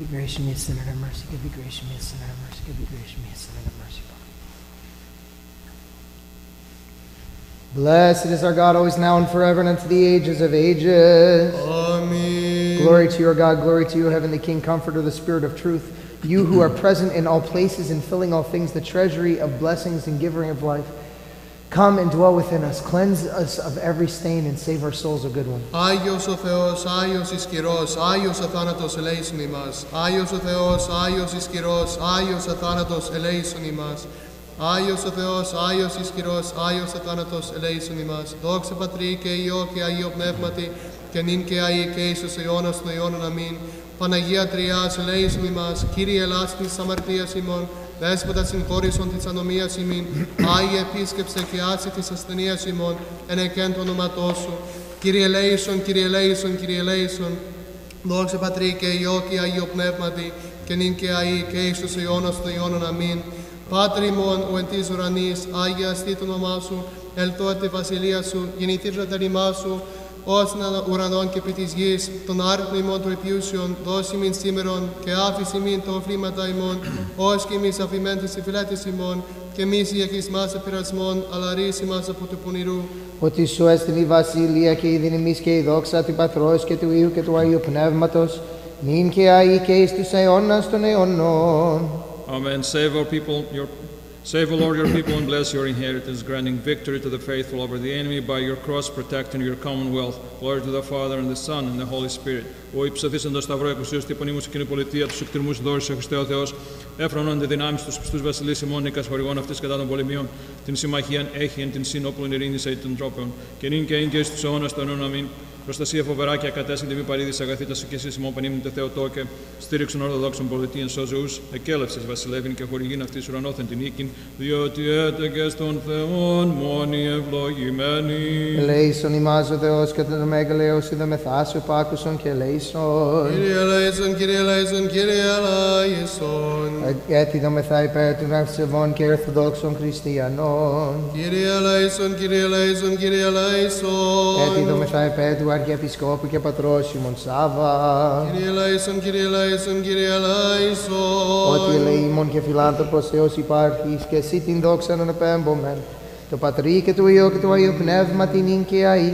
Give me grace, show me a sinner, have mercy. Give me grace, show me a sinner, have mercy. Give me grace, show me a sinner, have mercy. Blessed is our God, always now and forever, and unto the ages of ages. Amen. Glory to your God, glory to you, Heavenly King, Comforter, the Spirit of truth. You who are present in all places and filling all things, the treasury of blessings and giver of life. Come and dwell within us, cleanse us of every stain, and save our souls, O good one. Άγιος ο Θεός, Άγιος ισχυρός, Άγιος αθάνατος ελέησον ημάς. Άγιος ο Θεός, Άγιος ισχυρός, Άγιος αθάνατος ελέησον ημάς. Άγιος ο Θεός, Άγιος ισχυρός, Άγιος αθάνατος ελέησον ημάς. Δόξα Πατρί και Υιό και Αγίο Πνεύματι, και νυν και αεί και εις τους αιώνας των αιώνων. Αμήν. Παναγία Τριάς, ελέησον ημάς. Κύριε ελάστης της αμαρτίας ημών, Δέσποτα συγχώρησον της ανομίας ημίν, Άγιε επίσκεψε και άσε της ασθενείας ημών, εν εκέν το όνοματό σου. Κύριε ελέησον, Κύριε ελέησον, Κύριε ελέησον, Δόξα Πατρί και Υιό και Αγίο Πνεύματι, και νυν και αεί και εις τους αιώνας των αιώνων. Αμήν. Πάτρι ημών, ο εν της ουρανής, Άγια αστεί το όνομά σου, ελθώ τη βασιλεία σου, γεννηθήρ τα ρημά σου, ως να ουρανών και επί της γης, τον άρθρο ημών των επιούσιων, δώσει μην σήμερον και άφηση μην το οφλήματα ημών, ως και εμείς αφημέν της εφηλέτης ημών, και εμείς οι εχείς μας επειρασμών, αλλά ρίση μας από του πονηρού. Ότι σου έστειν η βασιλεία και η δύναμις και η δόξα του Πατρός και του Υιού και του Αγίου Πνεύματος, νυν και αεί και εις τους αιώνας των αιώνων. Amen. Save our people, your Save, O Lord, your people and bless your inheritance, granting victory to the faithful over the enemy by your cross, protecting your commonwealth. Glory to the Father and the Son and the Holy Spirit. Ο υψωθήσαν το σταυρό εκουσίως την επωνύμου σε κοινοπολιτεία, τους εκτιρμούς δώρους σε Χριστέ ο Θεός, έφρονον τη δυνάμεις τους πιστούς βασιλείς ημών, νίκας χορηγών αυτής κατά των πολεμιών, την συμμαχίαν έχει εν την σύνοπλον ειρήνης ει των τρόπεων, και νυν και ειν και εις τους αιώνας των αιώνων αμήν. Προστασία φοβερά και ακατέσχυντη μη παρήδη αγαθήτα σου και εσύ ημών πανίμνητε Θεοτόκε, στήριξον Ορθοδόξων πολιτείων σώζους, εκέλευσες βασιλεύειν και χορηγήν αυτής ουρανόθεν την οίκην, διότι έτεκε στον Θεόν μόνοι ευλογημένοι. Ελέησον ημάς ο Θεός και τον μέγαλεος είδαμε θάσιο πάκουσον και ελέησον. Κύριε ελέησον, Κύριε ελέησον, Κύριε ελέησον. Έτιδομεθα υπέρ των αυσεβών και ορθοδόξων χριστιανών. Κύριε ελέησον, Κύριε ελέησον, Κύριε ελέησον. Έτιδομεθα υπέρ του Αρχιεπισκόπου και Πατρός ημών Σάβα. Κύριε ελέησον, Κύριε ελέησον, Κύριε ελέησον. Ότι ελεήμων και φιλάνθρωπος Θεός υπάρχεις και εσύ την δόξα να επέμπομεν. Το Πατρί και του Υιό και του Αγίου Πνεύμα την ίν και αή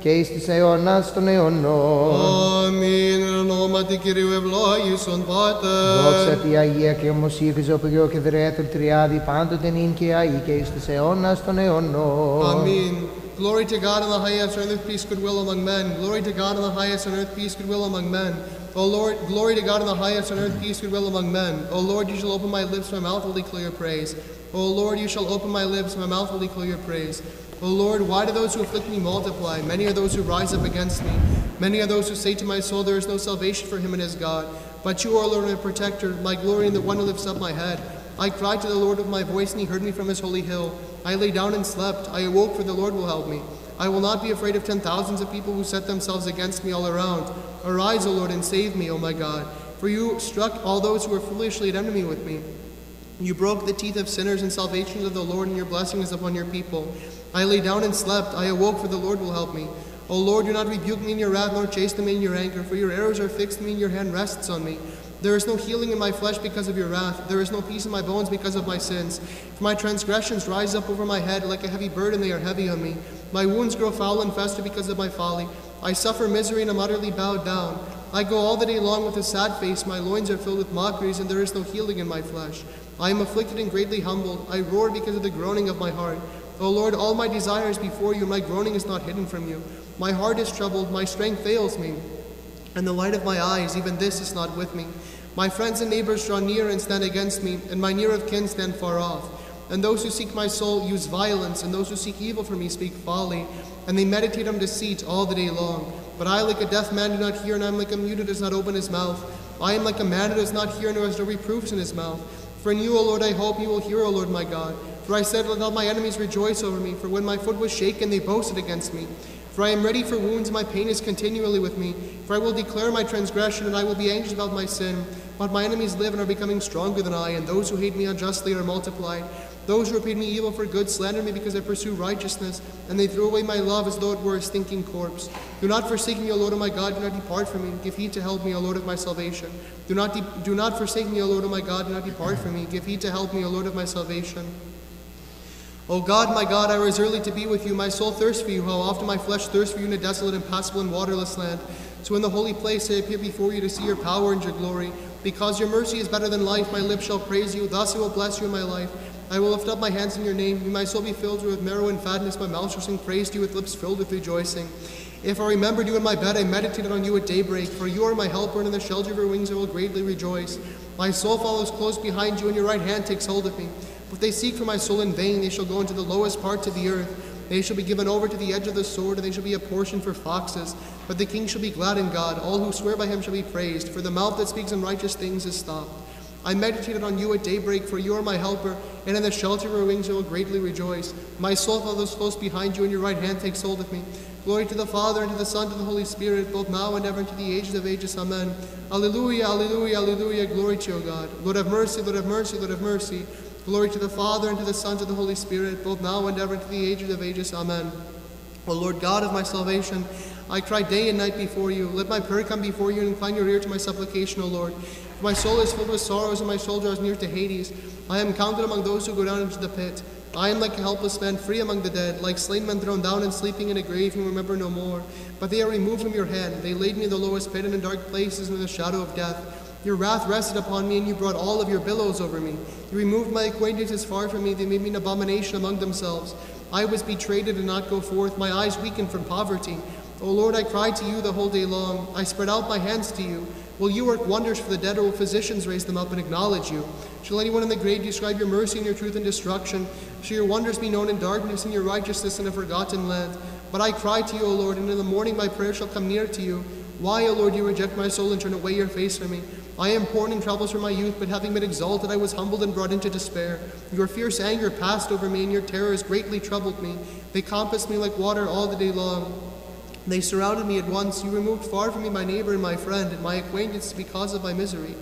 και εις της αιώνας των αιώνων. Αμήν, εν ονόματι Κυρίου ευλόγησον, Πάτερ. Δόξα τη Αγία και ομοσία και ζωοποιό και δρέτων τριάδι πάντοτε νυν και αή και εις της αιώνας των αιώνων. Amen. Glory to God in the highest, on earth peace, goodwill among men. Glory to God in the highest, on earth peace, goodwill among men. O Lord, glory to God in the highest, on earth peace, goodwill among men. O Lord, you shall open my lips, my mouth will declare your praise. O Lord, you shall open my lips, my mouth will declare your praise. O Lord, why do those who afflict me multiply? Many are those who rise up against me. Many are those who say to my soul, There is no salvation for him and his God. But you, O Lord, my protector, my glory, and the one who lifts up my head. I cried to the Lord with my voice, and he heard me from his holy hill. I lay down and slept. I awoke, for the Lord will help me. I will not be afraid of ten thousands of people who set themselves against me all around. Arise, O Lord, and save me, O my God. For you struck all those who were foolishly at enemy with me. You broke the teeth of sinners, and salvation of the Lord, and your blessing is upon your people. I lay down and slept. I awoke, for the Lord will help me. O Lord, do not rebuke me in your wrath, nor chasten me in your anger, for your arrows are fixed in me, and your hand rests on me. There is no healing in my flesh because of your wrath. There is no peace in my bones because of my sins. For my transgressions rise up over my head like a heavy burden, they are heavy on me. My wounds grow foul and fester because of my folly. I suffer misery and am utterly bowed down. I go all the day long with a sad face. My loins are filled with mockeries, and there is no healing in my flesh. I am afflicted and greatly humbled. I roar because of the groaning of my heart. O Lord, all my desire is before you, my groaning is not hidden from you. My heart is troubled, my strength fails me, and the light of my eyes, even this is not with me. My friends and neighbors draw near and stand against me, and my near of kin stand far off. And those who seek my soul use violence, and those who seek evil for me speak folly, and they meditate on deceit all the day long. But I, like a deaf man, do not hear, and I am like a mute who does not open his mouth. I am like a man who does not hear, who has no reproofs in his mouth. For in you, O Lord, I hope you will hear, O Lord my God. For I said, Let all my enemies rejoice over me, for when my foot was shaken, they boasted against me. For I am ready for wounds, and my pain is continually with me. For I will declare my transgression, and I will be anxious about my sin. But my enemies live and are becoming stronger than I, and those who hate me unjustly are multiplied. Those who repaid me evil for good slander me because I pursue righteousness, and they throw away my love as though it were a stinking corpse. Do not forsake me, O Lord of my God, do not depart from me. Give heed to help me, O Lord of my salvation. Do not, do not forsake me, O Lord of my God, do not depart from me. Give heed to help me, O Lord of my salvation. O God, my God, I rise early to be with you. My soul thirsts for you. How often my flesh thirsts for you in a desolate, impassable, and waterless land. So in the holy place I appear before you to see your power and your glory. Because your mercy is better than life, my lips shall praise you. Thus I will bless you in my life. I will lift up my hands in your name. May my soul be filled with marrow and fatness. My mouth shall sing praise to you with lips filled with rejoicing. If I remembered you in my bed, I meditated on you at daybreak. For you are my helper, and in the shelter of your wings I will greatly rejoice. My soul follows close behind you, and your right hand takes hold of me. If they seek for my soul in vain, they shall go into the lowest parts of the earth. They shall be given over to the edge of the sword, and they shall be a portion for foxes. But the king shall be glad in God. All who swear by him shall be praised, for the mouth that speaks unrighteous things is stopped. I meditated on you at daybreak, for you are my helper, and in the shelter of your wings I will greatly rejoice. My soul follows close behind you, and your right hand takes hold of me. Glory to the Father, and to the Son, and to the Holy Spirit, both now and ever, and to the ages of ages. Amen. Alleluia, alleluia, alleluia. Glory to you, God. Lord have mercy, Lord have mercy, Lord have mercy. Glory to the Father, and to the Son, and to the Holy Spirit, both now and ever, and to the ages of ages. Amen. O Lord God of my salvation, I cry day and night before you. Let my prayer come before you, and incline your ear to my supplication, O Lord. For my soul is filled with sorrows, and my soul draws near to Hades. I am counted among those who go down into the pit. I am like a helpless man, free among the dead, like slain men thrown down and sleeping in a grave, whom remember no more. But they are removed from your hand. They laid me in the lowest pit and in dark places, and in the shadow of death. Your wrath rested upon me, and you brought all of your billows over me. You removed my acquaintances far from me. They made me an abomination among themselves. I was betrayed and did not go forth. My eyes weakened from poverty. O Lord, I cried to you the whole day long. I spread out my hands to you. Will you work wonders for the dead, or will physicians raise them up and acknowledge you? Shall anyone in the grave describe your mercy and your truth and destruction? Shall your wonders be known in darkness and your righteousness in a forgotten land? But I cry to you, O Lord, and in the morning my prayer shall come near to you. Why, O Lord, you reject my soul and turn away your face from me? I am born in troubles from my youth, but having been exalted, I was humbled and brought into despair. Your fierce anger passed over me, and your terrors greatly troubled me. They compassed me like water all the day long. They surrounded me at once. You removed far from me my neighbor and my friend, and my acquaintance because of my misery.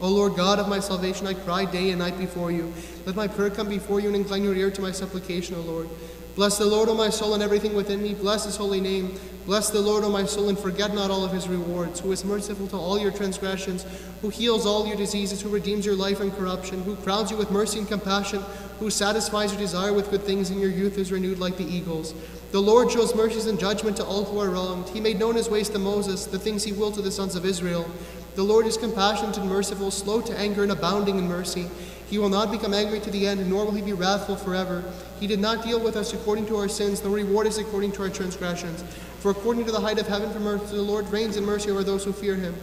O Lord God of my salvation, I cry day and night before you. Let my prayer come before you and incline your ear to my supplication, O Lord. Bless the Lord, O my soul, and everything within me. Bless his holy name. Bless the Lord, O my soul, and forget not all of his rewards, who is merciful to all your transgressions, who heals all your diseases, who redeems your life from corruption, who crowns you with mercy and compassion, who satisfies your desire with good things, and your youth is renewed like the eagles. The Lord shows mercies and judgment to all who are wronged. He made known his ways to Moses, the things he willed to the sons of Israel. The Lord is compassionate and merciful, slow to anger, and abounding in mercy. He will not become angry to the end, nor will he be wrathful forever. He did not deal with us according to our sins, nor reward us according to our transgressions. For according to the height of heaven from earth, the Lord reigns in mercy over those who fear him.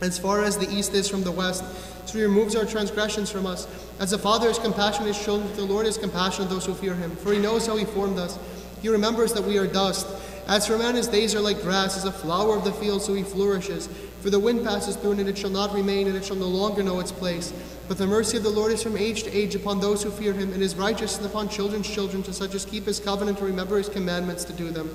As far as the east is from the west, so he removes our transgressions from us. As the Father is compassionate his children, the Lord is compassionate those who fear him. For he knows how he formed us. He remembers that we are dust. As for man, his days are like grass, as a flower of the field, so he flourishes. For the wind passes through, and it shall not remain, and it shall no longer know its place. But the mercy of the Lord is from age to age upon those who fear him, and his righteousness upon children's children, to such as keep his covenant and remember his commandments to do them.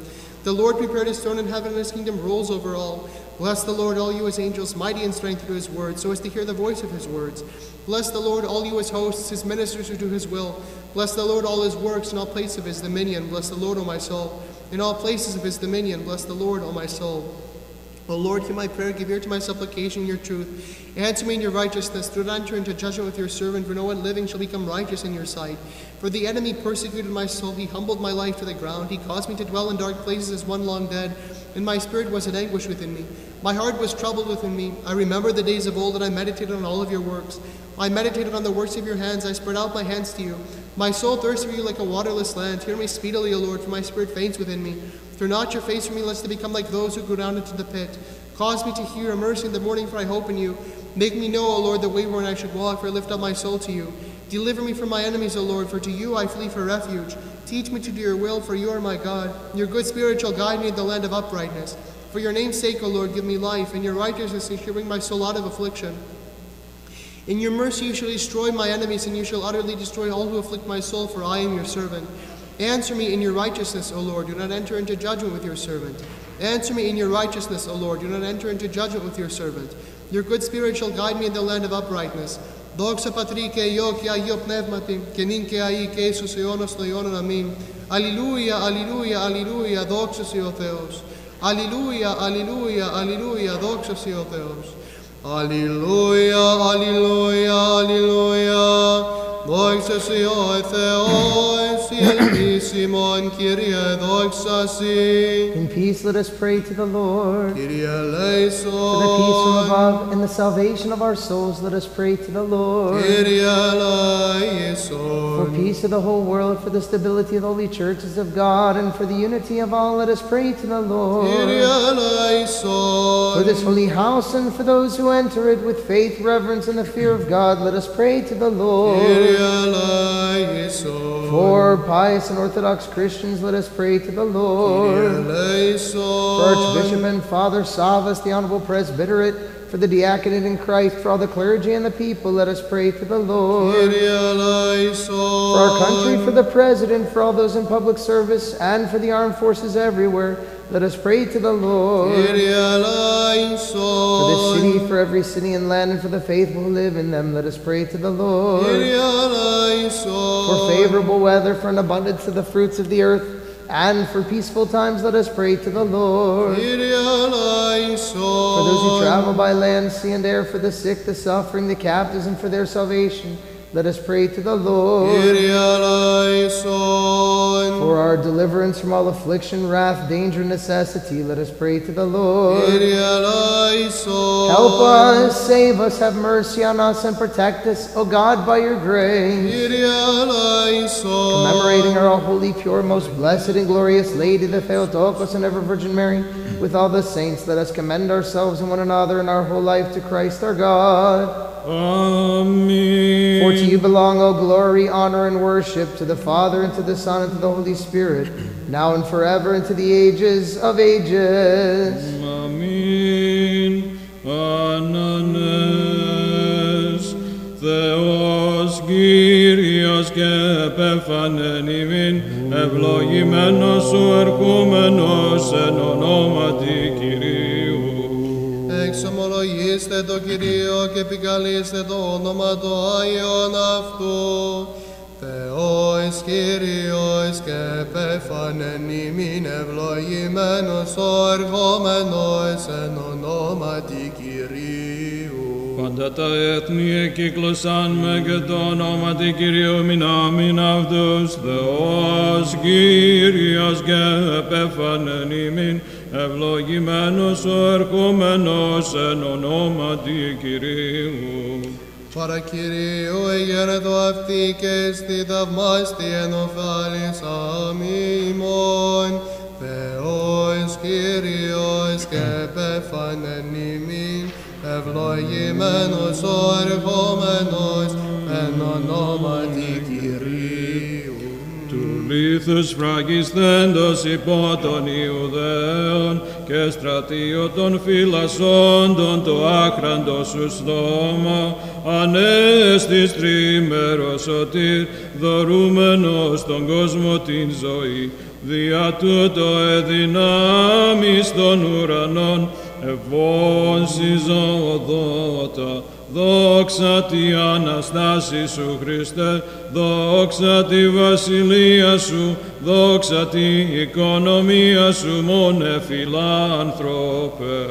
The Lord prepared his throne in heaven, and his kingdom rules over all. Bless the Lord, all you his angels, mighty in strength through his word, so as to hear the voice of his words. Bless the Lord, all you his hosts, his ministers who do his will. Bless the Lord, all his works, in all places of his dominion. Bless the Lord, O my soul. In all places of his dominion, bless the Lord, O my soul. O Lord, hear my prayer, give ear to my supplication your truth. Answer me in your righteousness. Do not enter into judgment with your servant, for no one living shall become righteous in your sight. For the enemy persecuted my soul, he humbled my life to the ground. He caused me to dwell in dark places as one long dead, and my spirit was in anguish within me. My heart was troubled within me. I remembered the days of old, and I meditated on all of your works. I meditated on the works of your hands. I spread out my hands to you. My soul thirsts for you like a waterless land. Hear me speedily, O Lord, for my spirit faints within me. Turn not your face from me, lest I become like those who go down into the pit. Cause me to hear your mercy in the morning, for I hope in you. Make me know, O Lord, the way wherein I should walk, for I lift up my soul to you. Deliver me from my enemies, O Lord, for to you I flee for refuge. Teach me to do your will, for you are my God. Your good spirit shall guide me in the land of uprightness. For your name's sake, O Lord, give me life, and your righteousness shall bring my soul out of affliction. In your mercy you shall destroy my enemies, and you shall utterly destroy all who afflict my soul, for I am your servant. Answer me in your righteousness, O Lord. Do not enter into judgment with your servant. Answer me in your righteousness, O Lord. Do not enter into judgment with your servant. Your good spirit shall guide me in the land of uprightness. Δόξα Πατρί και Υιό και Αγίο Πνεύματι, και νυν και αεί και ίσως αιώνας των αιώνων. Αμήν. Αλληλούια, αλληλούια, αλληλούια, δόξας Σοι ο Θεός. Αλληλούια, αλληλούια, αλληλούια, δόξας Σοι ο Θεός. Αλληλούια, αλληλούια, αλληλούια, δόξας Σοι ο Θεός, In peace, let us pray to the Lord. For the peace from above and the salvation of our souls, let us pray to the Lord. For peace of the whole world, for the stability of the holy churches of God, and for the unity of all, let us pray to the Lord. For this holy house and for those who enter it with faith, reverence, and the fear of God, let us pray to the Lord. For pious and Orthodox Christians, let us pray to the Lord. For Archbishop and Father Savas, the Honorable Presbyterate, for the diaconate in Christ, for all the clergy and the people, let us pray to the Lord. For our country, for the President, for all those in public service, and for the armed forces everywhere, let us pray to the Lord. For this city, for every city and land, and for the faithful who live in them, let us pray to the Lord. For favorable weather, for an abundance of the fruits of the earth, and for peaceful times, let us pray to the Lord. For those who travel by land, sea, and air, for the sick, the suffering, the captives, and for their salvation. Let us pray to the Lord. For our deliverance from all affliction, wrath, danger, necessity, let us pray to the Lord. Help us, save us, have mercy on us, and protect us, O God, by your grace. Commemorating our holy, pure, most blessed and glorious Lady, the Theotokos and ever Virgin Mary, with all the saints, let us commend ourselves and one another and our whole life to Christ our God. Amen. For to you belong, O glory, honor, and worship, to the Father, and to the Son, and to the Holy Spirit, now and forever, and to the ages of ages. Αμήν. Ανανές. Θεός Κύριος και επέφανεν ημίν, ευλογημένος σου ερχόμενος εν ονόματι Κυρίου. Εξομολογήστε το Κυρίο και επικαλείστε το όνομα το Άγιον αυτού. Θεός Κύριος και επέφανεν ημίν ευλογημένος ο ερχόμενος εν ονόματι Κυρίου. Πάντα τα έθνη εκύκλωσαν με και το όνομα του Κυρίου μην αμήν αυτούς Θεός Κύριος και επέφανεν ημίν ευλογημένος ο ερχόμενος εν ονόματι Κυρίου. Παρακυρίου εγέρετο αυτή και στη θαυμάστη εν οφάλης αμήμων. Θεός Κύριος και επέφανεν ημίν, ευλογημένος ο ερχόμενος εν ονόματι Κυρίου. Του λίθους φραγισθέντος υπό των Ιουδαίων και στρατείο των φυλασσόντων το άχραντο σου στόμα. Ανέστης τρίμερος σωτήρ δωρούμενος στον κόσμο την ζωή δια τούτο εδυνάμεις των ουρανών ευώνσιζω οδότα Δόξα τη Αναστάση σου Χριστέ, δόξα τη Βασιλεία σου, δόξα τη οικονομία σου μόνε φιλάνθρωπε.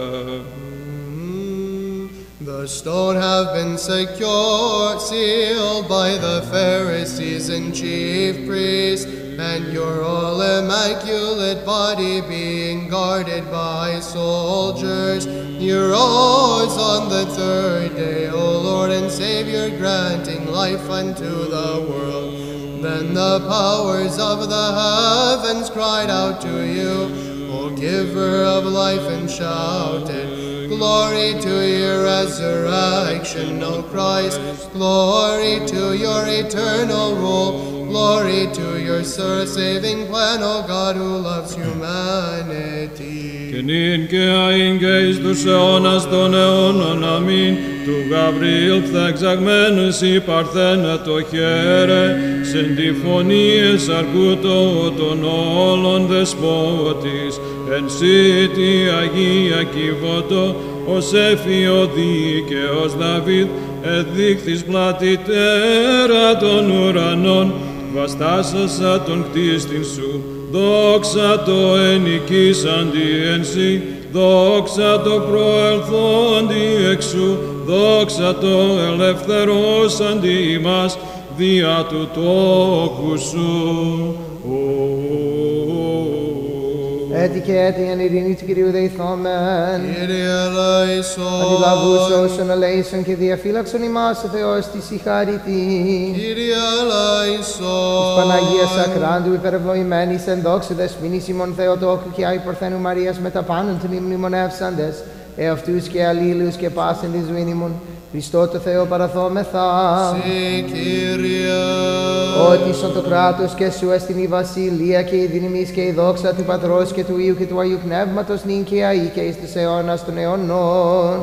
Mm, The stone have been secured, sealed by the Pharisees and chief priests, and your all immaculate body being guarded by soldiers. You rose on the third day, O Lord and Savior, granting life unto the world. Then the powers of the heavens cried out to you, O giver of life, and shouted, Glory to your resurrection, O Christ. Glory to your eternal rule. Glory to your saving plan, O God who loves humanity. Και νυν και αΐν και εις τους αιώνας των αιώνων αμήν, του Γαβριήλ φθεξαγμένους η παρθένα το χέρε, συν τη φωνή εσαρκούτο των όλων δεσπότης, εν σύ τη Αγία Κιβώτο, ως έφιο δίκαιος Δαβίδ, εδείχθης πλατητέρα των ουρανών, βαστάσασα τον κτίστην σου, δόξα το ενοικήσαντι εν σύ, δόξα το προελθόντι εξού, δόξα το ελευθερώσαντι ημάς, δια του τόκου σου. Έτη και έτη εν ειρήνη του Κυρίου δεηθόμεν. Kyrie eleison. Αντιλαβούς όσων ελέησον και διαφύλαξον ημάς ο Θεός της η χάρητη. Kyrie eleison. Της Παναγίας Ακράντου υπερευλογημένης εν δόξη δεσποινής ημών Θεοτόκου και αϊπορθένου Μαρίας με τα πάνω των μνημονεύσαντες, εαυτούς και αλλήλους και πάσιν της ζωή ημών, Χριστό το Θεό παραθόμεθα. Συ Kyrie. Ότι στον το κράτος και σου έστειν η βασιλεία και η δύναμη και η δόξα του Πατρός και του Υιού και του Αγίου Πνεύματος νυν και αεί και εις τους αιώνας των αιώνων.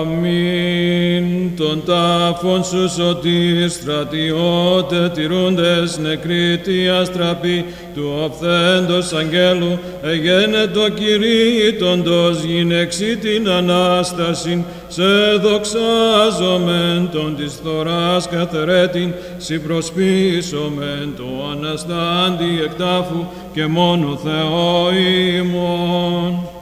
Αμήν. Τον τάφον σου σωτήρ στρατιώτε τηρούντες νεκροί τη αστραπή του οφθέντος αγγέλου εγένετο κηρύττοντος γυναίξη την Ανάσταση σε δοξάζομεν τον της θωράς καθερέτην σι προσπίσομεν το Αναστάντη εκτάφου και μόνο Θεό ημών.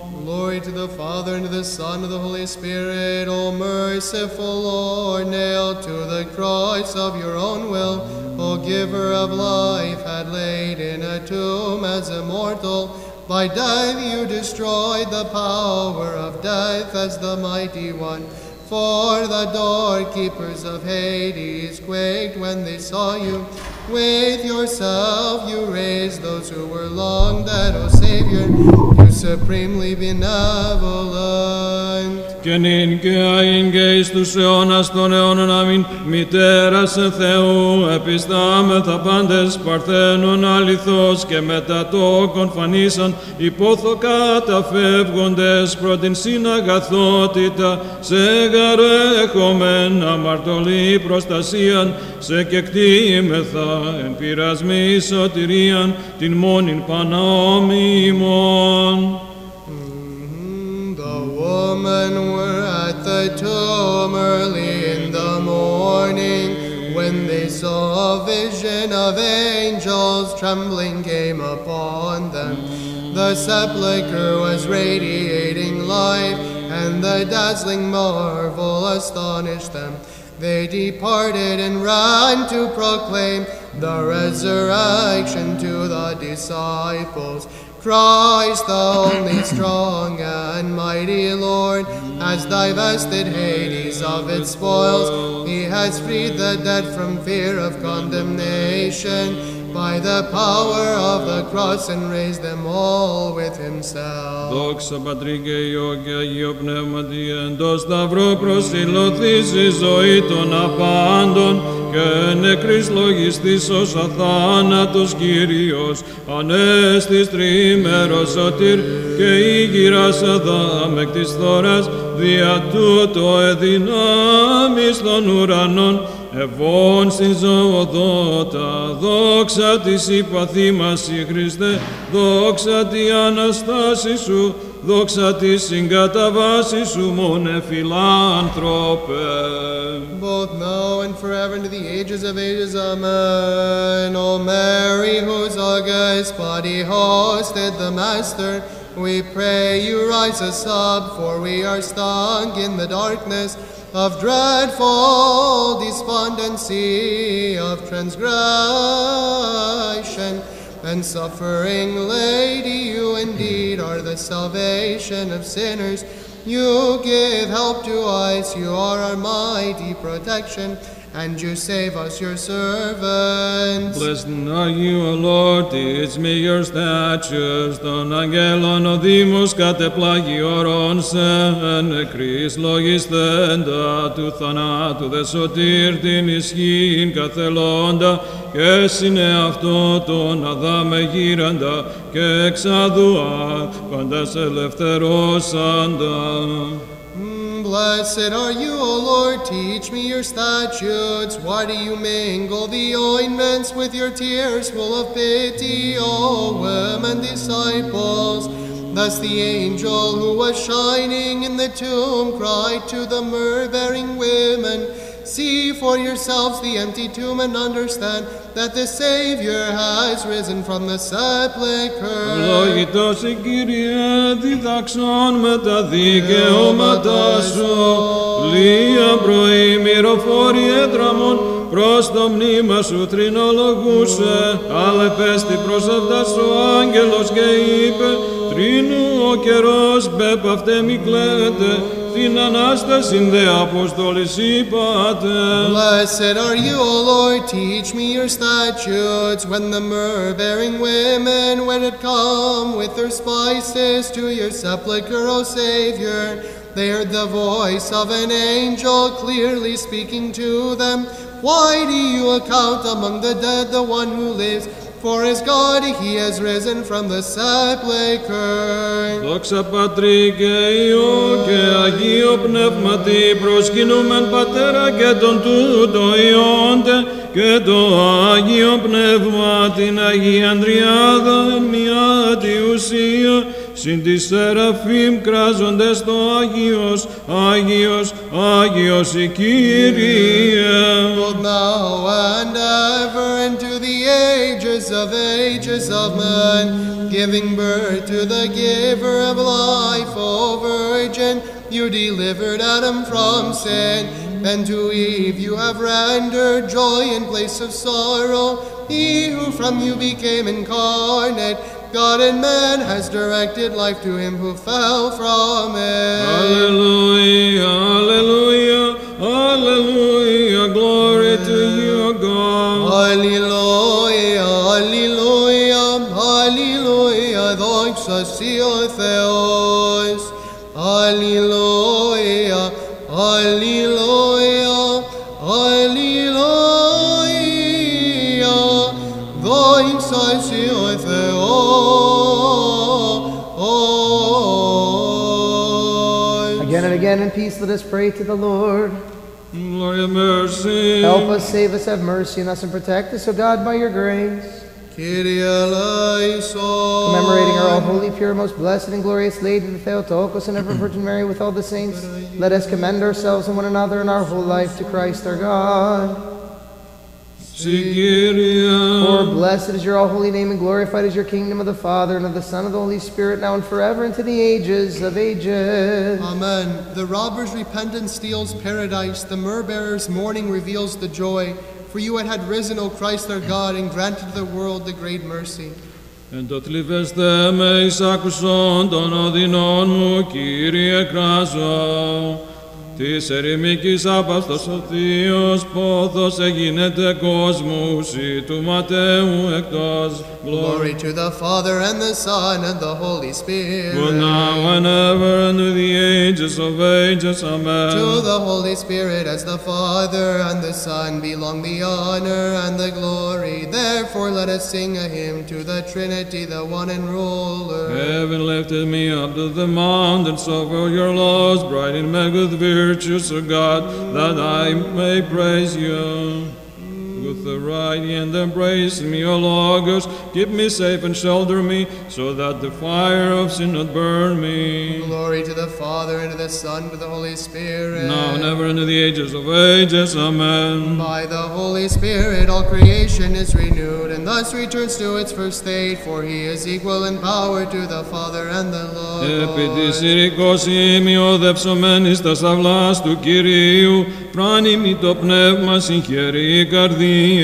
Glory to the Father, and to the Son, and to the Holy Spirit, O merciful Lord, nailed to the cross of your own will, O giver of life, had laid in a tomb as immortal. By death you destroyed the power of death as the mighty one. For the doorkeepers of Hades quaked when they saw you. With yourself you raised those who were long dead, O Savior. You supremely benevolent. Και νυν και αΐν και εις τους αιώνας των αιώνων αμήν, μητέρας Θεού, επιστάμεθα πάντες παρθένων αληθώς και μετά τόκον φανίσαν, υπόθω καταφεύγοντες προ την συναγαθότητα, σε γαρέχομεν αμαρτωλή προστασίαν, σε κεκτήμεθα εν πειρασμή σωτηρίαν, την μόνην πανόμιμον. Mm, The women were at the tomb early in the morning when they saw a vision of angels trembling came upon them. The sepulchre was radiating life, and the dazzling marvel astonished them. They departed and ran to proclaim the resurrection to the disciples. Christ, the only strong and mighty Lord, has divested Hades of its spoils. He has freed the dead from fear of condemnation by the power of the cross and raised them all with himself. Δόξα Πατρί και Υιό και Αγίο Πνεύματι εν το σταυρό προσιλωθείς η ζωή των απάντων και νεκρής λογιστής ως αθάνατος Κύριος ανέστης τρίμερος σωτήρ και ήγηρας αδάμεκτης θώρας δια τούτο εδυνάμεις των ουρανών Ευών στην ζωοδότα, δόξα της υπαθήμας η Χριστέ, δόξα τη Αναστάση σου, δόξα τη συγκαταβάση σου, μόνε φιλάνθρωπε. both now and forever into the ages of ages. Amen. O Mary, whose august body hosted the Master, we pray you rise us up, for we are stunk in the darkness of dreadful despondency of transgression and suffering. Lady, you indeed are the salvation of sinners. You give help to us, you are our mighty protection, and you save us, your servants. Blessed are you, O Lord, teach me your statutes, των αγγέλων ο Δήμος κατεπλάγει ορών σε νεκρής λογισθέντα του θανάτου δε σωτήρ την ισχύν καθελώντα και συνε αυτό τον αδάμε γύραντα και εξαδουά πάντας ελευθερώσαντα. Blessed are you, O Lord, teach me your statutes. Why do you mingle the ointments with your tears full of pity, O women disciples? Thus the angel who was shining in the tomb cried to the myrrh-bearing women, for yourselves the empty tomb and understand that the Savior has risen from the sepulchre. Λόγητος η Κύριε διδάξον με τα δικαιώματα σου. Λία πρωί μυροφόρη έντραμον προς το μνήμα σου τρινολογούσε. Αλλά πέστη προς αυτά σου άγγελος και είπε Τρίνου ο καιρός μπέπ αυτέ μη κλαίτε την Ανάσταση δε Απόστολης είπατε. Blessed are you, O Lord, teach me your statutes. When the myrrh-bearing women when it come with their spices to your sepulchre, O Savior, they heard the voice of an angel clearly speaking to them. Why do you account among the dead the one who lives? For as God he has risen from the sepulchre. Δόξα Πατρί και Υιό και Αγίο Πνεύματι προσκυνούμεν Πατέρα και τον τούτο Υιόντε και το Άγιο Πνεύμα την Αγία Ανδριάδα εν μια τη ουσία συν της Σεραφείμ κράζοντες το Άγιος, Άγιος, Άγιος η Κύριε. both now and ever into the ages of ages of men, giving birth to the giver of life, O Virgin, you delivered Adam from sin, and to Eve you have rendered joy in place of sorrow. He who from you became incarnate, God and man has directed life to him who fell from it. Hallelujah, hallelujah, hallelujah, δόξα σοι ο Θεός. Αλληλούια, αλληλούια, αλληλούια, δόξα σοι ο Θεός. Again and again in peace, let us pray to the Lord. Lord have mercy. Help us, save us, have mercy on us, and protect us, O God, by your grace. Commemorating our all holy, pure, most blessed, and glorious Lady, the Theotokos, and ever Virgin Mary, with all the saints, let us commend ourselves and one another in our whole life to Christ our God. For blessed is your all holy name, and glorified is your kingdom of the Father, and of the Son, of the Holy Spirit, now and forever, into the ages of ages. Amen. The robber's repentance steals paradise. The myrrh bearer's mourning reveals the joy. For you had had risen, O Christ our God, and granted to the world the great mercy. Εν το θλιβεστέ με εις άκουσον των οδυνών μου, Κύριε κράζω. Της ερημικής άπαστος ο Θείος πόθος εγίνεται κόσμου, σύ του Ματέου εκτός. Glory to the Father, and the Son, and the Holy Spirit. But now and ever and to the ages of ages, Amen. To the Holy Spirit, as the Father and the Son, belong the honor and the glory. Therefore, let us sing a hymn to the Trinity, the one and ruler. Heaven lifted me up to the mountains over your laws, bright and met with virtues of God, that I may praise you. With the right hand embrace me, O Logos, keep me safe and shelter me, so that the fire of sin not burn me. Glory to the Father, and to the Son, and to the Holy Spirit. Now and ever into the ages of ages, Amen. By the Holy Spirit, all creation is renewed, and thus returns to its first state, for he is equal in power to the Father and the Επί της Lord. ειρικός ημιοδεύσομενης τα σαυλάς του Κυρίου, πράνημη το πνεύμα συγχαιρεί η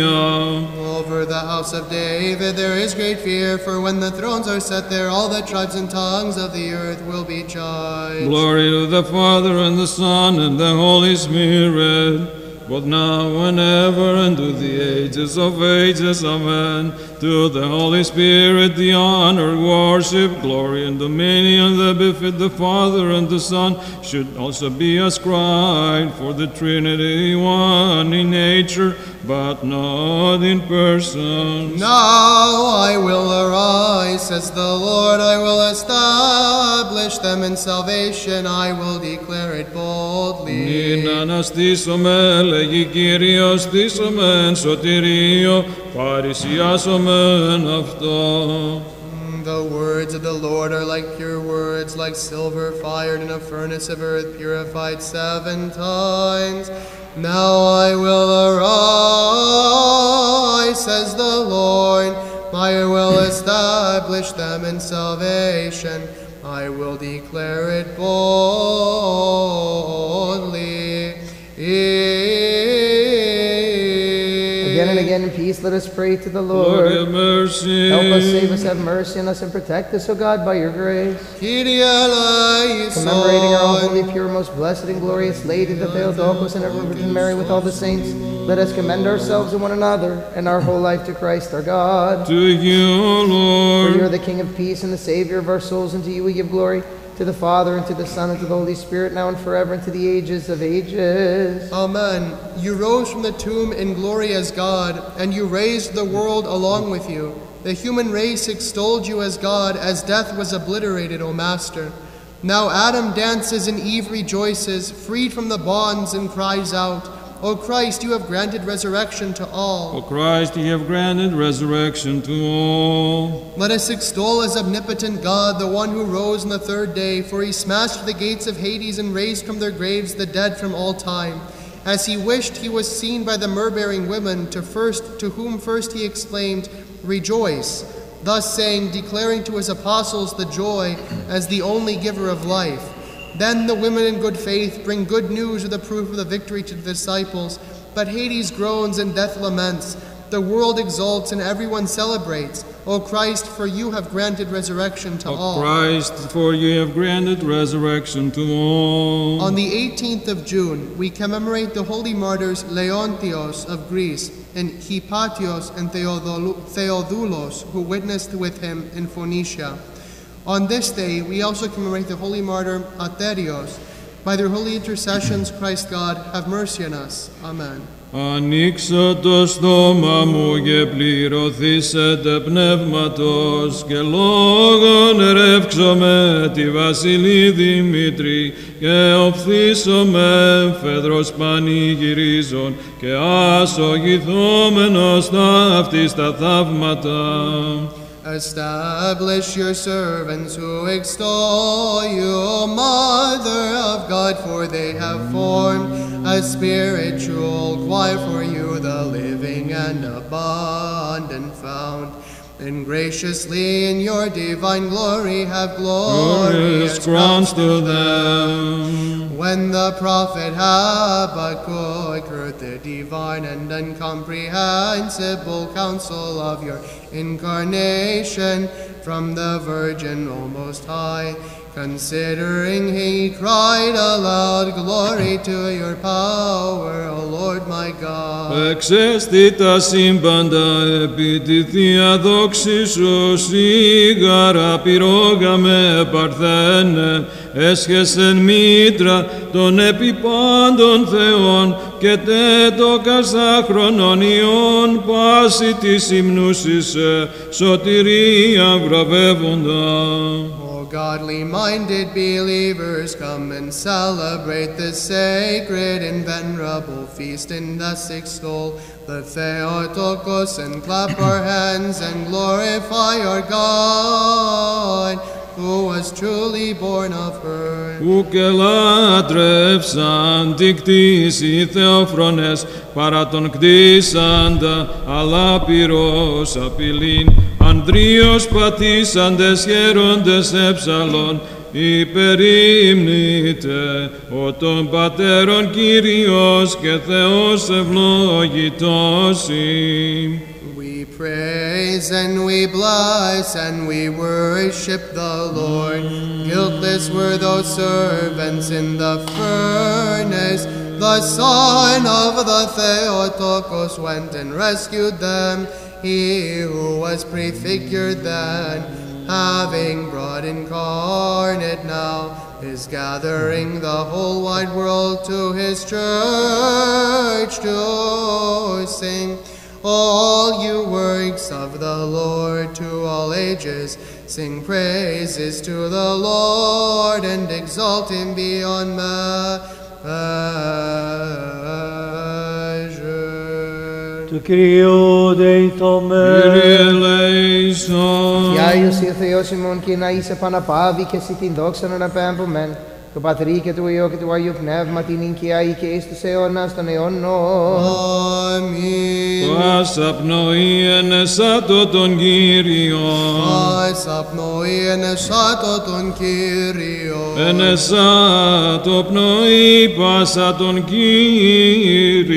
Over the house of David there is great fear, for when the thrones are set there, all the tribes and tongues of the earth will be judged. Glory to the Father, and the Son, and the Holy Spirit but now and ever and to the ages of ages. Amen. To the Holy Spirit, the honor, worship, glory, and dominion that befit the Father and the Son should also be ascribed, for the Trinity one in nature but not in person. Now I will arise, says the Lord, I will establish them in salvation, I will declare it boldly. Νυν αναστήσομαι, λέγει Κύριος, στήσομεν σωτηρίο, παρησιάσομεν αυτό. The words of the Lord are like pure words, like silver fired in a furnace of earth, purified seven times. Now I will arise, says the Lord. I will establish them in salvation. I will declare it boldly. Again and again in peace, let us pray to the Lord, Lord. have mercy. Help us, save us, have mercy on us, and protect us, O God, by your grace. Commemorating our holy, pure, most blessed, and glorious Lady, the Theotokos, and ever Virgin Mary, with all the saints, let us commend ourselves and one another and our whole life to Christ our God. To you, For you are the King of peace and the Savior of our souls, and to you we give glory, to the Father, and to the Son, and to the Holy Spirit, now and forever, and to the ages of ages. Amen. You rose from the tomb in glory as God, and you raised the world along with you. The human race extolled you as God, as death was obliterated, O Master. Now Adam dances and Eve rejoices, freed from the bonds, and cries out, O Christ, you have granted resurrection to all. O Christ, you have granted resurrection to all. Let us extol as omnipotent God, the one who rose on the third day, for he smashed the gates of Hades and raised from their graves the dead from all time. As he wished, he was seen by the myrrh-bearing women, to first to whom first he exclaimed, Rejoice, thus saying, declaring to his apostles the joy as the only giver of life. Then the women in good faith bring good news of the proof of the victory to the disciples. But Hades groans and death laments. The world exults and everyone celebrates. O Christ, for you have granted resurrection to O all. Christ, for you have granted resurrection to all. On the 18th of June, we commemorate the holy martyrs Leontios of Greece and Hypatios and Theodulos, who witnessed with him in Phoenicia. On this day, we also commemorate the holy martyr Aterios. By their holy intercessions, Christ God, have mercy on us. Amen. Ανοίξω το στόμα μου και πληρωθήσετε πνεύματος και λόγων ρεύξω με τη Βασιλή Δημήτρη και οφθήσω με φεδρος πανηγυρίζων και ασογηθόμενος ταύτης τα θαύματα. Establish your servants who extol you, O Mother of God, for they have formed a spiritual choir for you, the living and abundant fount. And graciously in your divine glory have glorious Glorious crowns to them. When the prophet Habakkuk heard the divine and incomprehensible counsel of your incarnation from the Virgin, O Most High, considering he cried aloud, Glory to your power, O Lord my God. Εξέστη τα σύμπαντα επί τη Θεία δόξη σου σίγαρα πυρόγα με παρθένε έσχεσεν μήτρα των επιπάντων θεών και τέτοκα χρονών ιών πάση της υμνούσης ε, σωτηρία βραβεύοντα. O godly minded believers, come and celebrate this sacred and venerable feast in the sixth soul, the Theotokos, and clap our hands and glorify our God, who was truly born of her. Ου και λάτρευσαν τη κτήση θεοφρονές παρά τον κτίσαντα, αλλά πυρός απειλήν. Ανδρίος πατήσαντες χαίροντες εψαλών, υπερήμνητε ο των πατέρων Κύριος και Θεός ευλογητός ειμ. We praise and we bless and we worship the Lord. Guiltless were those servants in the furnace. The son of the Theotokos went and rescued them. He who was prefigured then, having brought incarnate now, is gathering the whole wide world to his church to sing all you works of the Lord to all ages. Sing praises to the Lord and exalt him beyond measure. Του Κυρίου δεηθώμε. Κύριε ελέησον. Κι Άγιος ή ο Θεός ημών και να είσαι παναπάβη και εσύ την δόξα να αναπέμπομεν. Το Πατρί και του Υιό και του Αγίου Πνεύματι νικιαεί και εις τους αιώνας των αιώνων. Αμήν. Πάσα πνοή ενεσάτω τον Κύριον. Πάσα πνοή ενεσάτω τον Κύριο. Ενεσάτω πνοή πάσα τον Κύριον.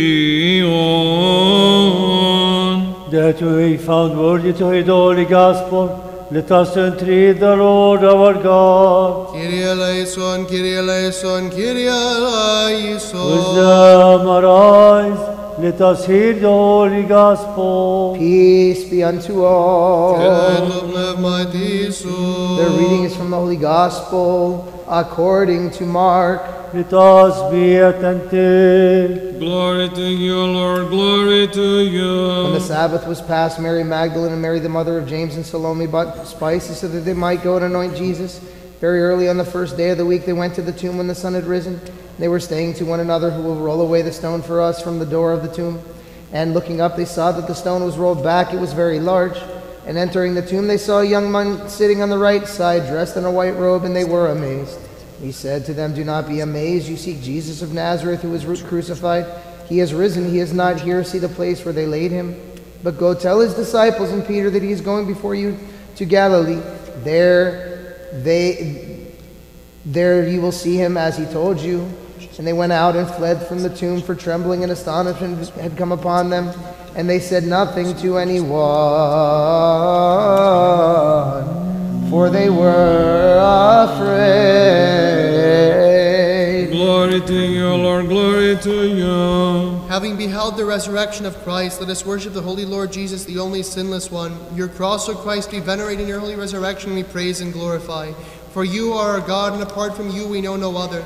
That we found worthy to hear the Holy Gospel, Let us entreat the Lord our God. Kyrie eleison, Kyrie eleison, Kyrie eleison. Wisdom arise, let us hear the holy gospel. Peace be unto all. The reading is from the holy gospel according to Mark. Let us be attentive. Glory to you, Lord, glory to you. When the. Sabbath was past, Mary Magdalene and Mary, the mother of James and Salome, bought spices so that they might go and anoint Jesus. Very early on the first day of the week, they went to the tomb when the sun had risen. They were saying to one another, Who will roll away the stone for us from the door of the tomb? And looking up, they saw that the stone was rolled back. It was very large. And entering the tomb, they saw a young man sitting on the right side, dressed in a white robe, and they were amazed. He said to them, Do not be amazed. You seek Jesus of Nazareth, who was crucified. He has risen. He is not here. See the place where they laid him. But go tell his disciples and Peter that he is going before you to Galilee. There they there you will see him as he told you. And they went out and fled from the tomb, for trembling and astonishment had come upon them. And they said nothing to anyone, for they were afraid. Glory to you, Lord, glory to you. Having beheld the resurrection of Christ, let us worship the Holy Lord Jesus, the only sinless one. Your cross, O Christ, we venerate in your holy resurrection, we praise and glorify. For you are our God, and apart from you we know no other.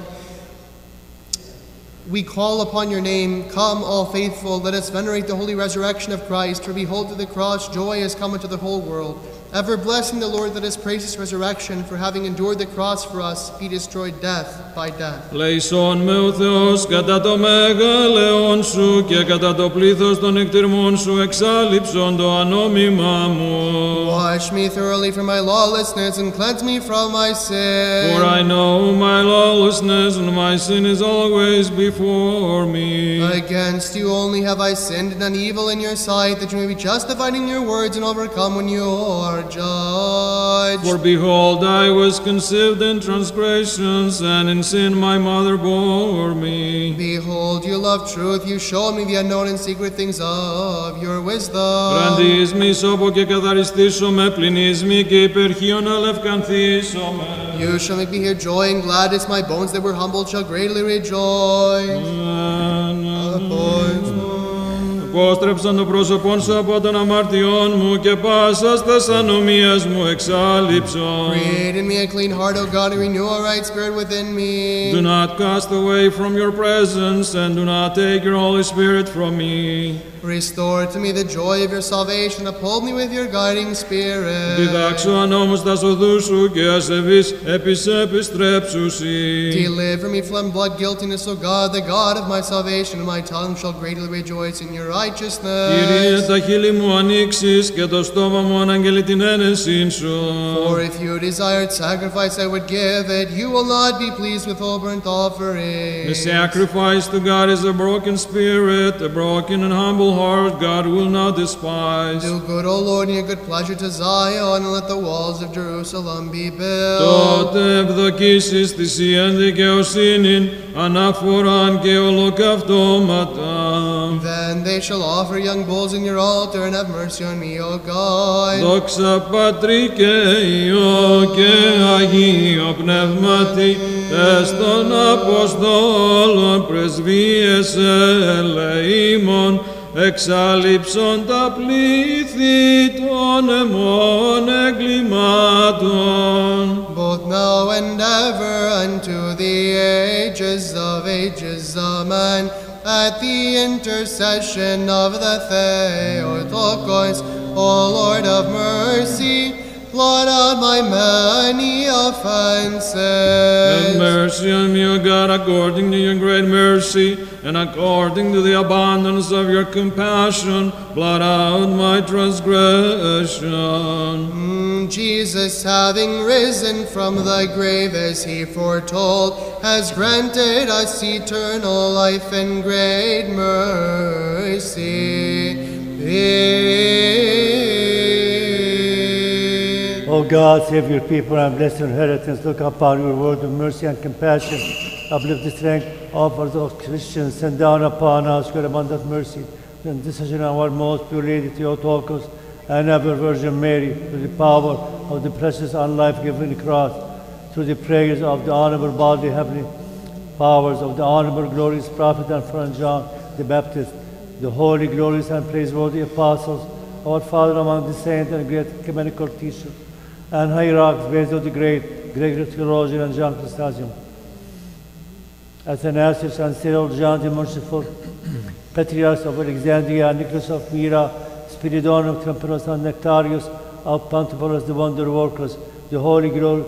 We call upon your name. Come, all faithful, let us venerate the holy resurrection of Christ. For behold, to the cross joy has come into the whole world Ever blessing the Lord, let us praise his resurrection, for having endured the cross for us, he destroyed death by death. Λέησον με ο Θεός κατά το μεγαλεόν σου και κατά το πλήθος των εκτιρμών σου εξάλληψον το ανόμημά μου. Wash me thoroughly from my lawlessness and cleanse me from my sin. For I know my lawlessness and my sin is always before me. Against you only have I sinned and done evil in your sight, that you may be justified in your words and overcome when you are judged. For behold, I was conceived in transgressions, and in sin my mother bore me. Behold, you love truth, you show me the unknown and secret things of your wisdom. Βραντείς μη σώπο και καθαριστήσω με, πλυνείς μη και υπερχείων αλευκανθήσω με. You shall make me hear joy and gladness, my bones that were humbled shall greatly rejoice. Απόστρεψαν το πρόσωπόν σου από των αμαρτιών μου και πάσας τας ανομίας μου εξάλληψον. Create in me a clean heart, O God, and renew a right spirit within me. Do not cast away from your presence, and do not take your Holy Spirit from me. Restore to me the joy of your salvation, uphold me with your guiding spirit. Διδάξου ανόμως τα οδούς σου και ασεβείς επί σε επιστρέψουσι. Deliver me from blood guiltiness, O God, the God of my salvation, and my tongue shall greatly rejoice in your Κύριε, righteousness. τα χείλη μου ανοίξεις και το στόμα μου αναγγελεί την ένεσή σου. For if you desired sacrifice, I would give it. You will not be pleased with all burnt The offerings. sacrifice to God is a broken spirit, a broken and humble heart God will not despise. Do good, O Lord, and your good pleasure to Zion, and let the walls of Jerusalem be built. Τότε ευδοκίσεις θυσίαν δικαιοσύνην, αναφοράν και ολοκαυτώματα. Then they shall offer young bulls in your altar, and have mercy on me, O God. Δόξα Πατρί και Υιό και Αγίο Πνεύματι, τες των Αποστόλων πρεσβείες ελεήμων, εξάλληψον τα πλήθη των εμών εγκλημάτων. both now and ever unto the ages of ages. Amen. At the intercession of the Theotokos, O Lord of mercy, blot out my many offenses. Have mercy on me, O God, according to your great mercy, and according to the abundance of your compassion, blot out my transgression. Mm, Jesus, having risen from the grave as he foretold, has granted us eternal life and great mercy. O God, save your people and bless your inheritance. Look upon your word of mercy and compassion. Uplift the strength of us Christians. Send down upon us your abundant mercy. And this is our most pure Lady Theotokos and ever Virgin Mary, through the power of the precious and life-giving cross, through the prayers of the honorable body, heavenly powers of the honorable, glorious prophet and friend John the Baptist, the holy, glorious, and praiseworthy apostles, our Father among the saints and great ecumenical teachers, and hierarchs, Basil the Great, Gregory theologian, and John Chrysostom. Athanasius and Cyril, John the Merciful, Patriarchs of Alexandria, Nicholas of Myra, Spiridon of Temperance, and Nectarius of Pentapolis, the wonder workers, the holy, glor-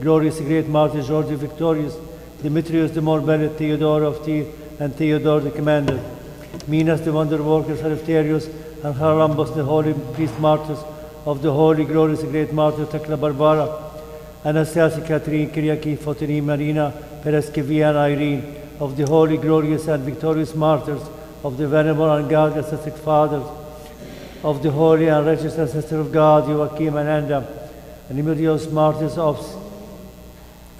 glorious, great martyr George the Victorious, Demetrius the more beloved, Theodore of Tyre, and Theodore the commander, Minas the wonder workers, Eleftherius, and Haralambos the holy priest martyrs of the holy, glorious, great martyr Tecla Barbara, Anastasia, Catherine, Kyriaki, Fotini, Marina, Paraskevia, and Irene, of the holy, glorious, and victorious martyrs of the venerable and God ascetic fathers, of the holy and righteous ancestor of God, Joachim and Anna, and immediate martyrs of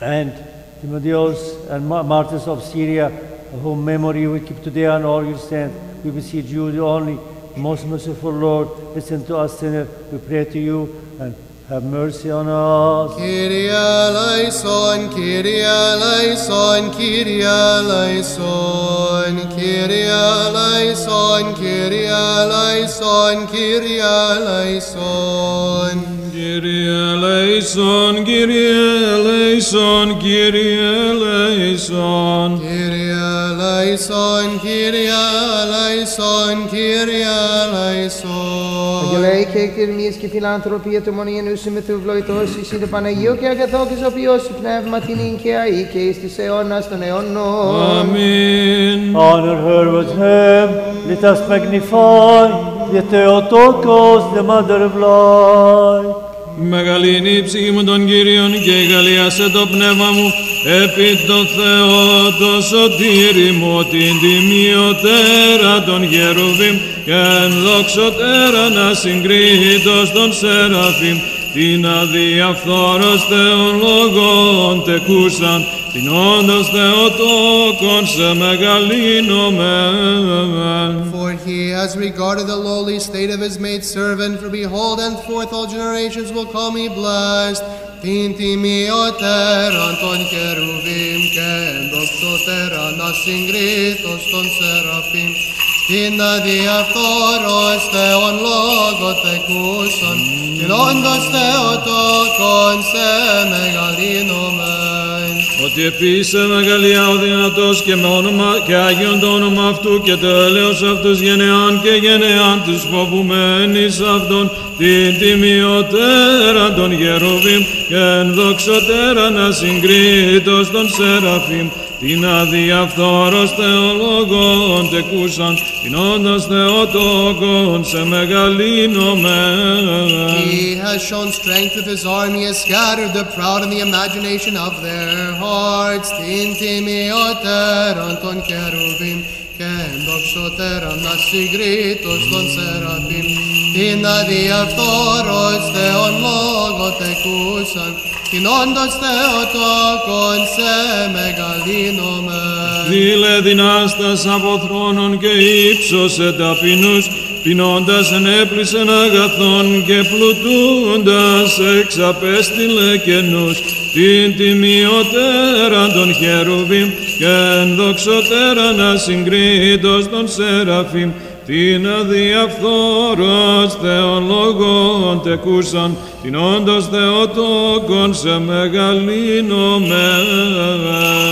and Timotheus and martyrs of Syria, whom memory we keep today and all your saints. We beseech you, the only most merciful Lord, listen to us sinners. We pray to you and have mercy on us. Kyrie eleison, Kyrie eleison, Kyrie eleison, Kyrie eleison, Kyrie eleison, Kyrie eleison. Kyrie eleison, Kyrie eleison, Kyrie eleison. Kyrie eleison, Kyrie eleison, Kyrie eleison. Αγγελαί και εκτιρμίες και φιλανθρωπία του μονή ενούς συμμεθουβλοητός εις είδε Παναγίου και αγαθόκης ο ποιός η πνεύμα την ίγκαια ή και εις της αιώνας των αιώνων. Amen. Honor her with him. Let us magnify the Theotokos, the mother of life. Μεγαλύνει η ψυχή μου των Κύριων και γαλιάσε το πνεύμα μου. Επί το Θεό το σωτήρι μου την τιμιωτέρα των γερουβήμ και εν δοξωτέρα να συγκρίτως των σεραφείμ την αδιαφθόρος Θεών λόγων τεκούσαν την όντως Θεοτόκον σε μεγαλύνομεν. For he has regarded the lowly state of his maid servant, for behold, henceforth all generations will call me blessed. Την τιμιωτέραν των κερουβίμ και δοξωτέραν ασυγκρίτως των σεραφείμ. Hinnadia koroste on logote kuson, tilondoste otokon se megalinomen. Ότι επίσης μεγαλεία ο δυνατός και, με όνομα, και Άγιον το όνομα αυτού και το έλεος αυτούς γενεάν και γενεάν τους φοβουμένης αυτών την τιμιωτέρα των γεροβήμ και ενδοξωτέρα να συγκρίτως των σεραφείμ την αδιαφθόρος θεολόγων τεκούσαν την όντως Θεοτόκον σε μεγαλύνομεν. He has shown strength with his arm, he has scattered the proud in the imagination of their hearts. Την τιμιωτέραν των κερουβίμ και ενδοξωτέραν ασυγκρίτως των σεραφείμ. Την αδιαφθόρος Θεόν λόγο τεκούσαν, την όντως Θεοτόκον σε μεγαλύνομεν. Δήλε δυνάστας από θρόνων και ύψωσε ταπεινούς, πεινώντας ενέπλησεν αγαθών και πλουτούντας εξαπέστειλε καινούς. Την τιμιωτέρα των χερουβίμ και ενδοξωτέρα να συγκρίτως των σεραφείμ, την αδιαφθόρος θεολόγων τεκούσαν, την όντως Θεοτόκον σε μεγαλύνομεν.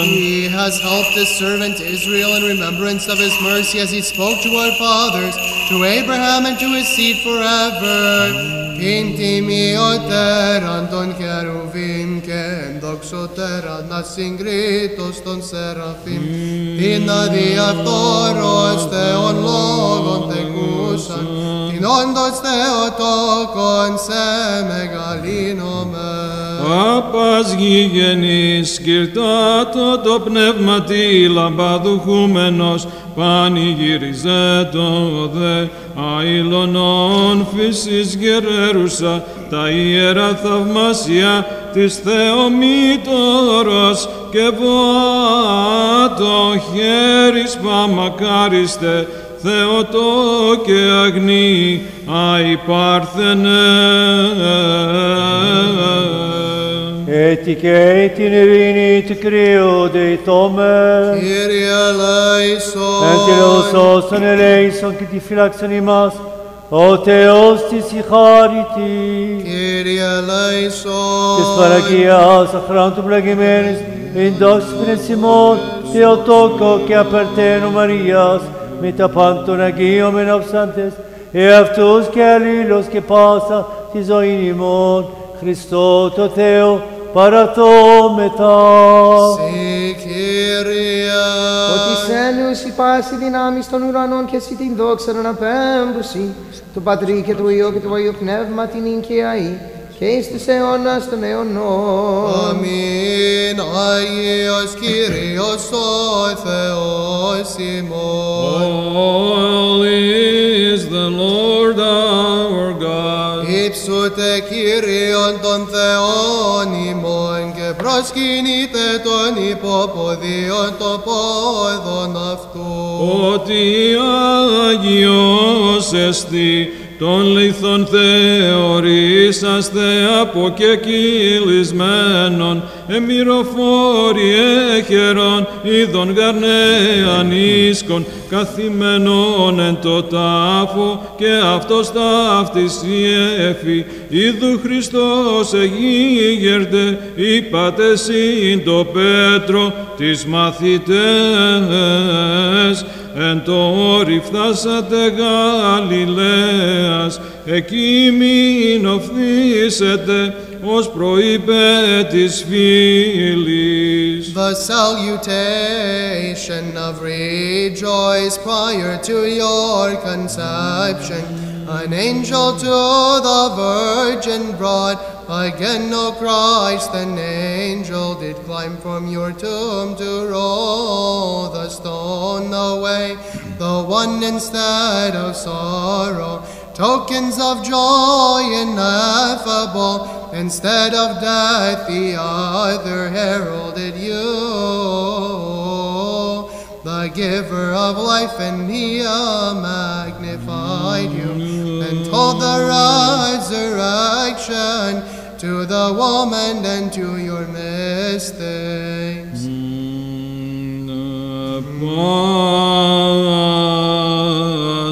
He has helped his servant Israel in remembrance of his mercy as he spoke to our fathers, to Abraham and to his seed forever. Την τιμιότεραν των χερουβίμ και ενδοξότεραν να συγκρίτως των σεραφείμ. Την αδιαφθόρος θεών λόγων τεκούσαν, την όντως Θεοτόκον σε μεγαλύνομεν. Απας γηγενής κυρτάτο το πνεύμα τη λαμπαδουχούμενος πανηγυριζέτο δε. Αηλωνών φύσης γερέρουσα τα ιερά θαυμάσια της Θεομήτωρος και βοάτο χέρις παμακάριστε Θεοτό και αγνή αϊ πάρθενε. Έτσι και την ειρήνη του Κυρίου δεηθώμε. Κύριε ελέησον. Εν τελεός όσων ελέησον και τη φύλαξον ημάς, ο Θεός της η χάρητη. Κύριε ελέησον. Της παραγγείας αχράντου πλαγημένης, εν δόξης πνευσιμών, Θεοτόκο και απερτένου Μαρίας, με τα πάντων Αγίων ενόψαντες, εαυτούς και αλλήλους και πάσα τη ζωή ημών, Χριστό το Θεό, παραθόμεθα. Συ Κύριε. Ότι σένους η πάση δυνάμεις των ουρανών και εσύ την δόξα να απέμπρουση, του Πατρί και του Υιό και του Αγίου Πνεύμα την οικιαή, και εις τους αιώνας των αιωνών. Αμήν. Άγιος Κύριος ο Θεός ημών. Holy is the Lord our God. Υψούτε Κύριον των Θεών ημών και προσκυνείτε τον υποποδίον των πόδων αυτού. Ότι Άγιος εστι των λιθών θεωρήσαστε από και κυλισμένων, εμυροφόροι έχερον, είδων γαρνέαν ίσκων, καθημένων εν το τάφο, και αυτός ταύτης η έφη, είδου Χριστός εγίγερτε, είπατε συν το Πέτρο, τις μαθητές, εν το όρι φτάσατε Γαλιλαίας, εκεί μην οφθήσετε, ως προείπε της φίλης. The salutation of rejoice prior to your conception. An angel to the Virgin brought again, O Christ, an angel did climb from your tomb to roll the stone away, the one instead of sorrow. Tokens of joy ineffable, instead of death, the other heralded you the giver of life, and he magnified you, and told the resurrection to the woman and to your mistakes.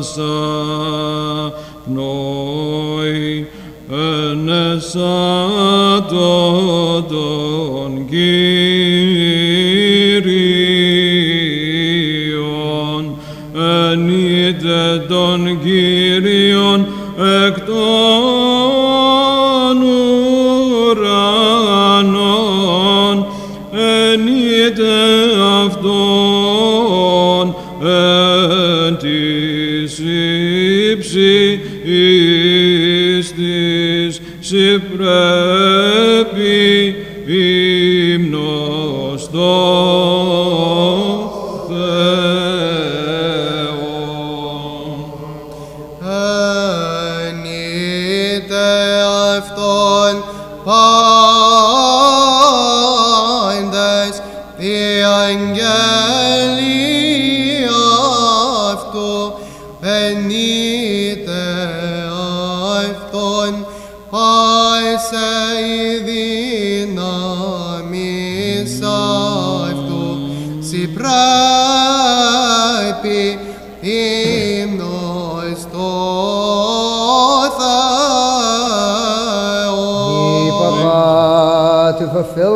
Πάσα πνοή ενεσάτο των Κύριων ενείτε των Κύριων εκ των Abraão.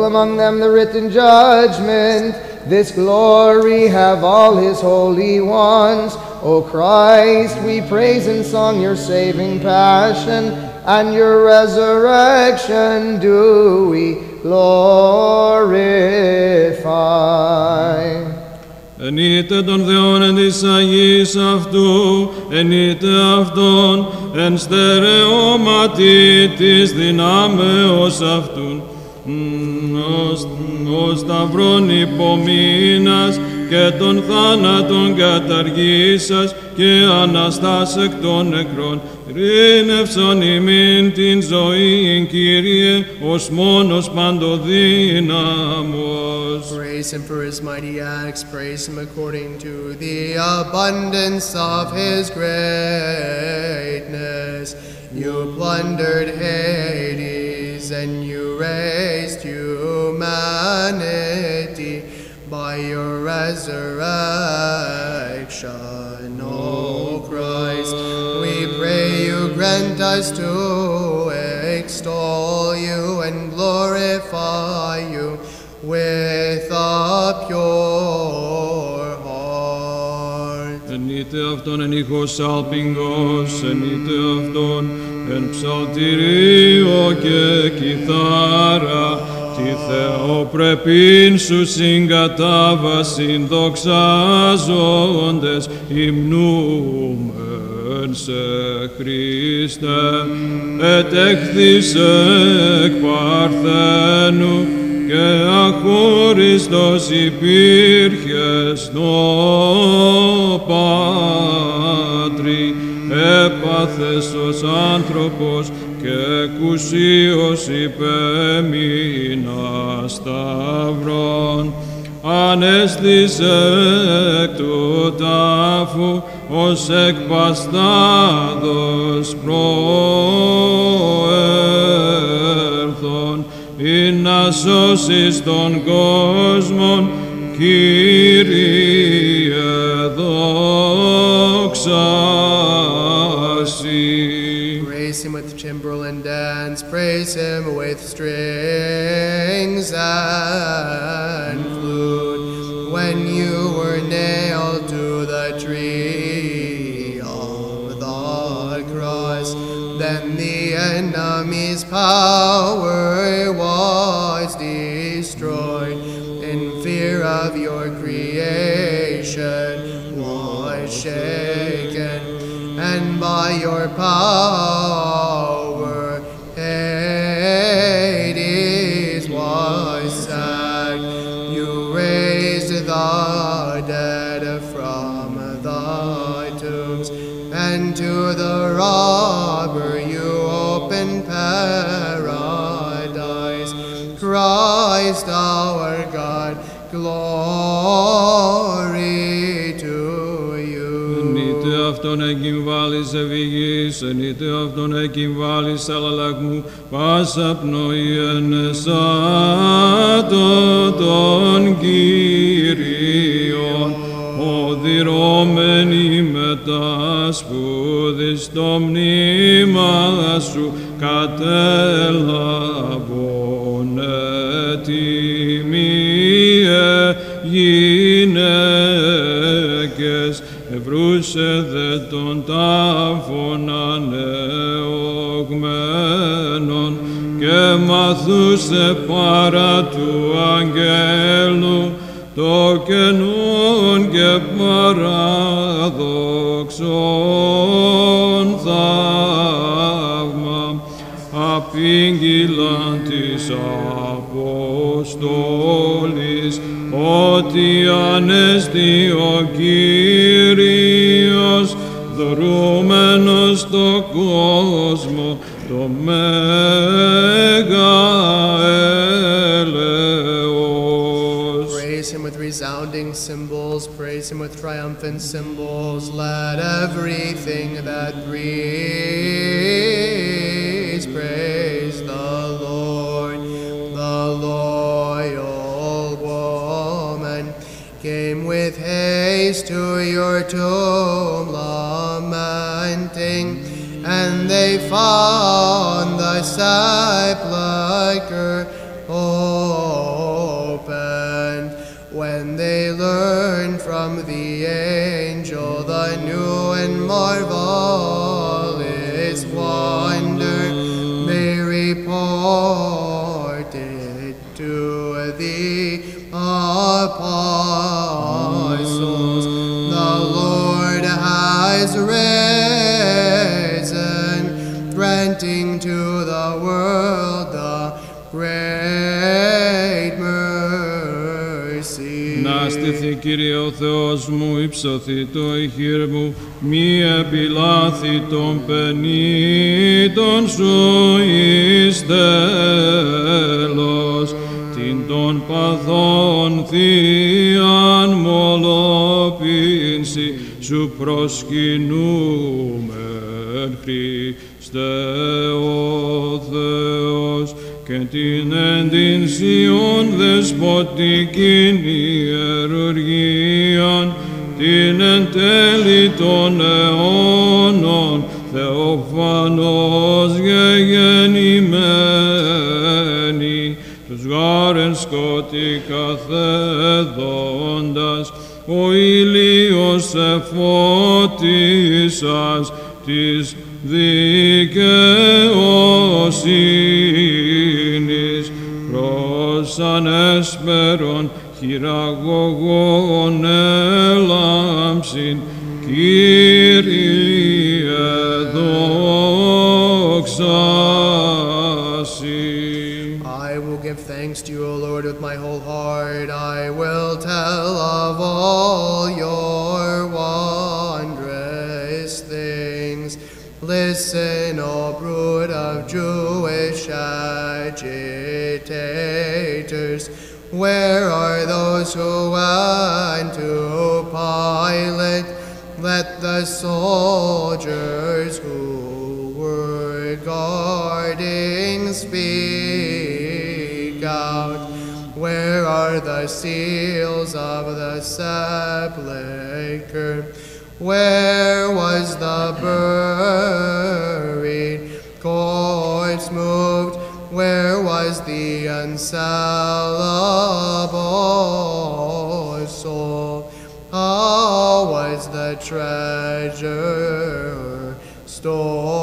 to fulfill among them the written judgment, this glory have all his holy ones. O Christ, we praise in song your saving passion, and your resurrection do we glorify. Ενείτε τον Θεόν εν της Αγίας Αυτού, ενείτε Αυτόν εν στερεώματι της δυνάμεως Αυτούν. Μμ, ως- Ο σταυρόν υπομείνας και των θάνατων καταργήσας και Αναστάς εκ των νεκρών. Ρήνευσον ημίν την ζωή, Κύριε, ως μόνος παντοδύναμος. Praise him for his mighty acts, praise him according to the abundance of his greatness. You plundered Hades and you raised humanity by your resurrection, O Christ. We pray you grant us to extol you and glorify you with a pure heart. Ενείτε αυτόν εν ήχος άλπιγγος, ενείτε αυτόν εν ψαλτηρίο και κιθάρα, τη θεοπρεπήν σου συγκατάβασιν δοξάζοντες υμνούμεν σε Χριστέ, ετέχθης εκ Παρθένου και αχώριστος υπήρχες το Πάτρι, έπαθες ως άνθρωπος και κουσίως υπέμεινα σταυρών. Ανέστησε εκ του τάφου ως εκ παστάδος προέρθον ή να σώσεις τον κόσμο, Κύριε δόξα Συ. Praise him with timbrel and dance, praise him with strings and flute. When you were nailed to the tree of the cross, then the enemy's power your power της ευγής, εν είτε αυτον εκυμβάλλεις αλλαλαγμού, πάσα πνοή εν τον Κύριον, οδυρωμένη μετά σπουδης το μνήμα σου κατέλα. Και μαθούσε παρά του αγγέλου το καινούν και παραδοξόν θαύμα απήγγειλαν της Αποστόλης ότι ανέστη ο Κύριος δρούμενος στο κόσμο το Μέγα resounding cymbals, praise him with triumphant cymbals. Let everything that breathes praise the Lord. The loyal woman came with haste to your tomb, Κύριε ο Θεός μου, υψωθεί το ηχείρ μου, μη επιλάθη των πενήτων σου εις τέλος. Την των παθών θείαν μολοπίνση σου προσκυνούμεν Χριστέ ο Θεός και την εν την Σιών δεσποτικήν ιερουργίαν την εν τέλει των αιώνων Θεοφανός γεγεννημένη τους γάρεν σκότη καθεδόντας ο ήλιος εφώτισας της δικαιοσύνης προς ανέσπερον χειραγωγών έλαμψην Κύριε δόξασι. I will give thanks to you, O Lord, with my whole heart. I will tell of all Where are those who went to Pilate? Let the soldiers who were guarding speak out. Where are the seals of the sepulchre? Where was the buried corpse moved? Where was the unsellable soul? How was the treasure stolen?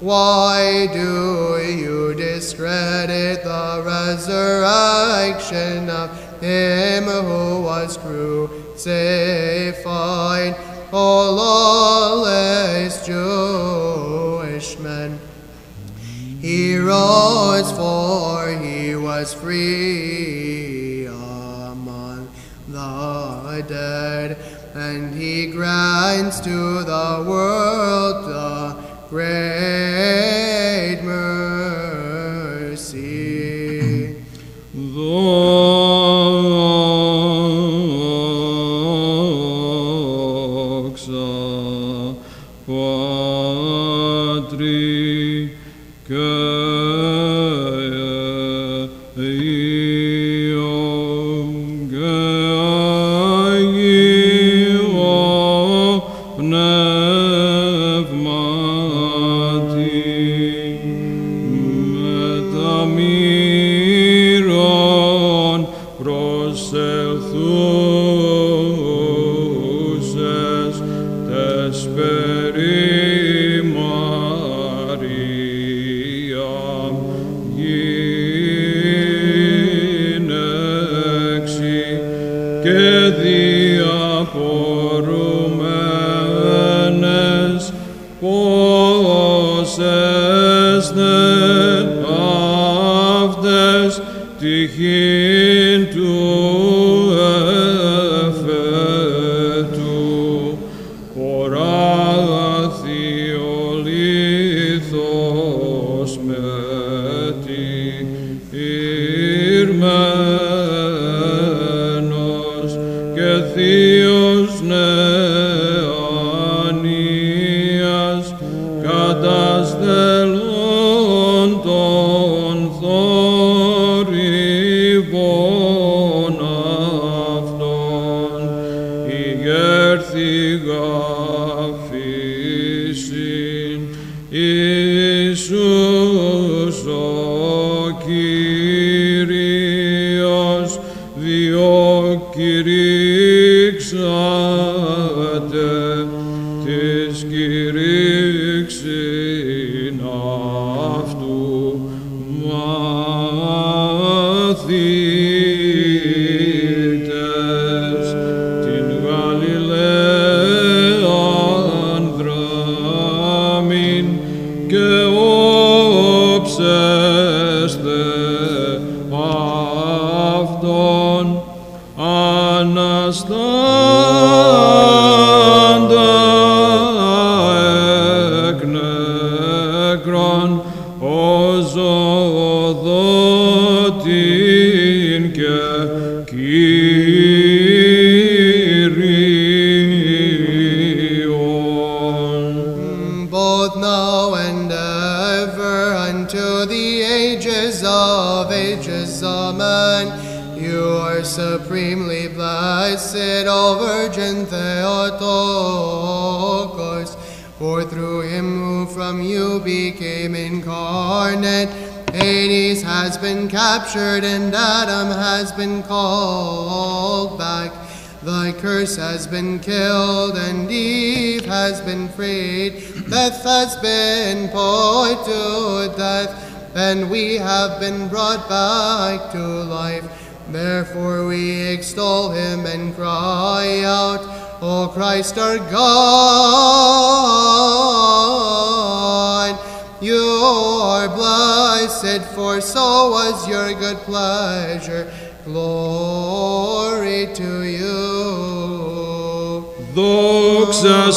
Why do you discredit the resurrection of him who was crucified? O lawless men. He rose for he was free among the dead, and he grants to the world the great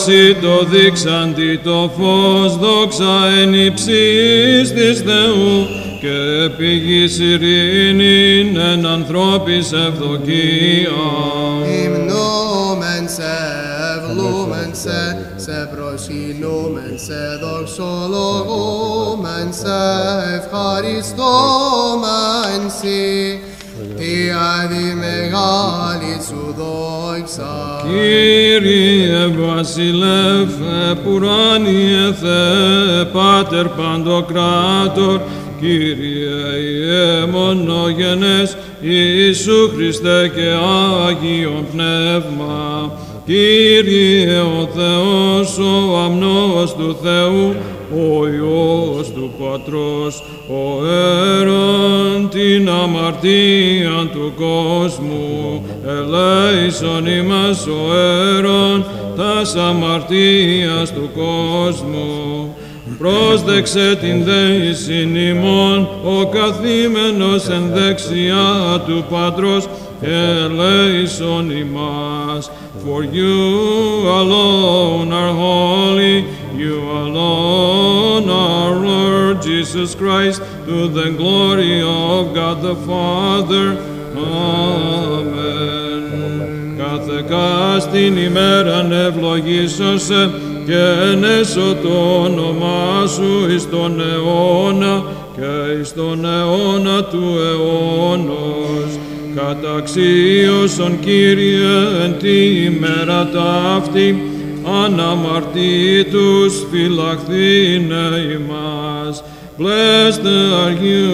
Δόξα σοι το δείξαντι το φως, δόξα εν υψής της Θεού και πηγής ειρήνην εν ανθρώπης ευδοκίας. Υμνούμεν σε, ευλούμεν σε, σε προσκυνούμεν σε, δοξολογούμεν σε, ευχαριστούμεν σοι, τι αδι μεγάλη σου δόξα. Κύριε Βασιλεύ, επουράνιε Θεέ, Πάτερ Παντοκράτορ, Κύριε Ιε μονογενές, Ιησού Χριστέ και Άγιον Πνεύμα, Κύριε ο Θεός, ο αμνός του Θεού, ο Υιός του Πατρός, ο αίρον την αμαρτία του κόσμου, ελέησον ημάς ο αίρον τας αμαρτίας του κόσμου. Πρόσδεξε την δέησιν ημών, ο καθήμενος εν δεξιά του Πατρός, ελέησον ημάς. For you alone are holy, you alone are Lord Jesus Christ, to the glory of God the Father. Amen. Κάθε κάστην ημέραν ευλογήσωσε και ενέσω το όνομά σου εις τον αιώνα και εις τον αιώνα του αιώνος. Καταξίωσον Κύριε εν τη ημέρα ταύτη, αναμαρτήτους φυλαχθήνε ημάς. Blessed are you,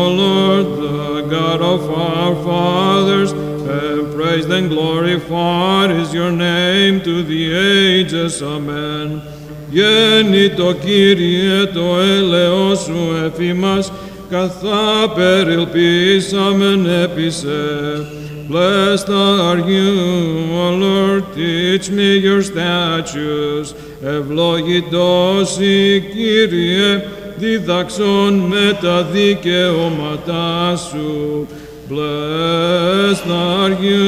O Lord, the God of our fathers, and praised and glorified is your name to the ages. Amen. Γέννητο Κύριε το έλεος σου εφήμας, καθά περιλπίσαμεν έπισε. Blessed are you, O Lord, teach me your statutes. Ευλογητός η Κύριε, διδαξών με τα δικαιώματά σου. Blessed are you,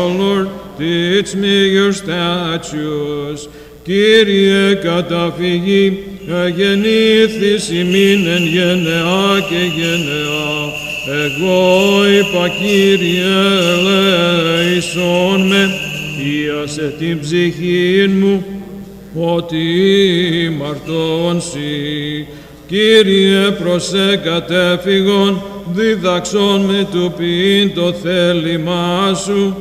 O Lord, teach me your statutes. Κύριε καταφυγή, γεννήθης ημίν εν γενεά και γενεά. Εγώ είπα Κύριε ελέησον με, ίασε την ψυχή μου, ότι μαρτώνσι. Κύριε προσέ κατέφυγον, διδαξόν με του ποιήν το θέλημά σου,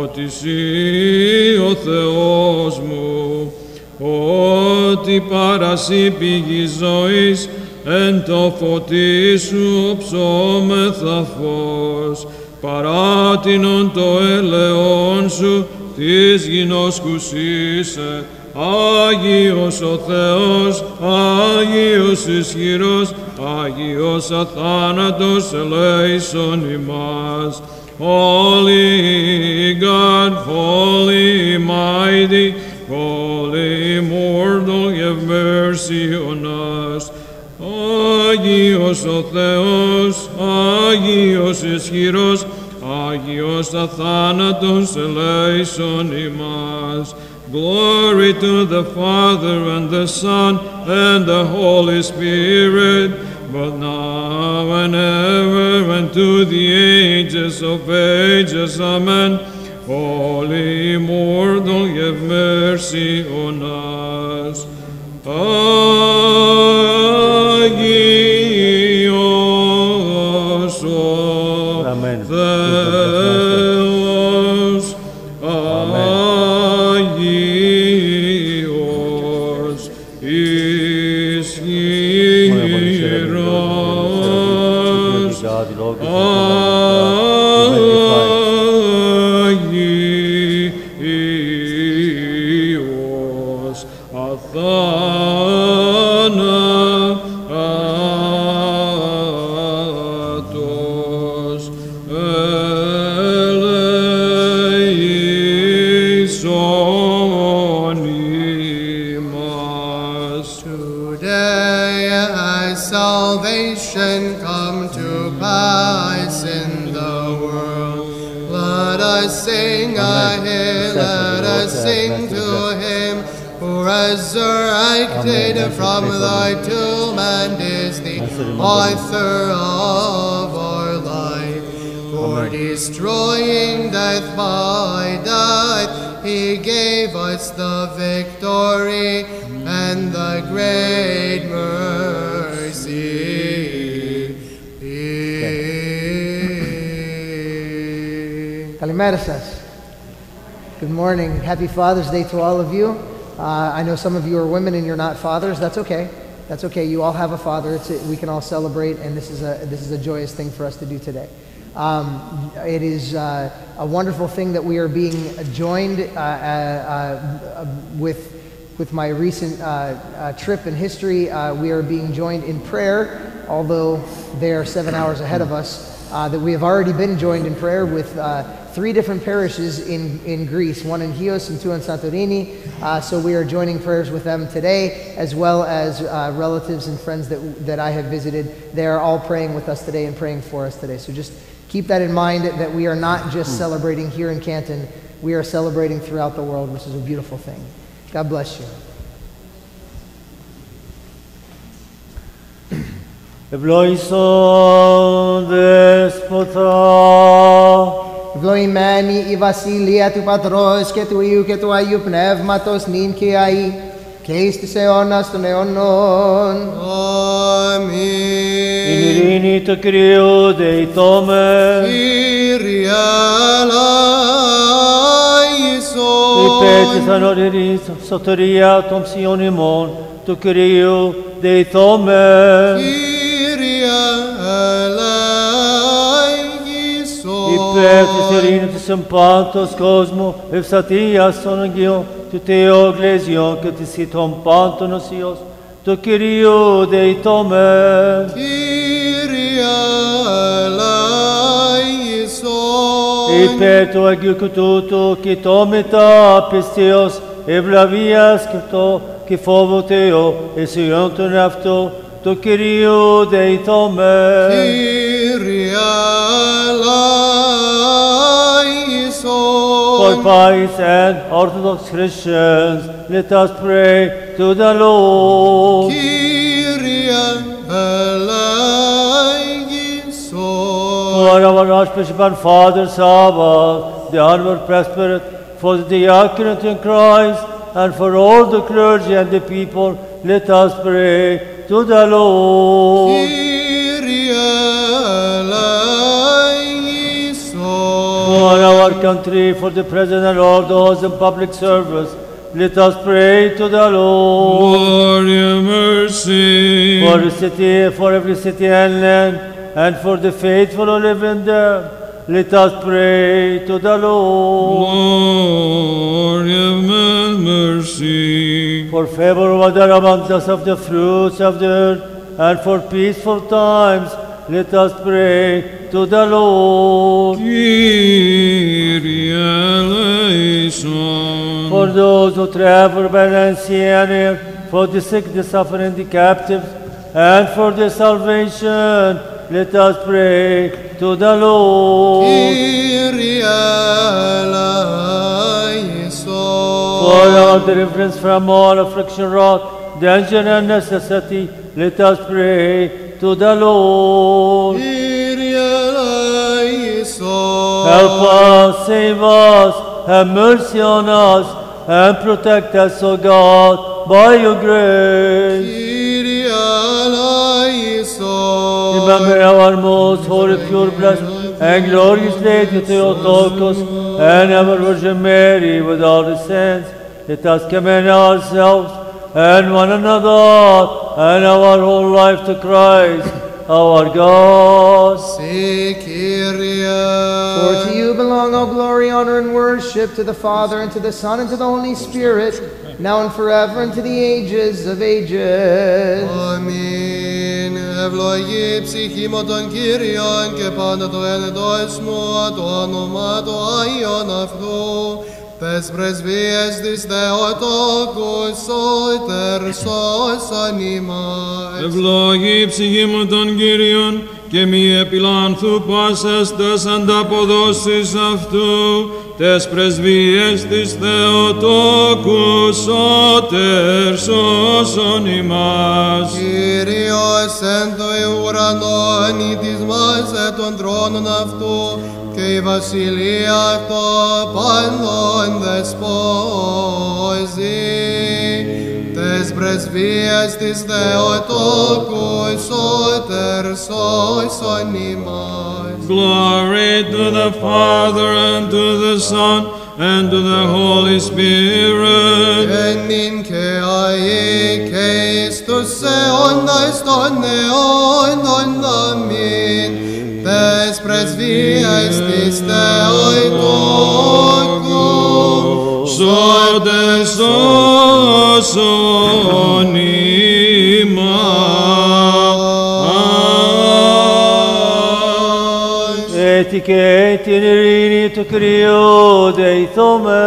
ότι εσύ ο Θεός μου, ότι παρασύ πηγή ζωής, εν το φωτί σου ψώμεθα φως, παράτηνον το έλεον σου, της γινώσκουσίσε, Άγιος ο Θεός, Άγιος ισχυρός, Άγιος αθάνατος ελέησον ημάς. Holy God, holy mighty, holy immortal, have mercy on us. Άγιος ο Θεός, Άγιος ισχυρός, Άγιος αθάνατος ελέησον ημάς. Glory to the Father and the Son and the Holy Spirit, but now and ever and to the ages of ages. Amen. Holy immortal, have mercy on us. Agios Happy Father's Day to all of you. Uh, I know some of you are women and you're not fathers. That's okay. That's okay. You all have a father. A, we can all celebrate, and this is a this is a joyous thing for us to do today. Um, it is uh, a wonderful thing that we are being joined uh, uh, uh, with with my recent uh, trip in history. We are being joined in prayer, although they are seven hours ahead of us. That we have already been joined in prayer with three different parishes in, in Greece, one in Chios and two in Santorini. Uh, so we are joining prayers with them today, as well as uh, relatives and friends that, that I have visited. They are all praying with us today and praying for us today. So just keep that in mind that we are not just celebrating here in Canton, we are celebrating throughout the world, which is a beautiful thing. God bless you. Ευλογήσον δέσποτα, Ευλογημένη η βασιλεία του Πατρός και του Υιού και του Αγίου Πνεύματος νυν και αεί και εις της αιώνας των αιώνων. την Amen. ειρήνη του Κυρίου δεητώμε, Kyrie υπέρ της eleison. ανώτερης σωτηρία των ψιών ημών του Κυρίου δεητώμε, Kyrie eleison. υπέρ της ειρήνης της εμπάντος κόσμου, ευσατίας των Αγίων, του Θεού Εκκλησιών και της ητών πάντων οσίως, του Κυρίου δεητώμε. Kyrie eleison. Υπέρ του Αγίου και τούτου και το μετά πιστεως ευλαβίας και το και φόβο Θεό εσιών τον εαυτό το Κυρίου δεηθώμε. Kyrie For pious and Orthodox Christians, let us pray to the Lord. Kyrie eleison. For our Archbishop and Father Savas, the honorable presbyterate, for the diaconate in Christ, and for all the clergy and the people, let us pray to the Lord. For our country, for the President and all those in public service, let us pray to the Lord. Lord, have mercy. For the city, for every city and land, and for the faithful who live in them, let us pray to the Lord. Lord, have mercy. For favor weather amongst us of the fruits of the earth, and for peaceful times, let us pray to the Lord. For those who travel by land, sea, and air, for the sick, the suffering, the captives, and for their salvation, let us pray to the Lord. For our deliverance from all affliction, wrath, danger, and necessity, let us pray to the Lord. Help us, save us, have mercy on us, and protect us, O God, by your grace. Kyrie eleison. Remember our most holy, pure, blessed, and glorious Lady Theotokos, and our Virgin Mary with all the saints. Let us commend ourselves and one another and our whole life to Christ, our God. Se Kyrie. For to you belong all glory, honor, and worship, to the Father, and to the Son, and to the Holy Spirit, now and forever, and to the ages of ages. Αμήν. Ευλογή ψυχή μου των Κύριων και πάντα το ένετος μου, το όνομα το Άγιον αυτού. Τες πρεσβείες της Θεοτόκους σώτερ σώσον ημάς. Ευλόγη η ψυχή μου των Κύριων και μη επιλάνθου πάσας τες ανταποδόσεις αυτού, τες πρεσβείες της Θεοτόκους σώτερ σώσον ημάς. Κύριος εν το ουρανόν ητής μας εν των τρόνων αυτού και η βασιλεία αυτό πάντων δεσπόζει. Τες πρεσβείες της Θεοτόκου σώτερ σώσον ημάς. Glory to the Father and to the Son and to the Holy Spirit. Εν νυν και αεί και εις τους αιώνας των αιώνων αμήν. Τες Πρεσβείες της Θεοτόκου Σώτε σώσον ημάς. Έτσι και την ειρήνη του Κυρίου δεηθούμε.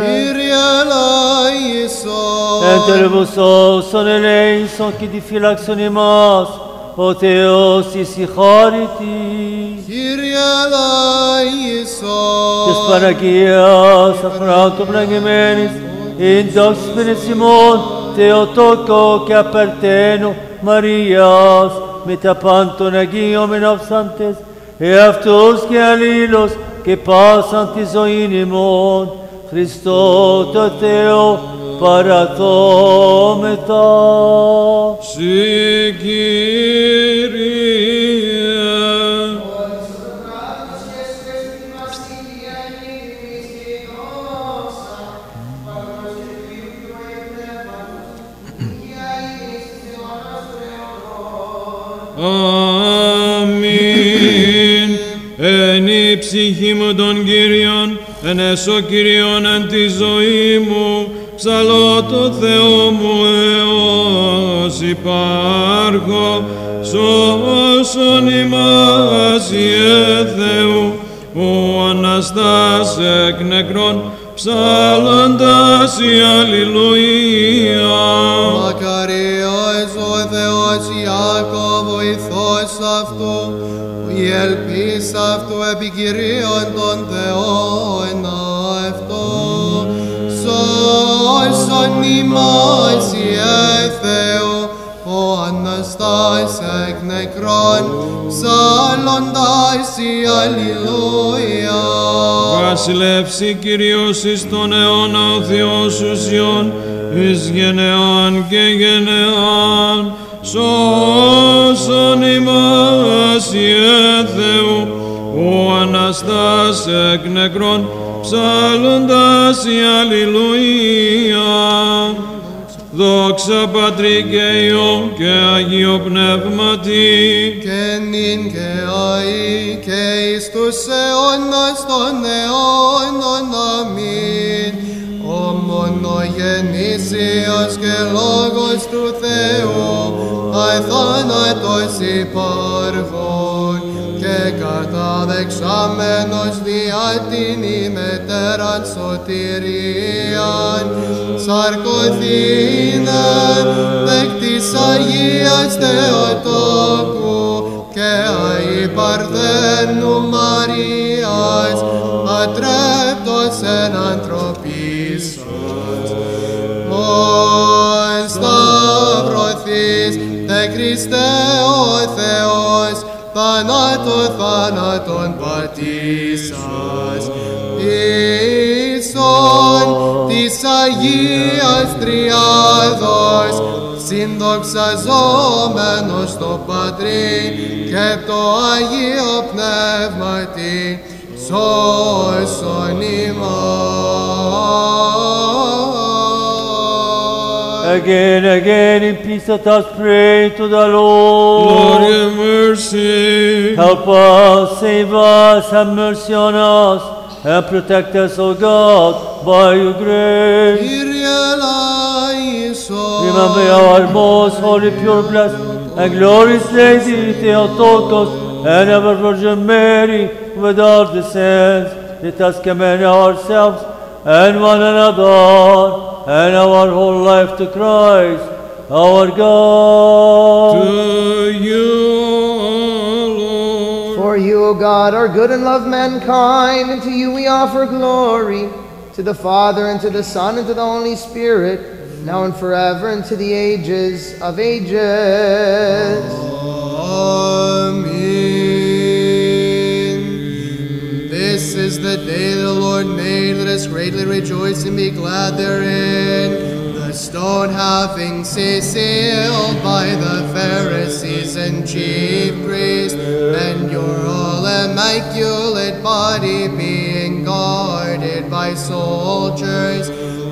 Κύριε λαΐσον. Εν τελεβουσόσον ελέησον και τη φύλαξον ημάς, ο Θεός εις η χάρητη. Κύριε λαΐσον. της Παναγίας Αφράτου Πλαγημένης, ειν δόξης Πενεσιμών, Θεοτόκο και απερτένου Μαρίας, με τα πάντων Αγίων ενόψαντες, εαυτούς και αλλήλους και πάσαν τη ζωήν ημών, Χριστό το Θεό παραθόμετα. Συ Εν η ψυχή μου των Κύριων, εν έσω Κύριον εν τη ζωή μου, ψαλώ το Θεό μου εώς υπάρχω, σώσον ημάς Ιε Θεού, ο Αναστάς εκ νεκρών, ψάλλοντας η Αλληλουία. Μακαριος ο Θεός Ιάκω βοηθός αυτού, η ελπίς αυτού επικυρίων των Θεών αυτό. Σώσον ημάς Ιε Θεού, ο Αναστάς εκ νεκρών, ψάλλοντας η Αλληλούια. Βασιλεύσει Κύριος εις τον αιώνα ο Θεός ουσιών, εις γενεάν και γενεάν, σώσον ημάς Ιε Θεού, ο Αναστάς Αναστάς εκ νεκρών, ψάλλοντας η Αλληλουία. Δόξα Πατρί και Υιό και Αγίο Πνεύματι, και νυν και αεί και εις τους αιώνας των αιώνων. Αμήν. Ο μονογεννήσιος και λόγος του Θεού, αθάνατος υπάρχων και ad examenos diatini meterat sotirian. Sarcodinen vectis aias Theotocou que ai partenum Marias atreptos en antropisos Mon stavrothis de Christe o Theos Θεός, θανάτω θάνατον πατήσας. Ίσον της Αγίας Τριάδος, συνδοξαζόμενος το Πατρί και το Αγίο Πνεύματι, σώσον ημάς. Again, again, in peace let us pray to the Lord. Lord have mercy. Help us, save us, have mercy on us, and protect us, O God, by your grace. Remember our most holy, pure, blessed, and glorious Lady Theotokos, and ever Virgin Mary, with all the saints. Let us commend ourselves and one another and our whole life to Christ, our God. To you, O Lord. For you, O God, are good and love mankind, and to you we offer glory, to the Father, and to the Son, and to the Holy Spirit, now and forever, and to the ages of ages. Amen. Is the day the Lord made. Let us greatly rejoice and be glad therein. The stone having sealed by the Pharisees and chief priests, and your all immaculate body being guarded by soldiers.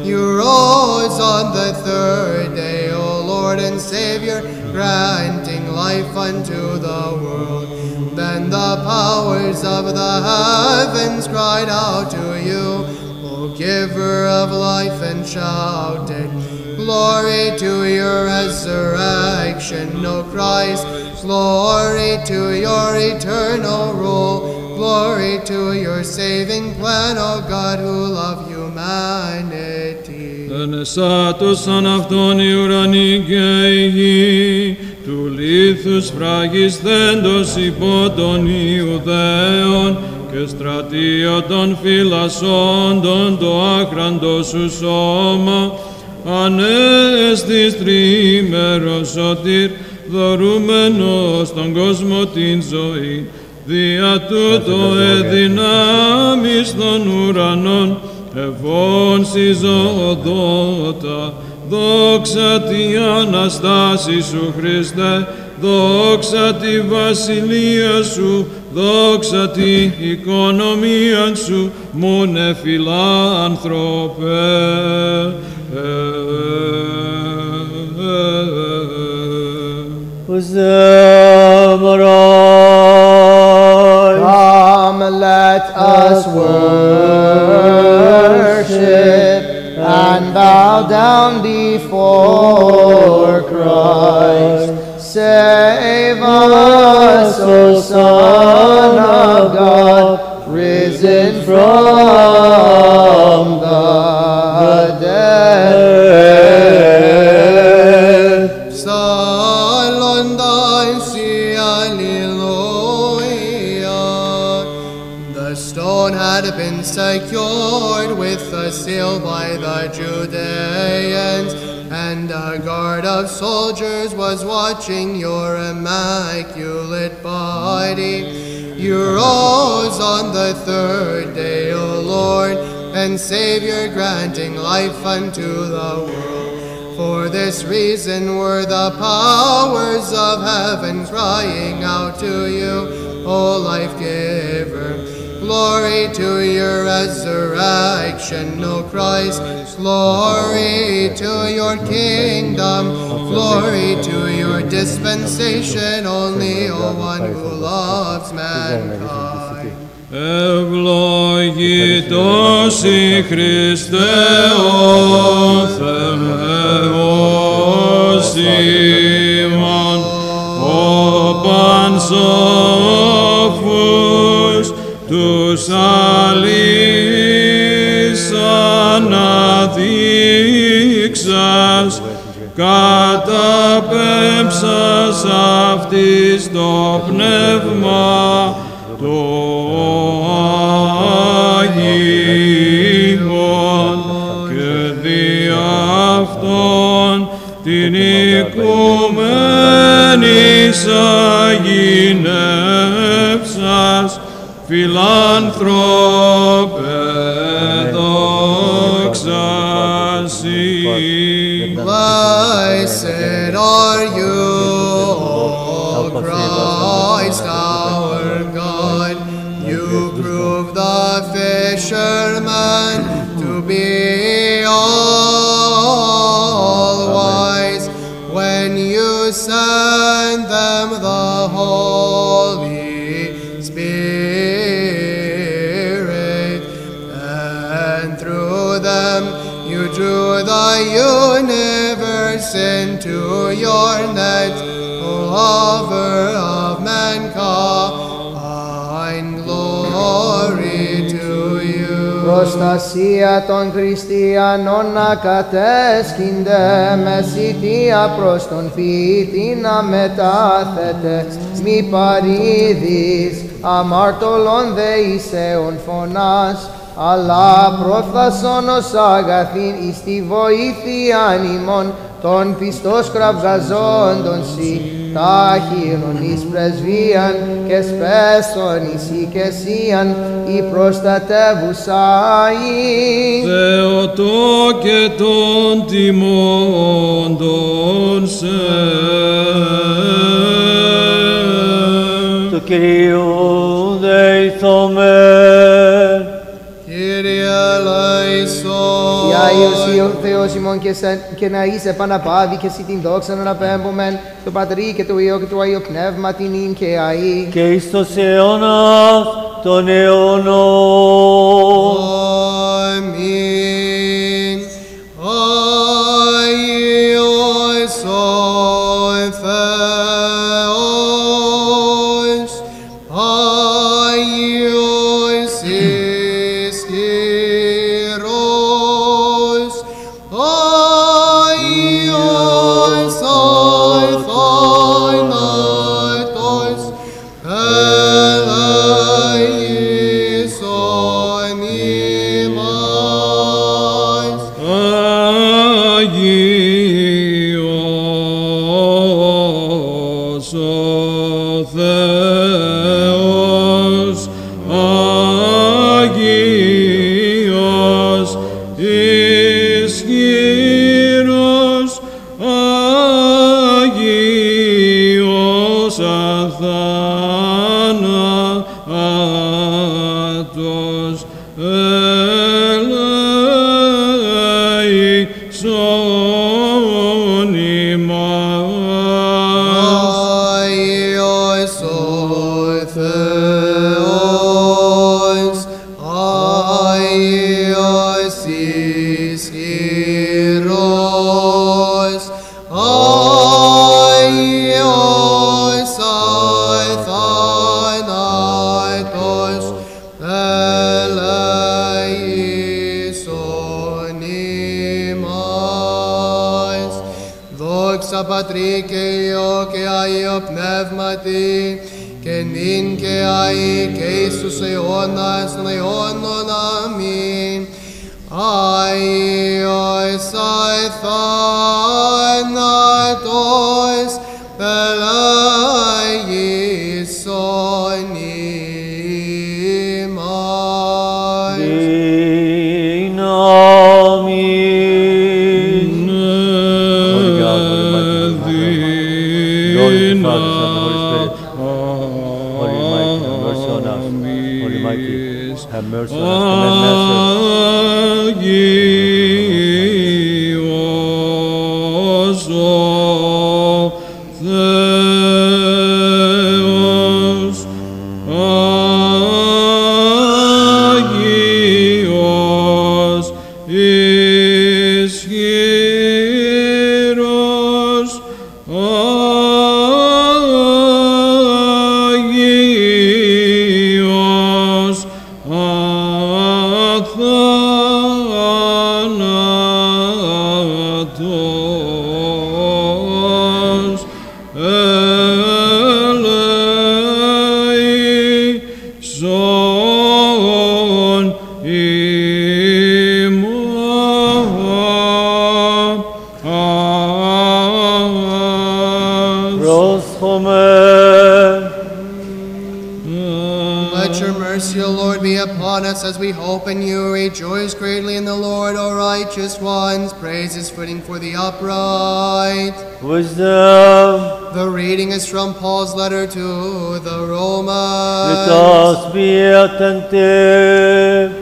You rose on the third day, Lord and Savior, granting life unto the world. Then the powers of the heavens cried out to you, O giver of life, and shouted, Glory to your resurrection, O Christ. Glory to your eternal rule. Glory to your saving plan, O God, who love humanity. Ενεσάτωσαν αυτόν οι ουρανοί και η γη, του λίθους φραγισθέντος υπό των Ιουδαίων και στρατείο των φυλασσόντων το άκραντο σου σώμα, ανέστης τρίμερος σωτήρ, δωρούμενος τον κόσμο την ζωή, δια τούτο εδυνάμεις των ουρανών, ευών συζωδότα, δόξα τη Αναστάση σου Χριστέ, δόξα τη βασιλεία σου, δόξα τη οικονομία σου, μόνε φιλάνθρωπε. Uzamaroi. Come, let us worship down before Christ. Save us, O Son of God, risen from the dead. Salondaisi Alleluia. The stone had been secured with a seal by the Judeans, and a guard of soldiers was watching your immaculate body. You rose on the third day, O Lord, and Savior, granting life unto the world. For this reason were the powers of heaven crying out to you, O life giver Glory to your resurrection, O Christ. Glory to your kingdom. Glory to your dispensation, only O one who loves mankind. Ευλογητός η Χριστέ ο Θεός τους αλείς αναδείξας, καταπέμψας αυτής το πνεύμα το Αγίον και δι' αυτόν την οικουμένης φιλάνθρωπε δόξα σοι. Blessed are you, O Christ our God. You prove the fishermen to be all wise when you send them the Holy universe into your net, O lover of mankind. Glory to you. Προστασία των χριστιανών να κατέσχυνται με σιτία προς τον ποιητή να μετάθετε μη παρήδεις αμαρτωλών δε εισέων φωνάς αλλά πρόφθασον ως αγαθήν εις τη βοήθεια ημών των πιστός κραυγαζόντων σοι τάχυρον εις πρεσβείαν και σπέσον εις οικεσίαν η προστατεύουσα εις. Θεοτό και των τιμώντων σε. του Κυρίου δεηθούμε. Eleison. Για Υιός Υιό Θεός ημών και, σε, και να είσαι παναπάβη και εσύ την δόξα να αναπέμπομεν το Πατρί και το Υιό και το Αγίο Πνεύμα την ίν και αή. και εις τους αιώνας των αιώνων.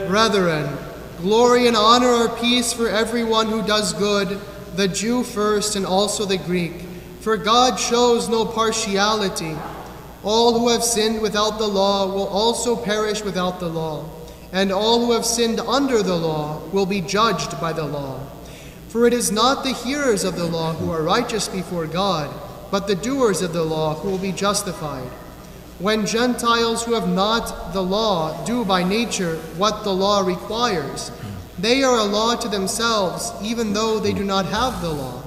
Brethren, glory and honor or peace for everyone who does good, the Jew first and also the Greek. For God shows no partiality. All who have sinned without the law will also perish without the law, and all who have sinned under the law will be judged by the law. For it is not the hearers of the law who are righteous before God, but the doers of the law who will be justified. When Gentiles who have not the law do by nature what the law requires, they are a law to themselves, even though they do not have the law.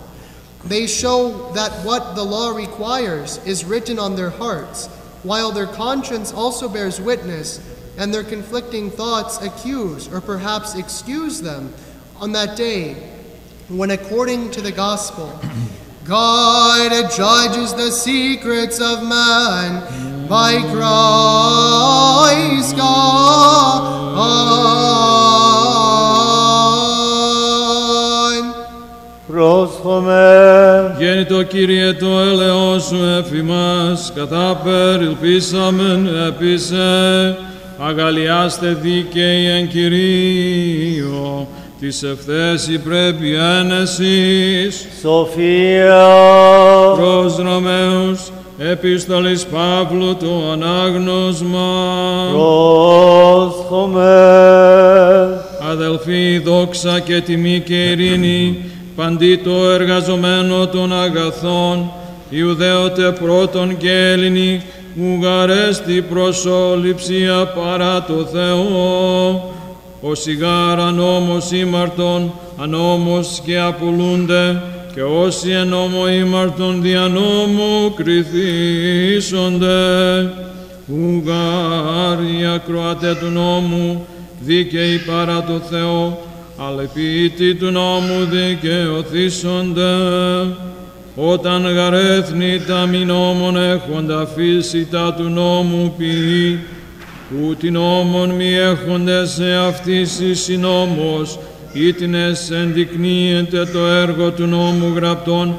They show that what the law requires is written on their hearts, while their conscience also bears witness, and their conflicting thoughts accuse or perhaps excuse them on that day when, according to the gospel, God judges the secrets of man by Christ God. Πρόσχομαι. Γέννητο Κύριε το έλεος σου εφημάς, κατά περιλπίσαμεν επίσε, αγαλιάστε δίκαιοι εν Κυρίω, της ευθέση πρέπει ένεσης, Σοφία. προς Ρωμαίους, επίστολης Παύλου το ανάγνωσμα. Πρόσχομαι. Αδελφοί, δόξα και τιμή και ειρήνη, παντί το εργαζομένο των αγαθών, Ιουδαίωτε πρώτον και Έλληνη, ουγαρέστη προσόληψία παρά το Θεό, ο σιγάρ ανόμος ήμαρτον, ανόμος και απολούνται, και όσοι εν νόμο ήμαρτον δια νόμου κριθήσονται. Ουγάρ οι ακροατέ του νόμου, δίκαιοι παρά το Θεό, αλλά ποιητοί του νόμου δικαιωθήσονται. Όταν γαρέθνη τα μη νόμων έχοντα φύση τα του νόμου ποιεί, ούτι νόμων μη έχονται σε αυτής η συνόμος, ήτινες ενδεικνύεται το έργο του νόμου γραπτών,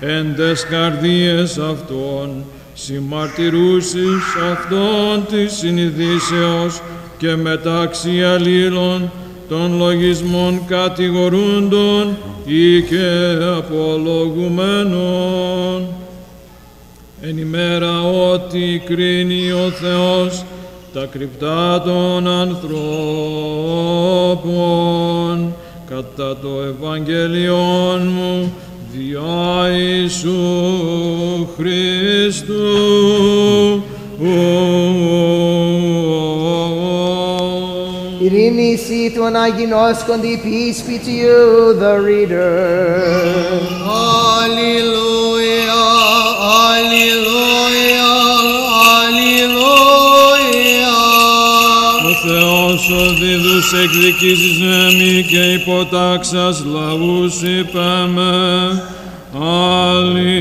εν τες καρδίες αυτών, συμμαρτυρούσεις αυτών της συνειδήσεως και μεταξύ αλλήλων των λογισμών κατηγορούντων ή και απολογουμένων. Εν ημέρα ότι κρίνει ο Θεός τα κρυπτά των ανθρώπων κατά το Ευαγγελιόν μου διά Ιησού Χριστού. Ειρήνη σύ του αναγινώσκοντι, peace be to you, the reader. Alleluia, alleluia, Θεός ο δίδους εκδικήσεις εμεί και υποτάξας λαούς είπαμε. Αλληλούια,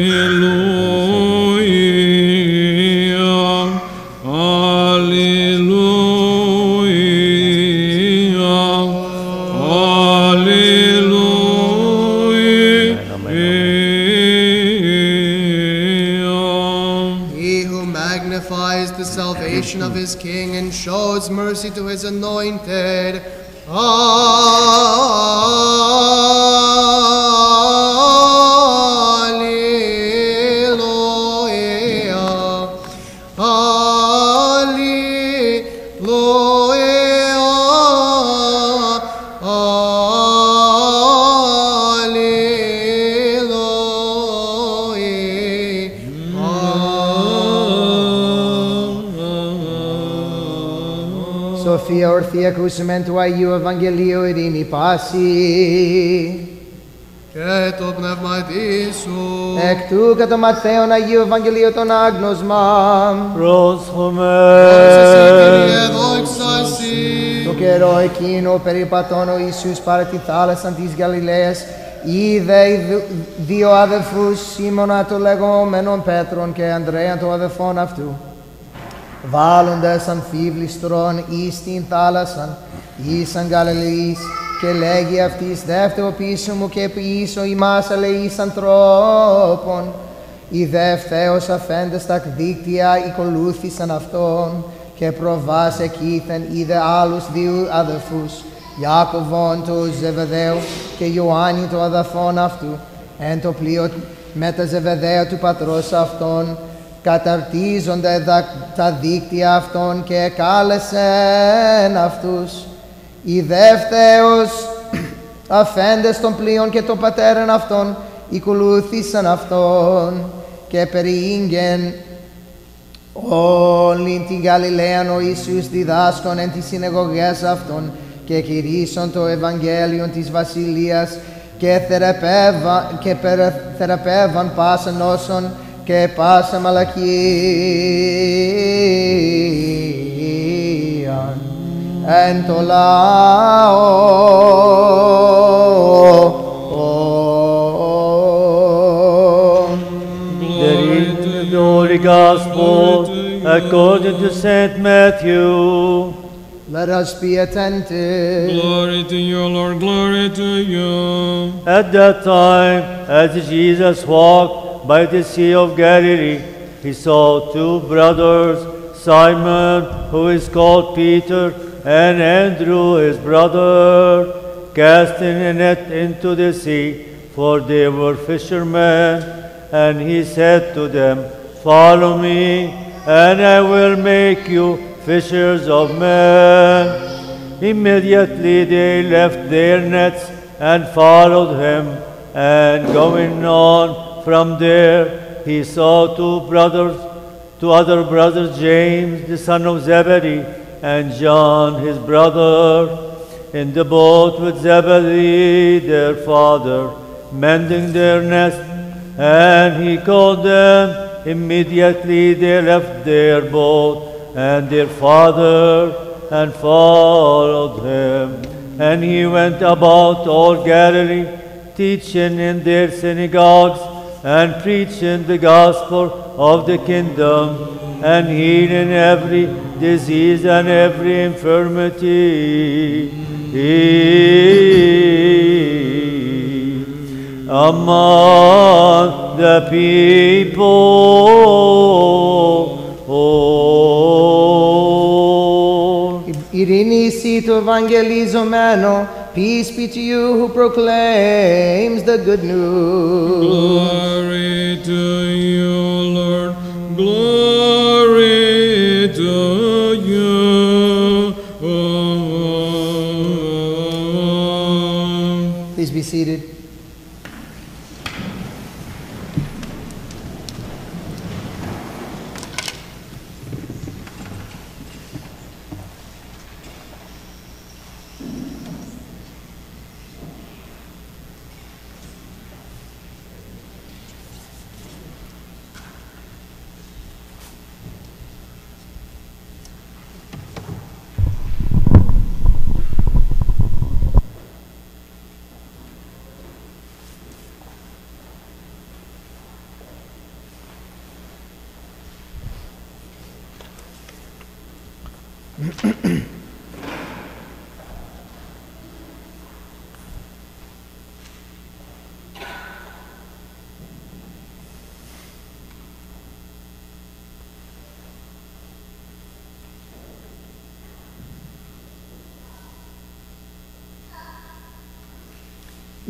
his king and shows mercy to his anointed. Alleluia. Σοφία ορθή ακούσιμεν του Αγίου Ευαγγελίου ειρήνη πάση. Και το πνευματί σου. Εκ του κατά Ματθαίον Αγίου Ευαγγελίου των άγνωσμα. Πρόσχομαι. Δόξα σε, Κύριε, δόξα σε. Το καιρό εκείνο περιπατών ο Ιησούς παρά τη θάλασσα της Γαλιλαίας είδε οι δυ- δύο αδελφούς Σίμωνα το λεγόμενον Πέτρον και Ανδρέα το αδελφόν αυτού βάλλοντας αμφίβληστρον εις την θάλασσαν εις αν Γαλιλαής και λέγει αυτής δεύτερο πίσω μου και πίσω ημάς αλεείς ανθρώπων οι δεύτερος αφέντες τα δίκτυα οικολούθησαν αυτόν και προβάς εκείθεν είδε άλλους δύο αδελφούς Ιάκωβον του Ζεβεδαίου και Ιωάννη το αδελφόν αυτού εν το πλοίο με τα Ζεβεδαία του πατρός αυτών καταρτίζονται δα- τα δίκτυα αυτών και κάλεσεν αυτούς. Οι δεύτερος αφέντες των πλοίων και των πατέρων αυτών οικολούθησαν αυτόν και περιήγγεν όλη την Γαλιλαίαν ο Ιησούς διδάσκον εν τις συνεγωγές αυτών και κηρύσσον το Ευαγγέλιο της Βασιλείας και θεραπεύαν, και περε- θεραπεύαν πάσαν όσων ¿Qué pasa, Malaquían? En Tolao. The Gospel according to St. Matthew. Let us be attentive. Glory to you, Lord, glory to you. At that time, as Jesus walked, by the Sea of Galilee, he saw two brothers, Simon, who is called Peter, and Andrew, his brother, casting a net into the sea, for they were fishermen. And he said to them, Follow me, and I will make you fishers of men. Immediately they left their nets and followed him. And going on from there, he saw two brothers, two other brothers, James, the son of Zebedee, and John, his brother, in the boat with Zebedee, their father, mending their nest. And he called them. Immediately they left their boat and their father and followed him. And he went about all Galilee, teaching in their synagogues and preaching the gospel of the kingdom and healing every disease and every infirmity among the people. Ειρήνη εσύ το Ευαγγελιζομένο, peace be to you who proclaims the good news. Glory to you, Lord, glory to you. Please be seated.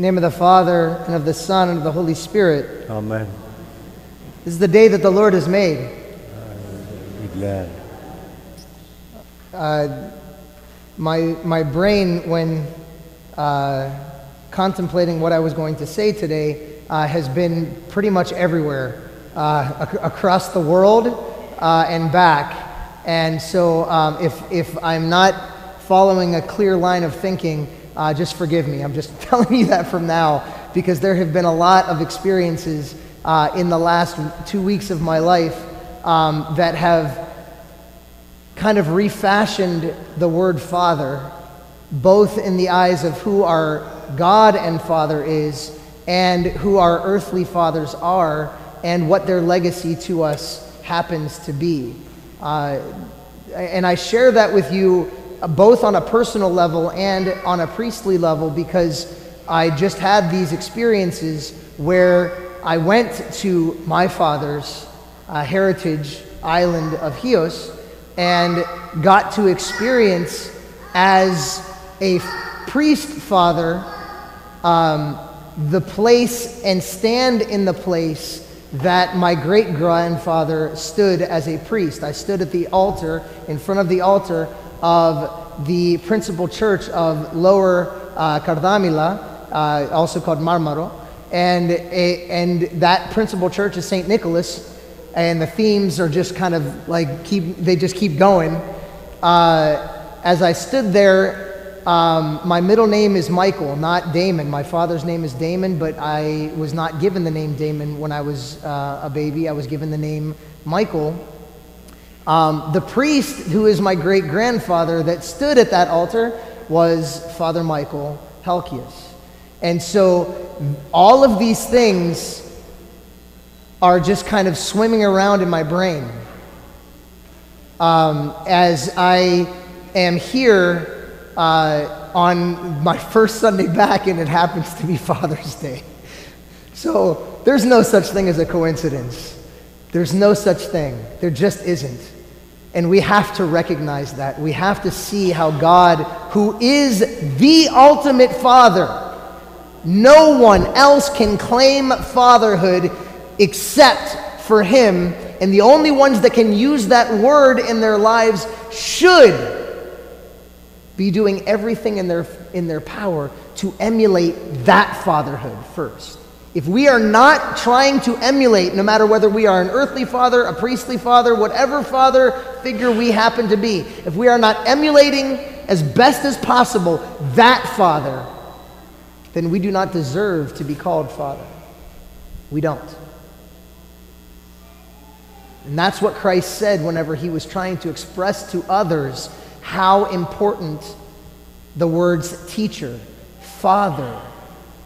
Name of the Father, and of the Son, and of the Holy Spirit. Amen. This is the day that the Lord has made. Be glad. My, my brain, when uh, contemplating what I was going to say today, uh, has been pretty much everywhere uh, ac- across the world uh, and back. And so, um, if, if I'm not following a clear line of thinking, uh, just forgive me. I'm just telling you that from now because there have been a lot of experiences uh, in the last two weeks of my life um, that have kind of refashioned the word Father, both in the eyes of who our God and Father is, and who our earthly fathers are, and what their legacy to us happens to be. Uh, and I share that with you both on a personal level and on a priestly level because I just had these experiences where I went to my father's uh, heritage island of Chios and got to experience as a priest father um, the place and stand in the place that my great grandfather stood as a priest. I stood at the altar, in front of the altar of the principal church of Lower uh, Cardamila, uh, also called Marmaro. And, and that principal church is St. Nicholas, and the themes are just kind of like keep, they just keep going. Uh, as I stood there um, my middle name is Michael, not Damon. My father's name is Damon, but I was not given the name Damon when I was uh, a baby. I was given the name Michael. Um, the priest, who is my great grandfather, that stood at that altar was Father Michael Helkias. And so all of these things are just kind of swimming around in my brain um, as I am here uh, on my first Sunday back, and it happens to be Father's Day. So there's no such thing as a coincidence. There's no such thing. There just isn't. And we have to recognize that. We have to see how God, who is the ultimate Father, no one else can claim fatherhood except for Him. And the only ones that can use that word in their lives should be doing everything in their, in their power to emulate that fatherhood first. If we are not trying to emulate, no matter whether we are an earthly father, a priestly father, whatever father figure we happen to be, if we are not emulating as best as possible that father, then we do not deserve to be called father. We don't. And that's what Christ said whenever he was trying to express to others how important the words teacher, father,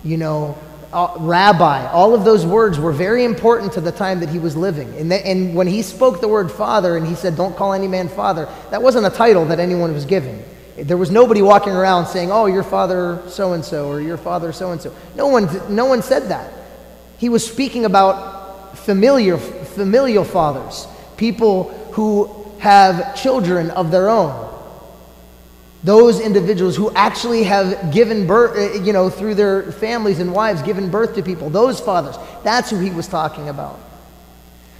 you know, uh, rabbi, all of those words were very important to the time that he was living. And, th- and when he spoke the word father and he said, Don't call any man father, that wasn't a title that anyone was given. There was nobody walking around saying, Oh, your father so and so, or your father so and so. No one, no one said that. He was speaking about familiar, familial fathers, people who have children of their own those individuals who actually have given birth, uh, you know, through their families and wives, given birth to people, those fathers. That's who he was talking about.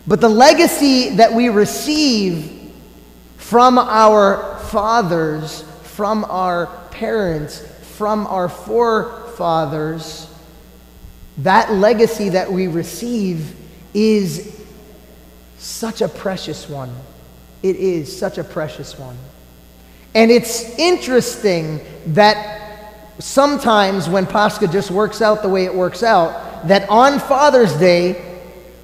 But the legacy that we receive from our fathers, from our parents, from our forefathers, that legacy that we receive is such a precious one. It is such a precious one. And it's interesting that sometimes when Pascha just works out the way it works out, that on Father's Day,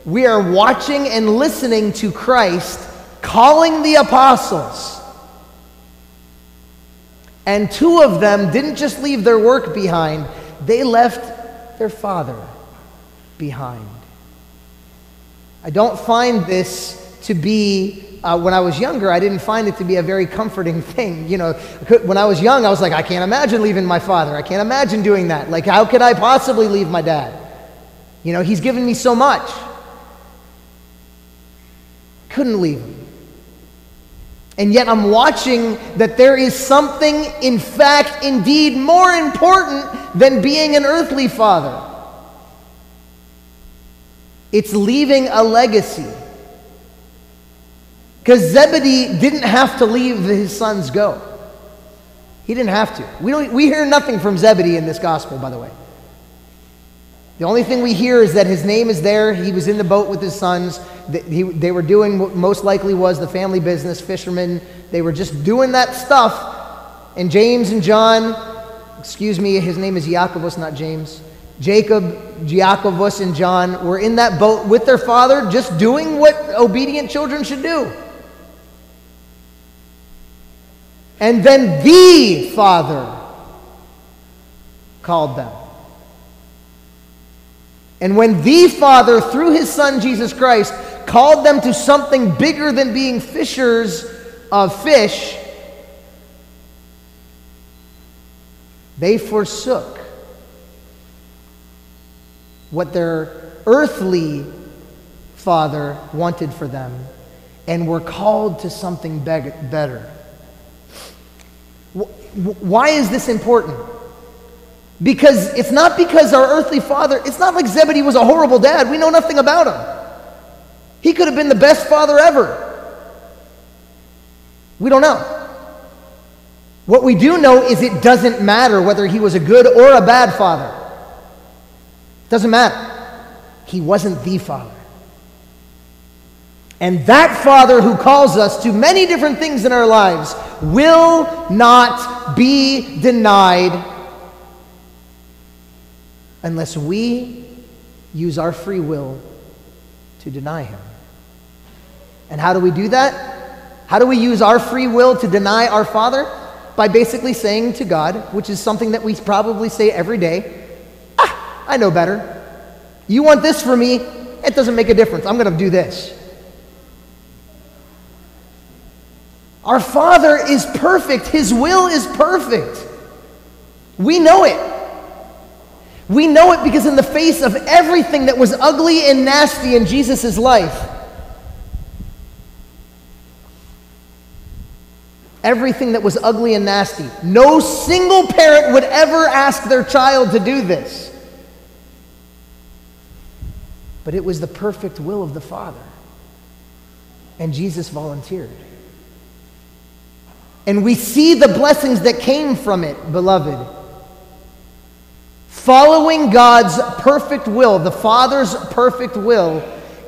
we are watching and listening to Christ calling the apostles. And two of them didn't just leave their work behind, they left their father behind. I don't find this to be uh, when I was younger, I didn't find it to be a very comforting thing. You know, when I was young, I was like, I can't imagine leaving my father. I can't imagine doing that. Like, how could I possibly leave my dad? You know, he's given me so much. Couldn't leave him. And yet I'm watching that there is something, in fact, fact, indeed, more important than being an earthly father. It's leaving a legacy. Because Zebedee didn't have to leave his sons go. He didn't have to. We, don't, we hear nothing from Zebedee in this gospel, by the way. The only thing we hear is that his name is there. He was in the boat with his sons. They, were doing what most likely was the family business, fishermen. They were just doing that stuff. And James and John, excuse me, his name is Jacobus, not James. Jacob, Jacobus, and John were in that boat with their father, just doing what obedient children should do. And then the Father called them. And when the Father, through his Son Jesus Christ, called them to something bigger than being fishers of fish, they forsook what their earthly father wanted for them and were called to something better. Why is this important? Because it's not because our earthly father, it's not like Zebedee was a horrible dad. We know nothing about him. He could have been the best father ever. We don't know. What we do know is it doesn't matter whether he was a good or a bad father. It Doesn't matter. He wasn't the father. And that Father who calls us to many different things in our lives will not be denied unless we use our free will to deny Him. And how do we do that? How do we use our free will to deny our Father? By basically saying to God, which is something that we probably say every day, ah, I know better. You want this for me? It doesn't make a difference. I'm going to do this. Our Father is perfect, His will is perfect. We know it. We know it because, in the face of everything that was ugly and nasty in Jesus' life, everything that was ugly and nasty, no single parent would ever ask their child to do this. But it was the perfect will of the Father. And Jesus volunteered. And we see the blessings that came from it, beloved. Following God's perfect will, the Father's perfect will,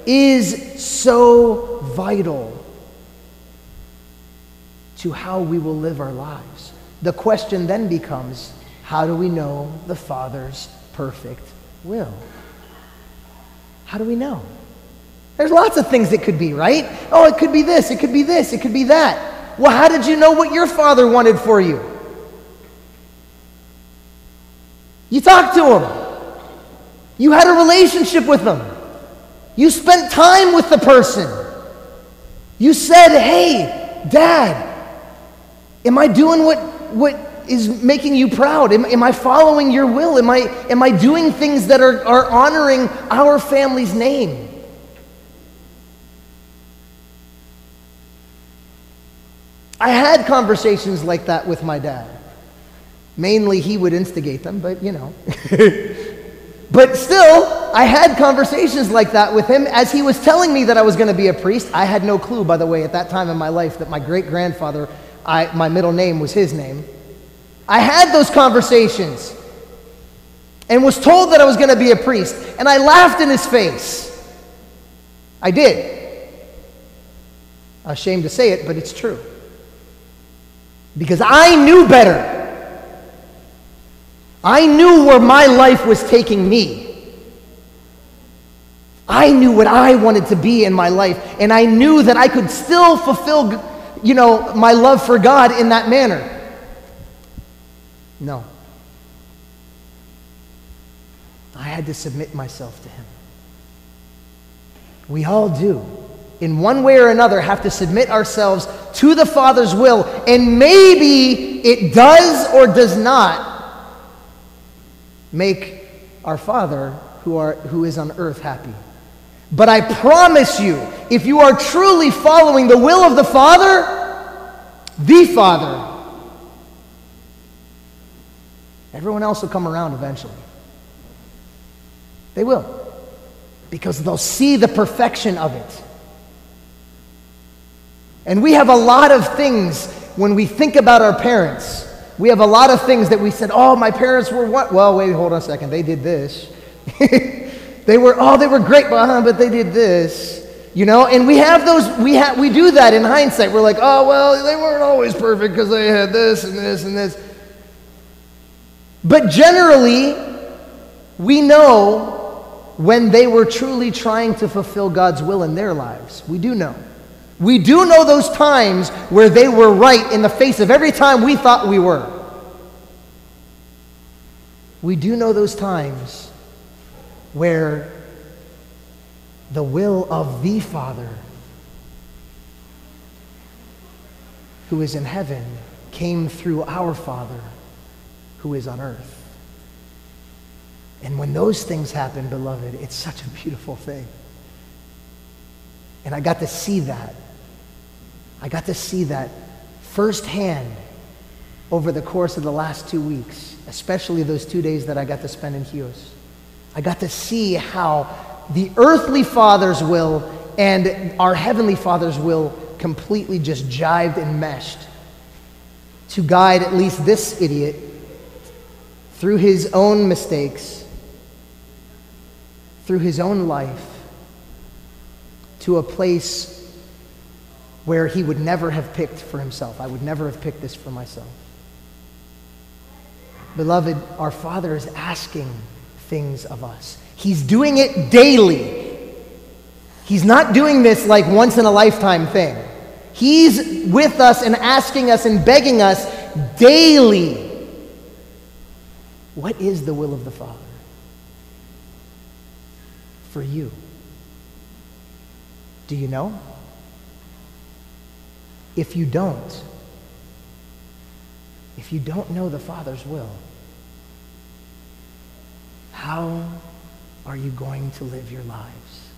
is so vital to how we will live our lives. The question then becomes how do we know the Father's perfect will? How do we know? There's lots of things it could be, right? Oh, it could be this, it could be this, it could be that. Well, how did you know what your father wanted for you? You talked to him. You had a relationship with him. You spent time with the person. You said, Hey, Dad, am I doing what, what is making you proud? Am, am I following your will? Am I, am I doing things that are, are honoring our family's name? I had conversations like that with my dad. Mainly, he would instigate them, but you know. but still, I had conversations like that with him as he was telling me that I was going to be a priest. I had no clue, by the way, at that time in my life that my great grandfather, my middle name was his name. I had those conversations and was told that I was going to be a priest, and I laughed in his face. I did. Ashamed to say it, but it's true because I knew better. I knew where my life was taking me. I knew what I wanted to be in my life, and I knew that I could still fulfill, you know, my love for God in that manner. No. I had to submit myself to Him. We all do in one way or another, have to submit ourselves to the Father's will. And maybe it does or does not make our Father who, are, who is on earth happy. But I promise you, if you are truly following the will of the Father, the Father, Everyone else will come around eventually. They will. Because they'll see the perfection of it. And we have a lot of things when we think about our parents. We have a lot of things that we said, oh, my parents were what? Well, wait, hold on a second. They did this. they were, oh, they were great, but, uh, but they did this. You know, and we have those, we, ha- we do that in hindsight. We're like, oh, well, they weren't always perfect because they had this and this and this. But generally, we know when they were truly trying to fulfill God's will in their lives. We do know. We do know those times where they were right in the face of every time we thought we were. We do know those times where the will of the Father who is in heaven came through our Father who is on earth. And when those things happen, beloved, it's such a beautiful thing. And I got to see that. I got to see that firsthand over the course of the last two weeks, especially those two days that I got to spend in Chios. I got to see how the earthly Father's will and our heavenly Father's will completely just jived and meshed to guide at least this idiot through his own mistakes, through his own life, to a place where he would never have picked for himself. I would never have picked this for myself. Beloved, our Father is asking things of us. He's doing it daily. He's not doing this like once in a lifetime thing. He's with us and asking us and begging us daily. What is the will of the Father for you? Do you know? If you don't, if you don't know the Father's will, how are you going to live your lives?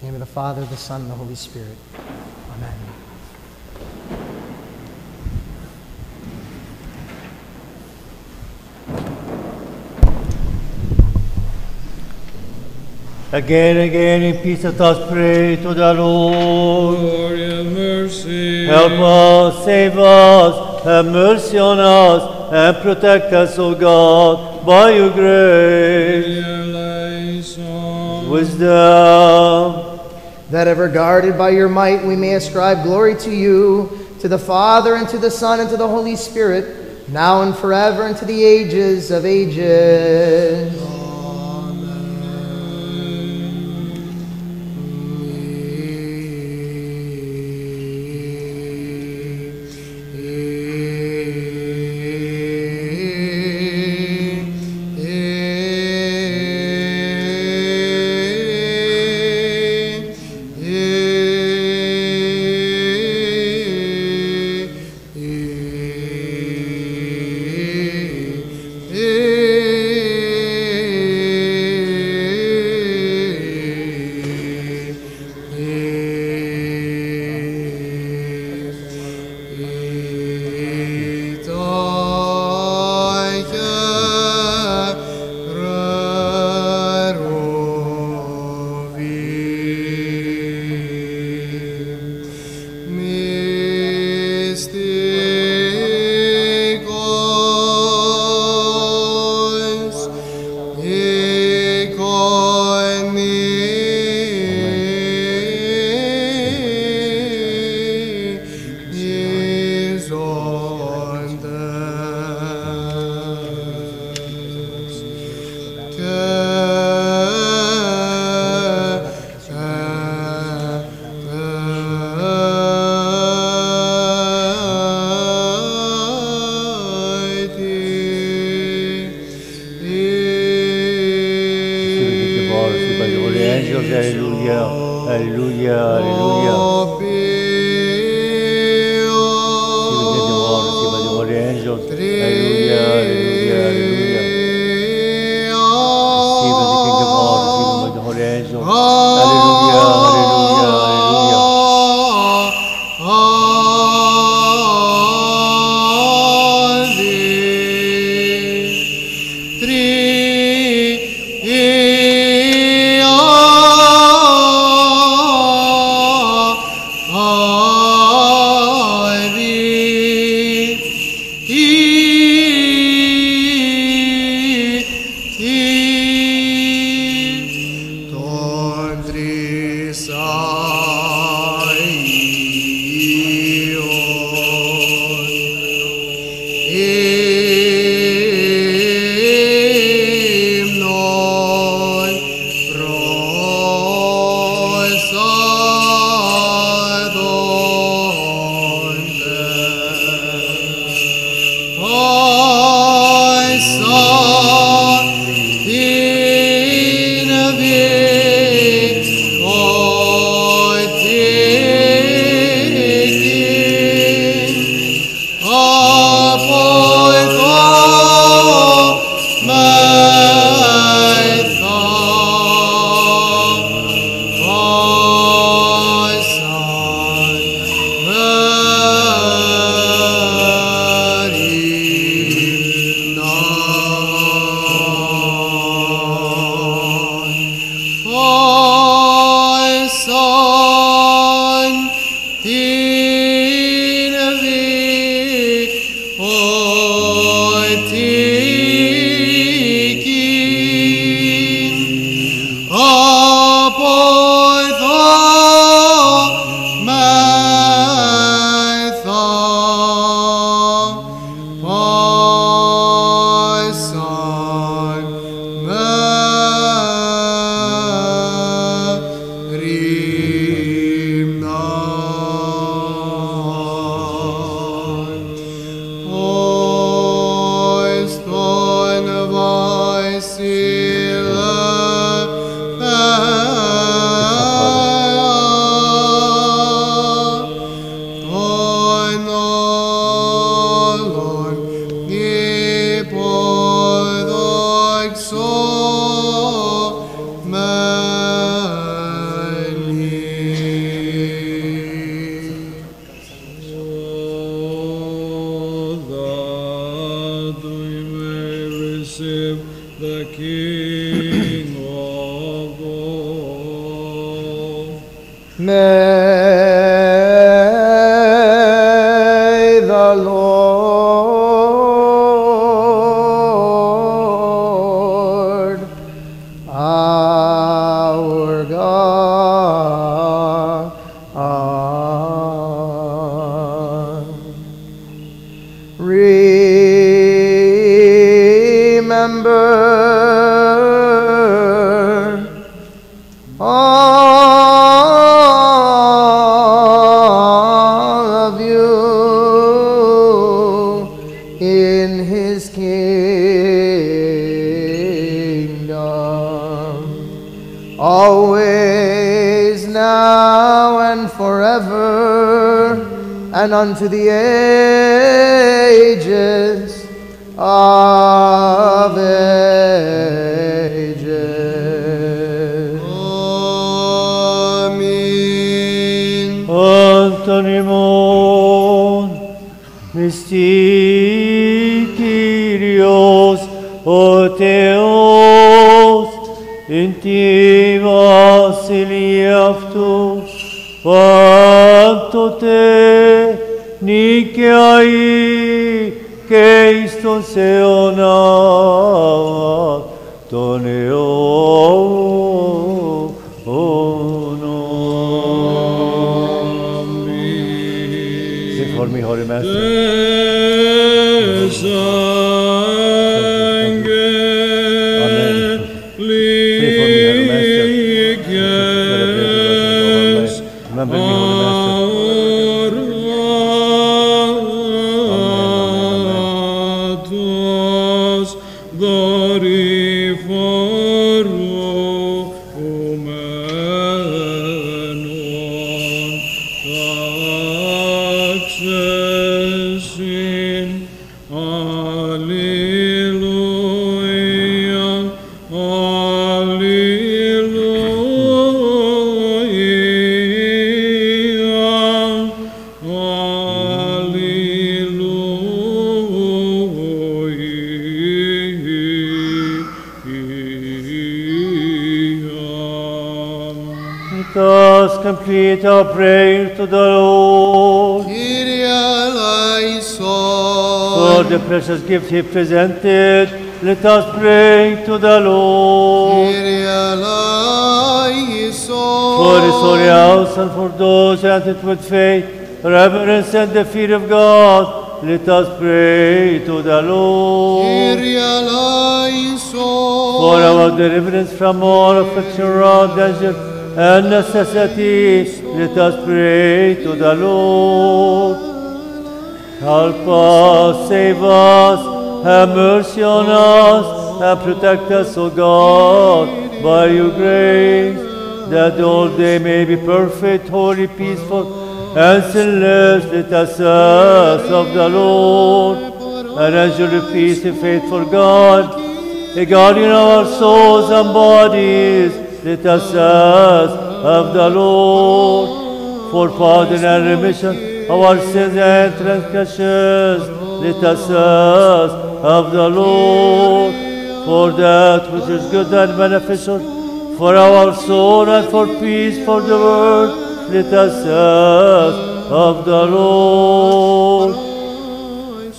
In the name of the Father, the Son, and the Holy Spirit. Amen. Again, again, in peace, let us pray to the Lord. Lord, have mercy. Help us, save us, have mercy on us, and protect us, O God, by your grace. Realization. Wisdom. That ever guarded by your might, we may ascribe glory to you, to the Father, and to the Son, and to the Holy Spirit, now and forever, and to the ages of ages. Unto the ages of ages. Amen. Antonimon Mystikirios seona precious gift he presented, let us pray to the Lord. For his holy house and for those it with faith, reverence, and the fear of God, let us pray to the Lord. For our deliverance from all affliction, wrong, danger, and necessity, let us pray to the Lord. Help us, save us, have mercy on us, and protect us, O God, by your grace, that all day may be perfect, holy, peaceful, and sinless. Let us ask of the Lord, and answer the peace and faithful God, the guardian of our souls and bodies, let us ask of the Lord for pardon and remission Let us ask of the Lord for that which is good and beneficial for our soul and for peace for the world. Let us ask of the Lord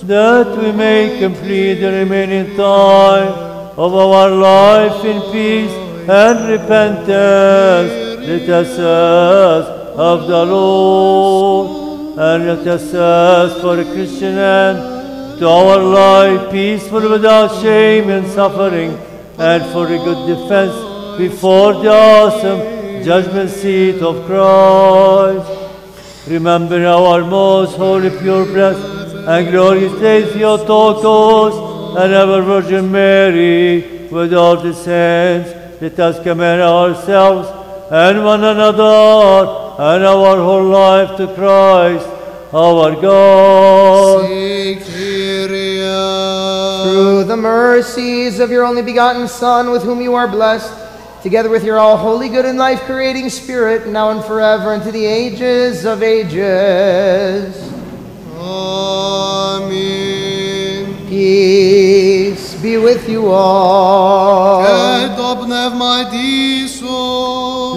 that we may complete the remaining time of our life in peace and repentance. Let us ask of the Lord, and let us for a Christian end to our life, peaceful without shame and suffering, and for a good defense before the awesome judgment seat of Christ. Remember our most holy, pure, blessed, and glorious day, Theotokos, and ever Virgin Mary, with all the saints. Let us commend ourselves and one another and our whole life to Christ, our God. Through the mercies of your only begotten Son, with whom you are blessed, together with your all holy, good, and life creating Spirit, now and forever, and to the ages of ages. Amen. Peace be with you all. My dear.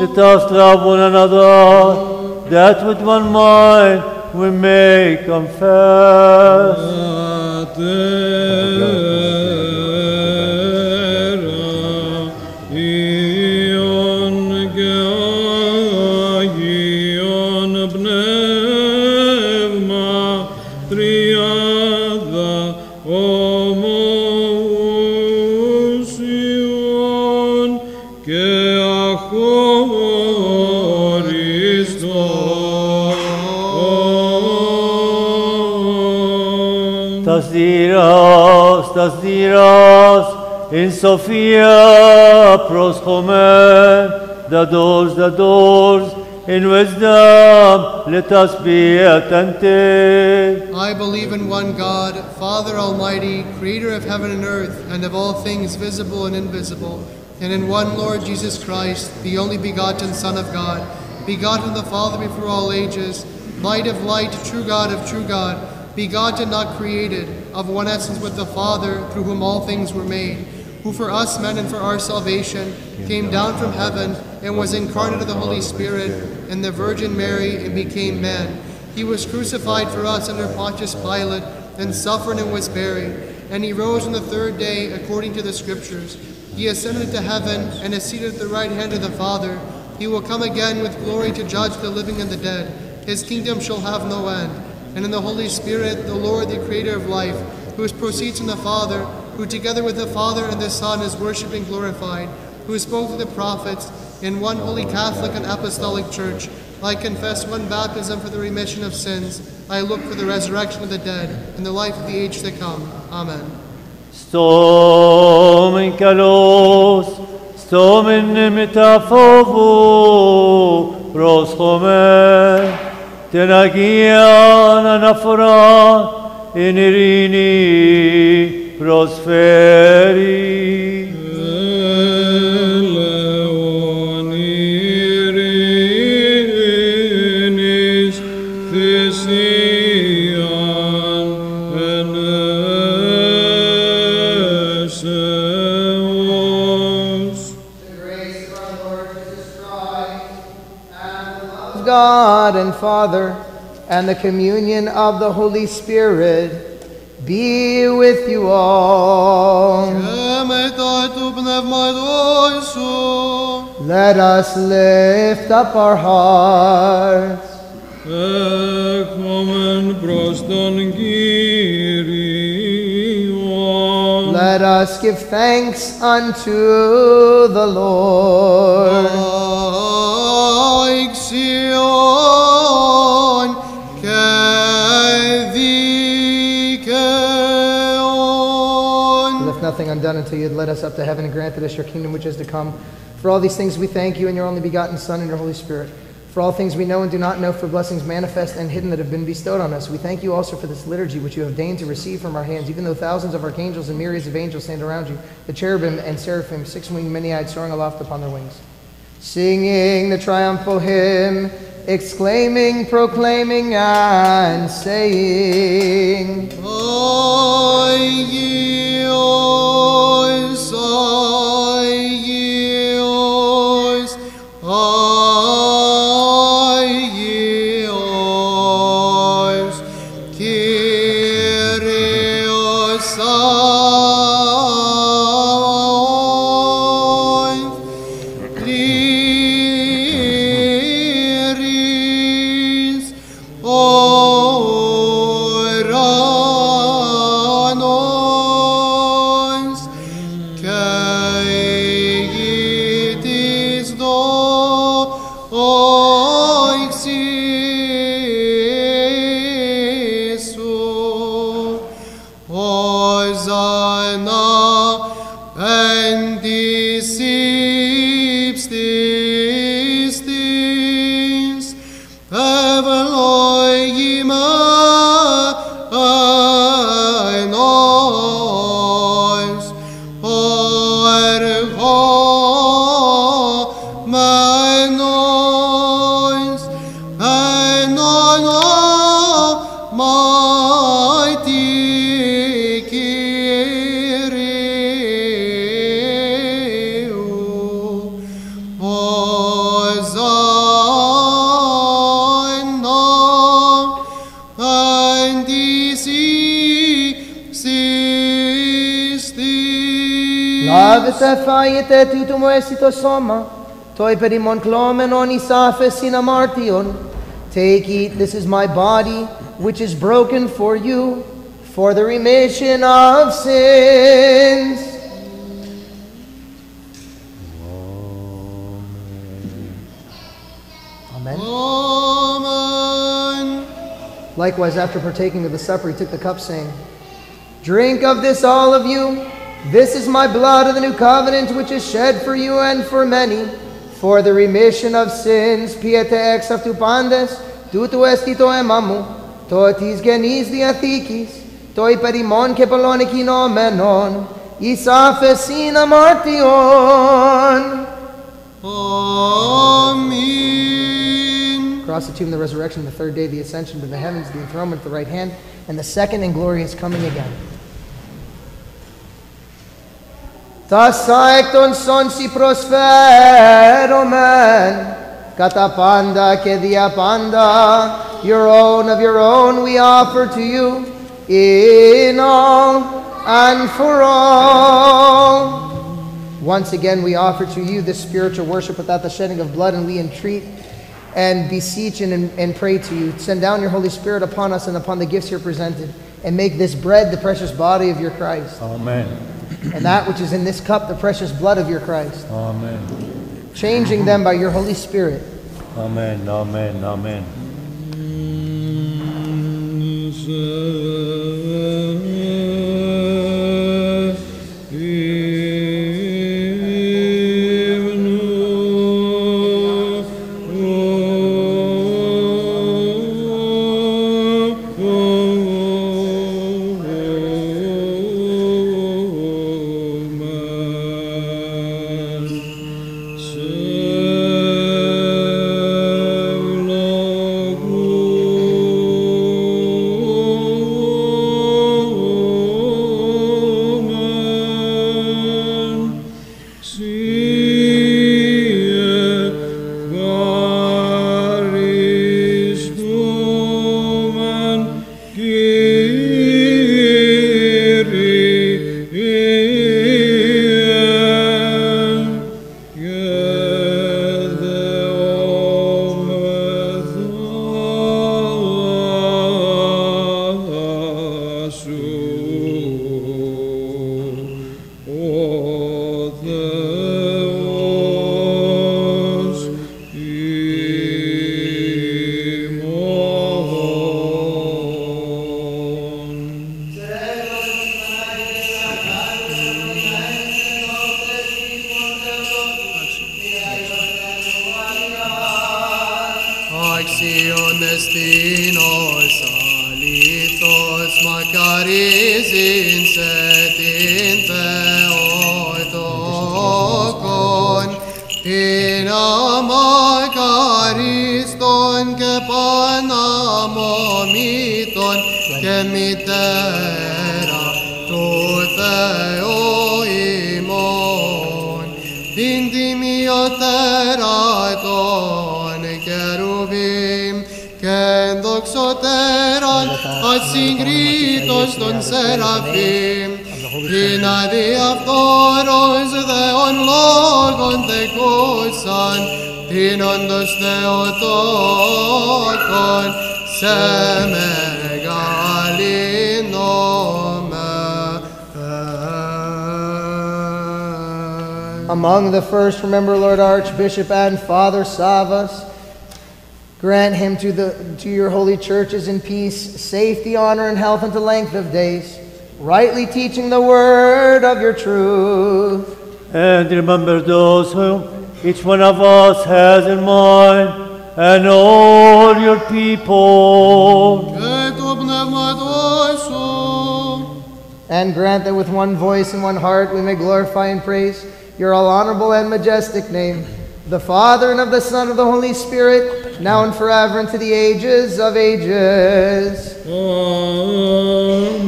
Let us love one another, that with one mind we may confess. Tas diras, in Sophia in wisdom, let us be attentive. I believe in one God, Father Almighty, creator of heaven and earth, and of all things visible and invisible, and in one Lord Jesus Christ, the only begotten Son of God, begotten of the Father before all ages, light of light, true God of true God, begotten, not created, of one essence with the Father, through whom all things were made, who for us men and for our salvation came down from heaven and was incarnate of the Holy Spirit and the Virgin Mary and became man. He was crucified for us under Pontius Pilate and suffered and was buried. And he rose on the third day according to the Scriptures. He ascended to heaven and is seated at the right hand of the Father. He will come again with glory to judge the living and the dead. His kingdom shall have no end. And in the Holy Spirit, the Lord, the Creator of life, who proceeds from the Father, who together with the Father and the Son is worshipped and glorified, who spoke to the prophets, in one holy Catholic and Apostolic Church, I confess one baptism for the remission of sins. I look for the resurrection of the dead and the life of the age to come. Amen. Stomen kalos, stomen metafovu, proschomen, την Αγίαν αναφορά εν ειρήνη προσφέρει. and Father, and the communion of the Holy Spirit be with you all. Let us lift up our hearts. Let us give thanks unto the Lord. Nothing undone until you had led us up to heaven and granted us your kingdom which is to come. For all these things we thank you and your only begotten Son and your Holy Spirit. For all things we know and do not know, for blessings manifest and hidden that have been bestowed on us. We thank you also for this liturgy which you have deigned to receive from our hands, even though thousands of archangels and myriads of angels stand around you, the cherubim and seraphim, six winged, many eyed, soaring aloft upon their wings. Singing the triumphal hymn, exclaiming, proclaiming, and saying. Agios, Agios, Agios, φάγετε τούτο μου έστι το σώμα, το υπερημον κλώμενον εις άφεσιν αμάρτιον. Take, eat, this is my body, which is broken for you, for the remission of sins. Amen. Amen. Likewise, after partaking of the supper, he took the cup, saying, Drink of this, all of you. This is my blood of the new covenant, which is shed for you and for many, for the remission of sins. Piete ex tu pandes, tutu esti to emamu, to tis genis diathikis, to iperimon ke poloniki menon, isafesina martion. Amen. Across the tomb, the resurrection, the third day, the ascension to the heavens, the enthronement at the right hand, and the second and glorious coming again. Τα των σών σοι προσφέρωμεν, κατά πάντα και δια πάντα, your own of your own we offer to you, in all and for all. Once again, we offer to you this spiritual worship without the shedding of blood, and we entreat and beseech and, and pray to you. Send down your Holy Spirit upon us and upon the gifts here presented, and make this bread the precious body of your Christ, Amen. and that which is in this cup the precious blood of your Christ, Amen. changing them by your Holy Spirit. Amen. Amen. Amen. first, remember Lord Archbishop and Father Savas. Grant him to, the, to your holy churches in peace, safety, honor, and health unto length of days, rightly teaching the word of your truth. And remember those whom each one of us has in mind, and all your people. And grant that with one voice and one heart we may glorify and praise your all honorable and majestic name, the Father and of the Son of the Holy Spirit, now and forever and to the ages of ages. Amen.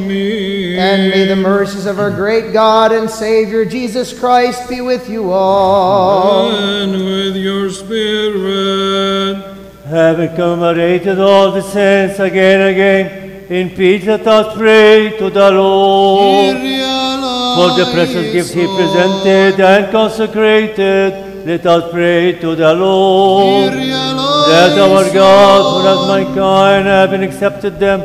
And may the mercies of our great God and Savior Jesus Christ be with you all. And with your spirit. Having commemorated all the saints again and again, in peace let us pray to the Lord. Kyrie For the precious gifts he presented and consecrated, let us pray to the Lord. That our God, who has mankind, having accepted them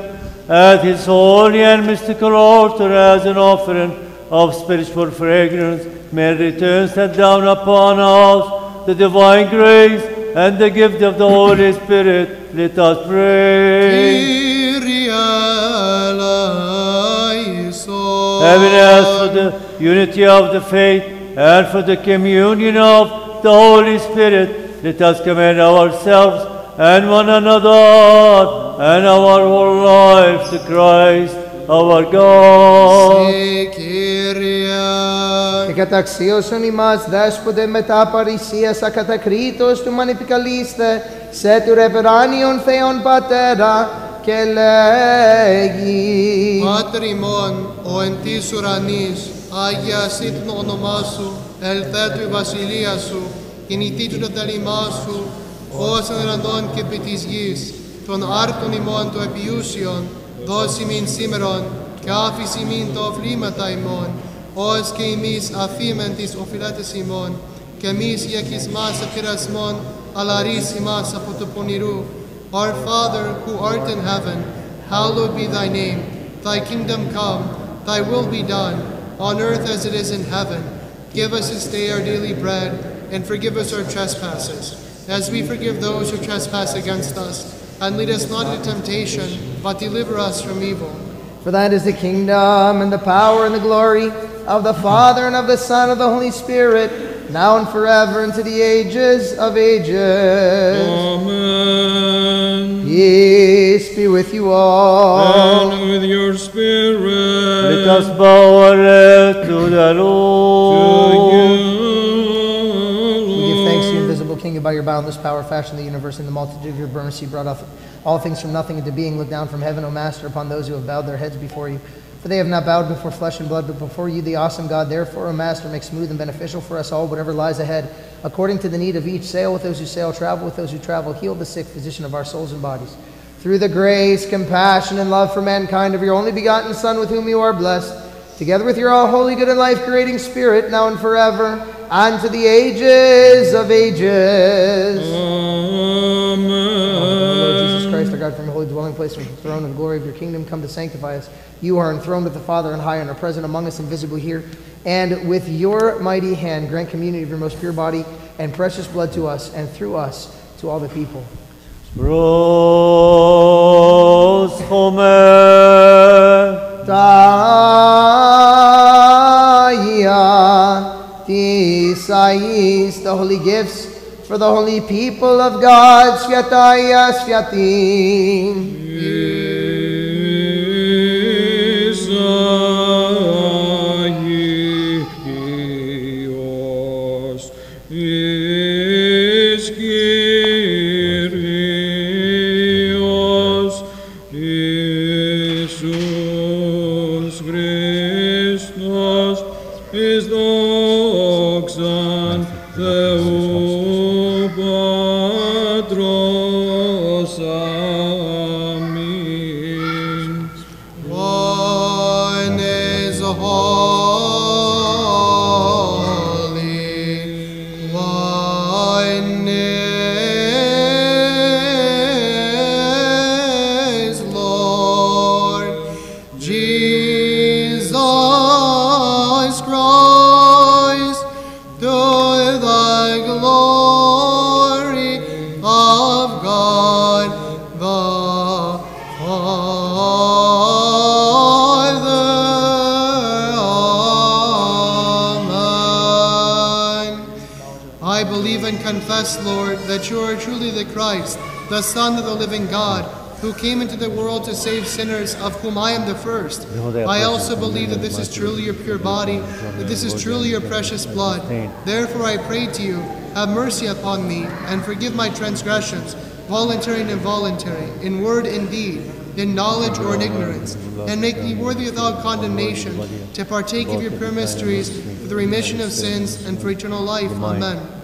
at his holy and mystical altar as an offering of spiritual fragrance, may return send down upon us the divine grace and the gift of the Holy Spirit. Let us pray. Having asked for the unity of the faith and for the communion of the Holy Spirit, let us commend ourselves and one another and our whole life to Christ our God. Σε Κύριε. Και καταξίωσον ημάς δέσποτε μετά παρησίας ακατακρίτως του μαν επικαλείστε σε του ρεβεράνιον Θεόν Πατέρα και λέγει Πάτερ ημών, ο εν της ουρανής, Άγια εσύ το όνομά σου, ελθέτου η βασιλεία σου, κινητή το θέλημά σου, ως εναντών και επί της γης, των άρκων ημών το επιούσιον, δώσει μην σήμερον, και άφηση μην το οφλήματα ημών, ως και εμείς αφήμεν τις οφειλέτες ημών, και εμείς για κισμάς επειρασμών, αλλά ρίση μας από το πονηρού. Our Father, who art in heaven, hallowed be thy name. Thy kingdom come, thy will be done, on earth as it is in heaven. Give us this day our daily bread, and forgive us our trespasses, as we forgive those who trespass against us. And lead us not into temptation, but deliver us from evil. For thine is the kingdom and the power and the glory of the Father and of the Son of the Holy Spirit, now and forever and into the ages of ages. Amen. Peace be with you all. And with your spirit. Let us bow our head to the to Lord. We give thanks to you, you, invisible King, who by your boundless power fashioned the universe and the multitude of your mercy brought off all things from nothing into being. Look down from heaven, O Master, upon those who have bowed their heads before you. For they have not bowed before flesh and blood, but before you, the awesome God. Therefore, O Master, make smooth and beneficial for us all whatever lies ahead, according to the need of each. Sail with those who sail, travel with those who travel, heal the sick, physician of our souls and bodies. Through the grace, compassion, and love for mankind of your only begotten Son, with whom you are blessed, together with your all holy, good, and life creating Spirit, now and forever, and to the ages of ages. Lord Jesus Christ, our God, holy dwelling place, from the throne and glory of your kingdom, come to sanctify us. You are enthroned with the Father and high and are present among us, invisible here. And with your mighty hand, grant community of your most pure body and precious blood to us, and through us to all the people. Bros Homer. Taia, the holy gifts for the holy people of God, Sviataya, Sviatim. That you are truly the Christ, the Son of the living God, who came into the world to save sinners, of whom I am the first. I also believe that this is truly your pure body, that this is truly your precious blood. Therefore I pray to you, have mercy upon me, and forgive my transgressions, voluntary and involuntary, in word and deed, in knowledge or in ignorance, and make me worthy without condemnation to partake of your pure mysteries for the remission of sins and for eternal life. Amen.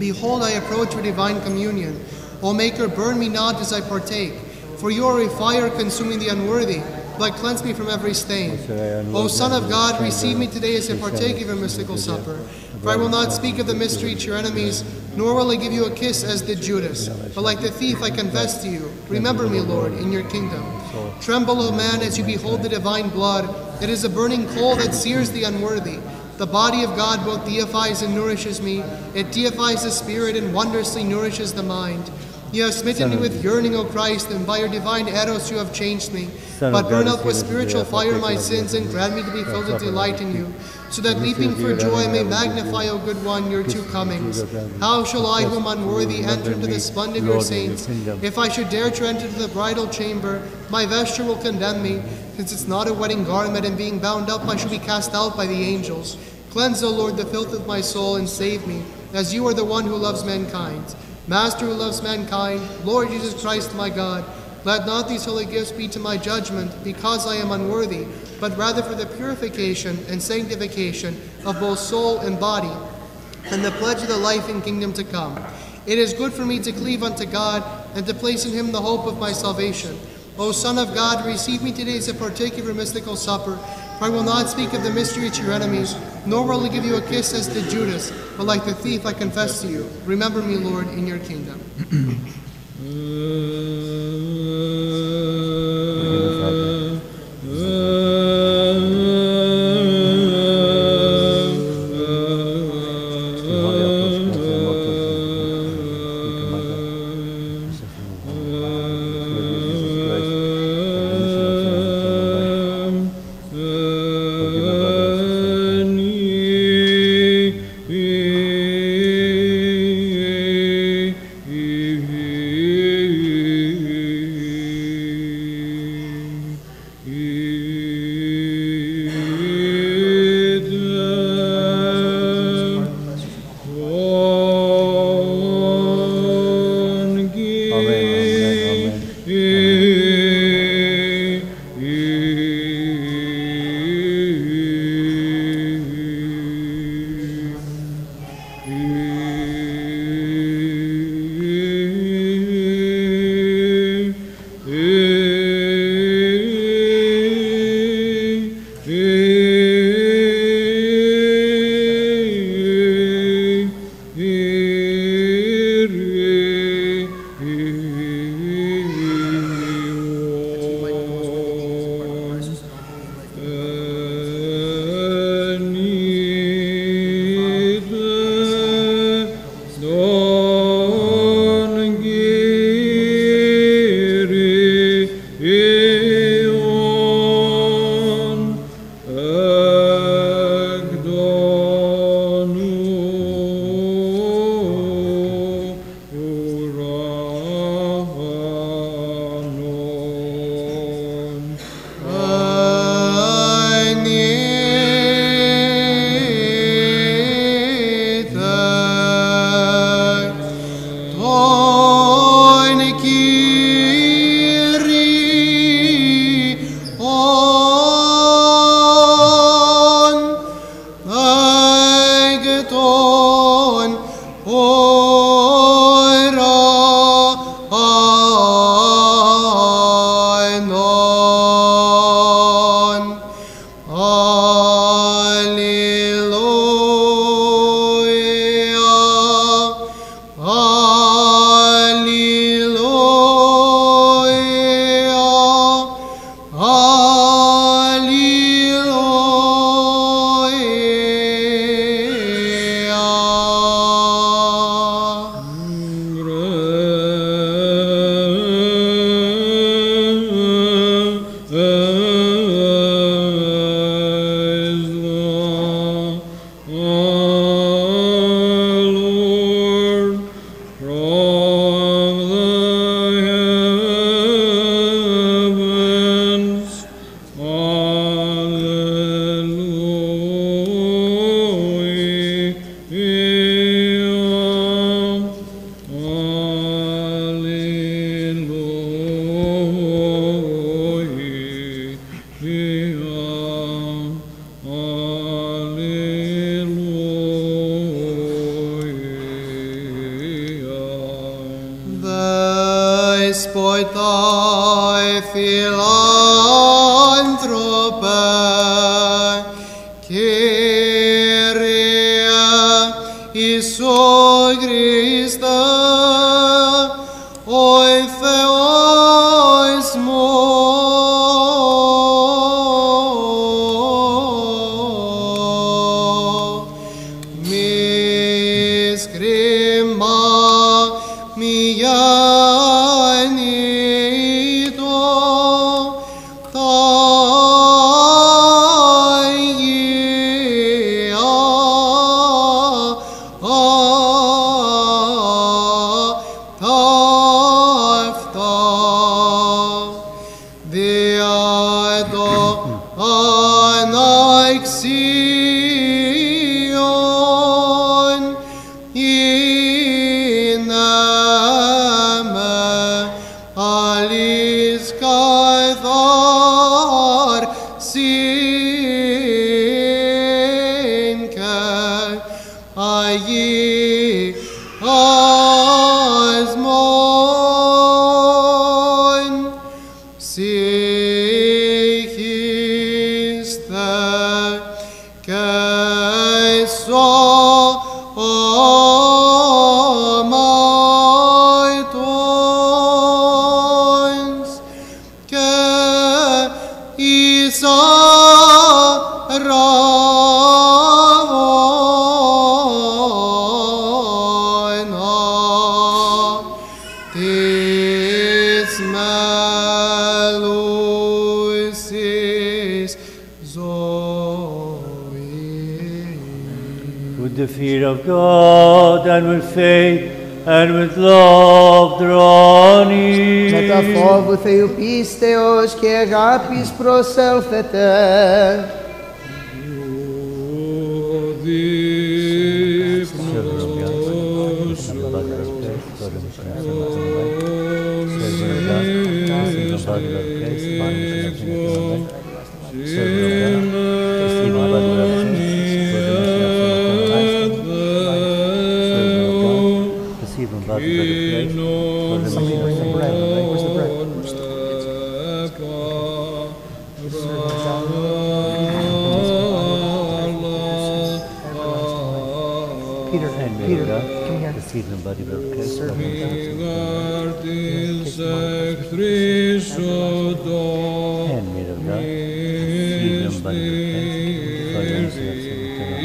Behold, I approach your divine communion. O Maker, burn me not as I partake, for you are a fire consuming the unworthy. but cleanse me from every stain. O Son of God, receive me today as a partake of your mystical supper. For I will not speak of the mystery to your enemies, nor will I give you a kiss as did Judas. But like the thief, I confess to you, remember me, Lord, in your kingdom. Tremble, O man, as you behold the divine blood. It is a burning coal that sears the unworthy. The body of God both deifies and nourishes me. It deifies the spirit and wondrously nourishes the mind. You have smitten me with yearning, O Christ, and by your divine eros you have changed me. Son But burn up with spiritual fire my sins and grant me to be filled with delight in you, so that leaping for joy I may magnify, O good one, your two comings. How shall I, whom unworthy, enter into the splendor of your Lord, in your saints? If I should dare to enter the bridal chamber, my vesture will condemn me, since it's not a wedding garment, and being bound up, I shall be cast out by the angels. Cleanse, O Lord, the filth of my soul, and save me, as you are the one who loves mankind. Master who loves mankind, Lord Jesus Christ, my God, let not these holy gifts be to my judgment, because I am unworthy, but rather for the purification and sanctification of both soul and body, and the pledge of the life and kingdom to come. It is good for me to cleave unto God and to place in him the hope of my salvation. O Son of God, receive me today as a partaker of your mystical supper. For I will not speak of the mystery to your enemies, nor will I give you a kiss as did Judas, but like the thief I confess to you. Remember me, Lord, in your kingdom. yourself at the.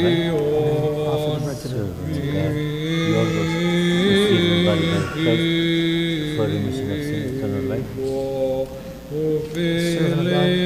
right? Often president of the Lord was life.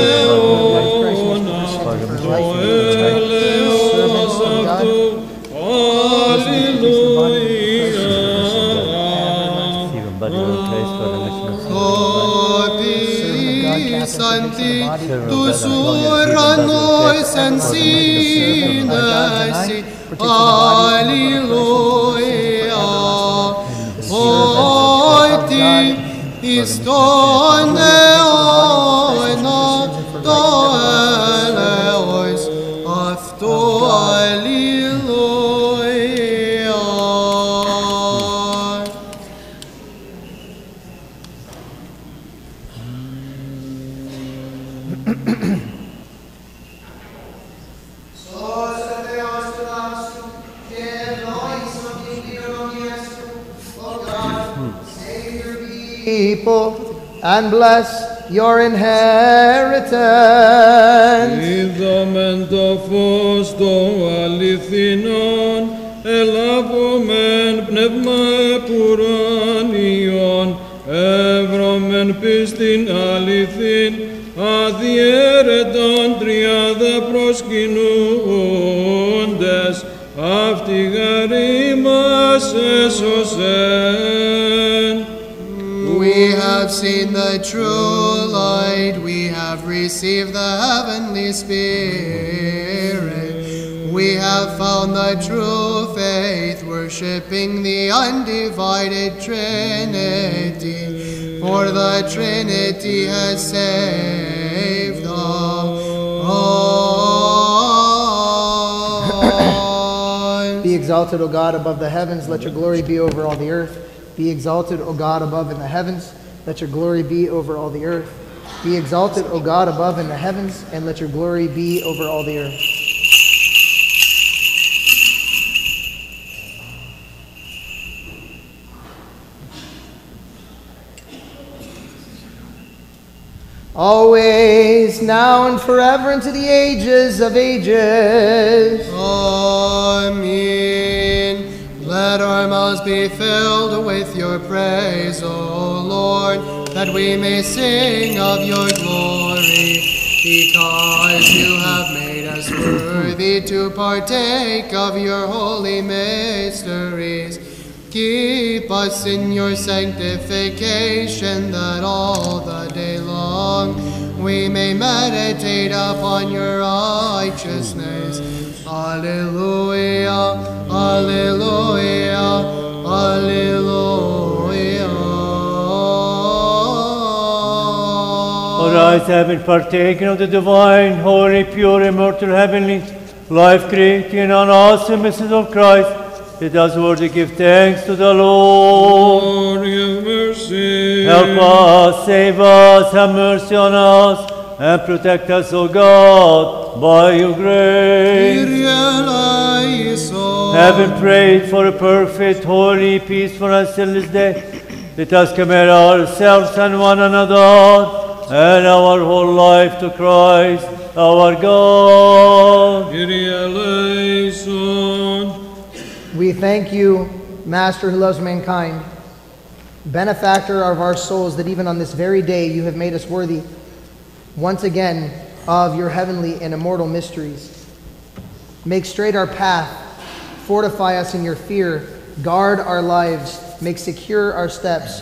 noi să-mi țină și Alleluia. Your inheritance. Είδομεν το φως το αληθινόν, ελάβομεν πνεύμα επουράνιον, εύρωμεν πίστην αληθήν, αδιέρετον τριάδα προσκυνούντες, αυτή γαρή μας έσωσεν. We have seen the true light, we have received the heavenly spirit. We have found the true faith, worshiping the undivided Trinity. For the Trinity has saved all. Be exalted, O God, above the heavens. Let your glory be over all the earth. Be exalted, O God, above in the heavens. Let your glory be over all the earth. Be exalted, O God, above in the heavens, and let your glory be over all the earth. Always, now, and forever, into the ages of ages. Amen. Let our mouths be filled with your praise, O Lord, that we may sing of your glory, because you have made us worthy to partake of your holy mysteries. Keep us in your sanctification, that all the day long we may meditate upon your righteousness. Alleluia, Alleluia, Alleluia. Have been partaken of the divine, holy, pure, immortal, heavenly, life-creating, and awesome message of Christ. It is worthy to give thanks to the Lord. Lord, have mercy. Help us, save us, have mercy on us, and protect us, O God, by your grace. Having prayed for a perfect, holy, peaceful, and sinless day, let us commit ourselves and one another and our whole life to Christ, our God. We thank you, Master who loves mankind, benefactor of our souls, that even on this very day you have made us worthy once again of your heavenly and immortal mysteries. Make straight our path, fortify us in your fear, guard our lives, make secure our steps.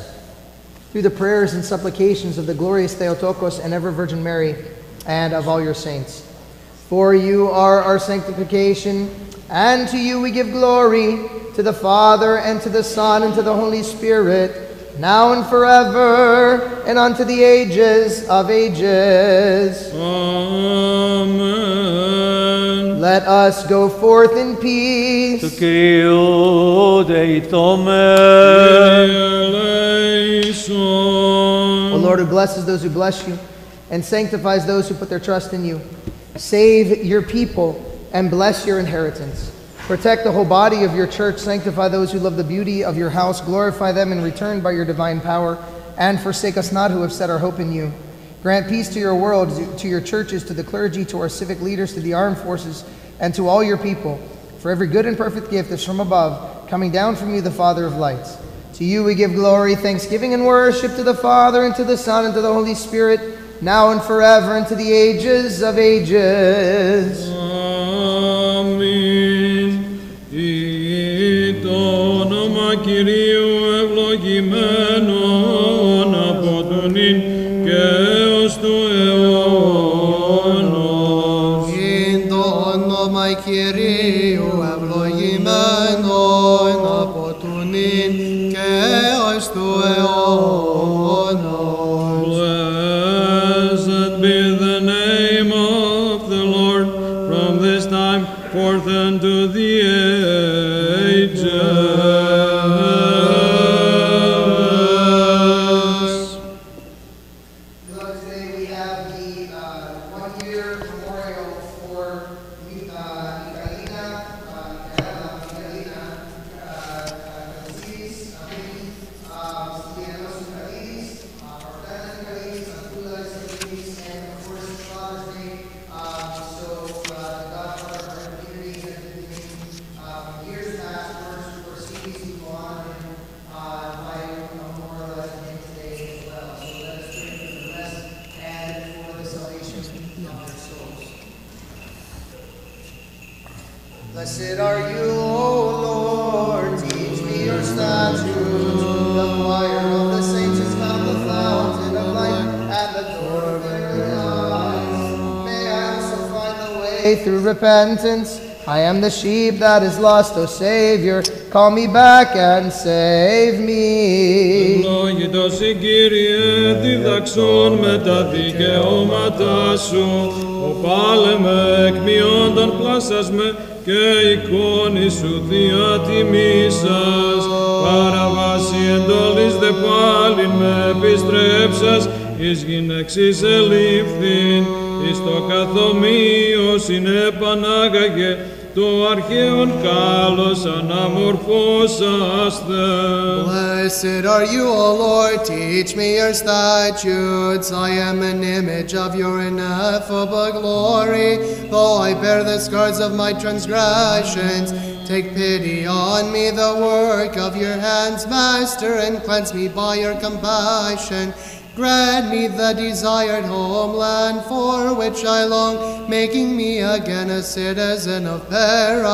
Through the prayers and supplications of the glorious Theotokos and ever Virgin Mary, and of all your saints. For you are our sanctification, and to you we give glory, to the Father, and to the Son, and to the Holy Spirit, now and forever, and unto the ages of ages. Amen. Let us go forth in To peace. Kyrie deitome. Eleison. O Lord, who blesses those who bless you, and sanctifies those who put their trust in you. Save your people and bless your inheritance. Protect the whole body of your church. Sanctify those who love the beauty of your house. Glorify them in return by your divine power. And forsake us not who have set our hope in you. Grant peace to your world, to your churches, to the clergy, to our civic leaders, to the armed forces, and to all your people. For every good and perfect gift is from above, coming down from you, the Father of lights. To you we give glory, thanksgiving, and worship to the Father, and to the Son, and to the Holy Spirit, now and forever, and to the ages of ages. Αμήν. Ή το όνομα Κυρίου ευλογημένον από τον Repentance. I am the sheep that is lost, O Savior. Call me back and save me. Λόγητος η Κύριε διδαξών με τα δικαιώματά σου. Ο πάλεμε εκ μειόντων πλάσας με και εικόνη σου δια τιμήσας. Παραβάση εντόλης δε πάλιν με επιστρέψας εις γυναίξης ελήφθην, εις το καθομοίος επανάγαγε, το αρχαίον κάλος αναμορφώσαστε. Blessed are you, O Lord, teach me your statutes. I am an image of your ineffable glory. Though I bear the scars of my transgressions, take pity on me, the work of your hands, Master, and cleanse me by your compassion. Grant me the desired homeland for which I long, making me again a citizen of paradise.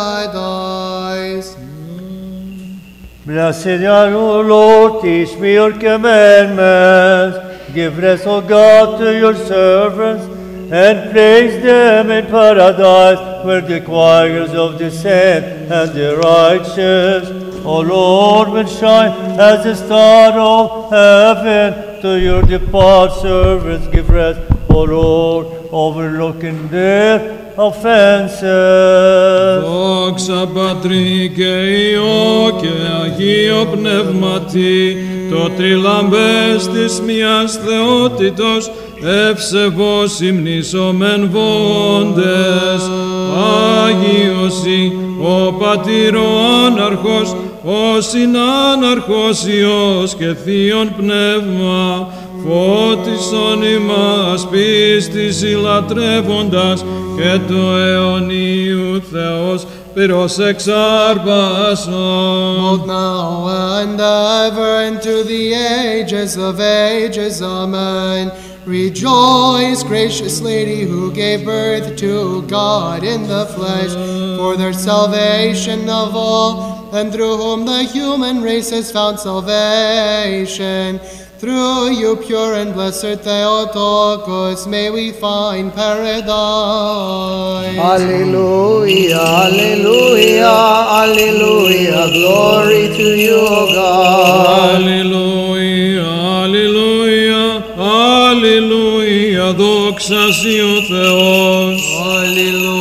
Blessed are you, Lord, teach me your commandments. Give rest, O God, to your servants, and place them in paradise where the choirs of the saints and the righteous, O Lord, will shine as the star of heaven. To your departed servants give rest, O Lord, overlooking their offenses. Δόξα Πατρί και Υιό και Αγίο Πνεύματι, το τριλαμπές της μιας θεότητος, ευσεβώς υμνήσομεν βόντες. Άγιος Υ, ο Πατήρ ο Άναρχος, ο Συνάναρχος Υιός και Θείον Πνεύμα, φώτισον ημάς πίστης ηλατρεύοντας και το αιωνίου Θεός πυρός εξάρπασον. both now and ever, and to the ages of ages. Amen. Rejoice, gracious Lady, who gave birth to God in the flesh, for their salvation of all, and through whom the human race has found salvation. Through you, pure and blessed Theotokos, may we find paradise. Alleluia, alleluia, alleluia, glory to you, O God. Alleluia, alleluia, alleluia, doxa si o Theos. Alleluia.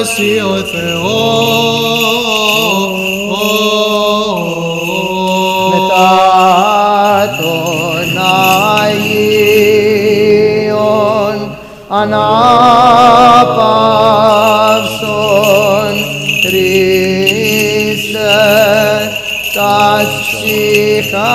εσύ ο Θεός. Μετά τον Αγίον ανάπαυσον Χριστέ τα ψυχάστον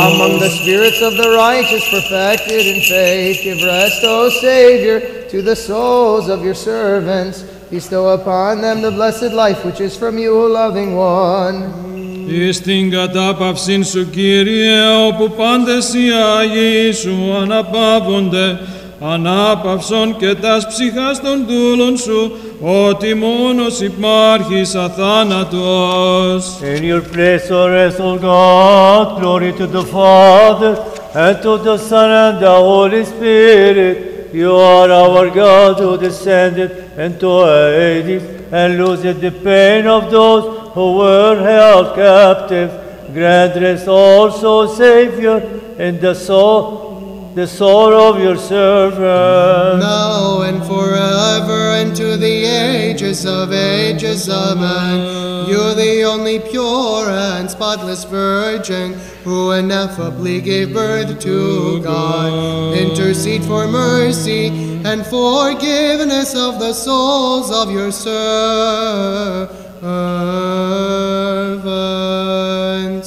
Among the spirits of the righteous perfected in faith, give rest, O Savior, to the souls of your servants. Bestow upon them the blessed life which is from you, O loving one. Εις την κατάπαυσήν σου, Κύριε, όπου πάντες οι Άγιοι σου αναπαύονται, ανάπαυσον και τας ψυχάς των δούλων σου, ότι μόνος υπάρχεις αθάνατος. In your place, O rest, O God, glory to the Father, and to the Son, and the Holy Spirit. You are our God who descended into Hades and loosed the pain of those who were held captive. Grant rest also, Savior, in the soul, the soul of your servant. now and forever and to the ages of ages. Amen. You're the only pure and spotless Virgin, who ineffably gave birth to God, intercede for mercy and forgiveness of the souls of your servants.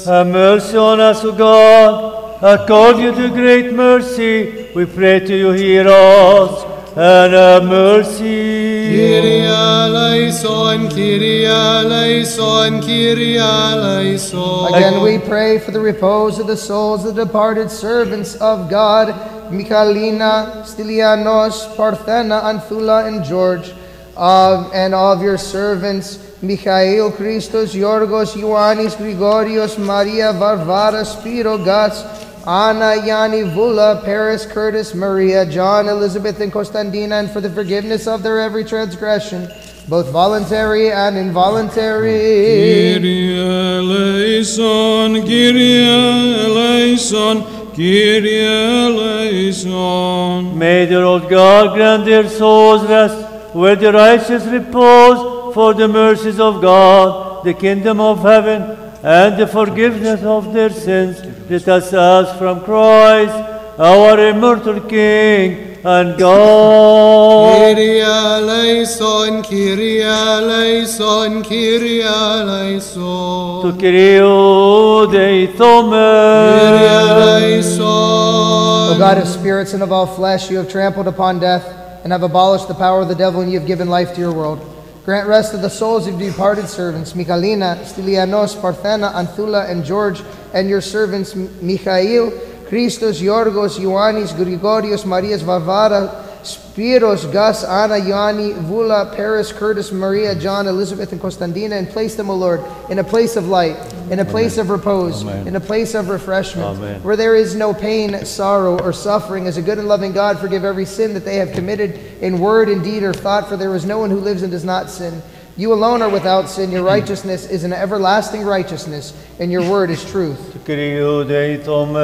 Have mercy on us, O God, according to great mercy. We pray to you, hear us, and have mercy. Kyrie eleison, Kyrie eleison, Kyrie eleison. Again, we pray for the repose of the souls of the departed servants of God. Michalina, Stylianos, Parthena, Anthula, and George, of, and of your servants, Michael, Christos, Yorgos, Ioannis, Grigorios, Maria, Varvara, Spiro, Gus, Anna, Yanni, Vula, Paris, Curtis, Maria, John, Elizabeth, and Constantina, and for the forgiveness of their every transgression, both voluntary and involuntary. Kyrie eleison, Kyrie eleison, Kyrie eleison. May the Lord God grant their souls rest where the righteous repose for the mercies of God, the kingdom of heaven, and the forgiveness of their sins. Let us ask from Christ, our immortal King and God. Kyrie eleison, Kyrie eleison, Kyrie eleison. To Kyrio de Kyrie eleison. O God of spirits and of all flesh, you have trampled upon death and have abolished the power of the devil, and you have given life to your world. Grant rest to the souls of departed servants, Michalina, Stylianos, Parthena, Anthula, and George, and your servants, Michael, Christos, Yorgos, Ioannis, Grigorios, Marias, Varvara, Spiros, Gus, Anna, Yanni, Vula, Paris, Curtis, Maria, John, Elizabeth, and Constantina, and place them, O Lord, in a place of light, in a place of repose, in a place of refreshment, Amen. where there is no pain, sorrow, or suffering. As a good and loving God, forgive every sin that they have committed in word, in deed, or thought, for there is no one who lives and does not sin. You alone are without sin. Your righteousness is an everlasting righteousness, and your word is truth. To Kyrio de Kyrie Thome.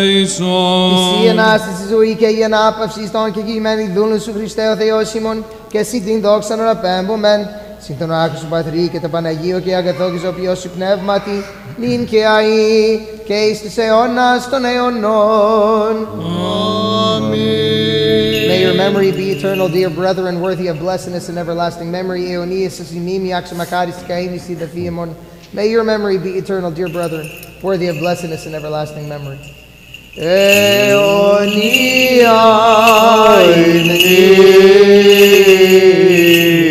eleison. Εσύ ανάσταση στη ζωή και η ανάπαυση στον και κειμένη δούλου σου Χριστέ ο Θεός ημών και εσύ την δόξα να απέμπομεν συν τον άκου σου Πατρί και το Παναγίο και αγαθό και ζωοποιό σου πνεύματι νυν και αΐ και εις της αιώνας των αιώνων. May your memory be eternal, dear brethren, worthy of blessedness and everlasting memory. Aeonias esimimi aximakaris kainis idaphiemon. May your memory be eternal, dear brethren, worthy of blessedness and everlasting memory. Aeonia Aeonia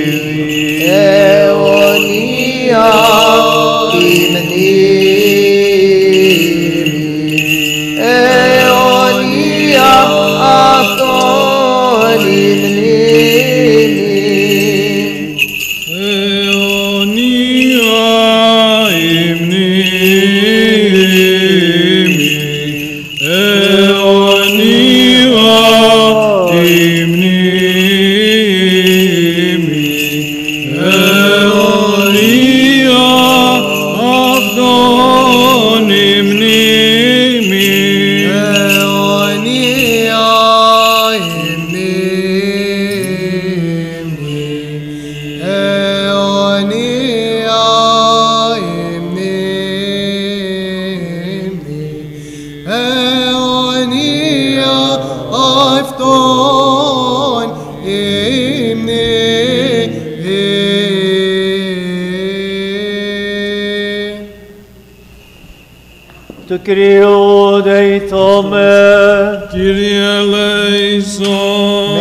To Kyrio. Kyrie eleison.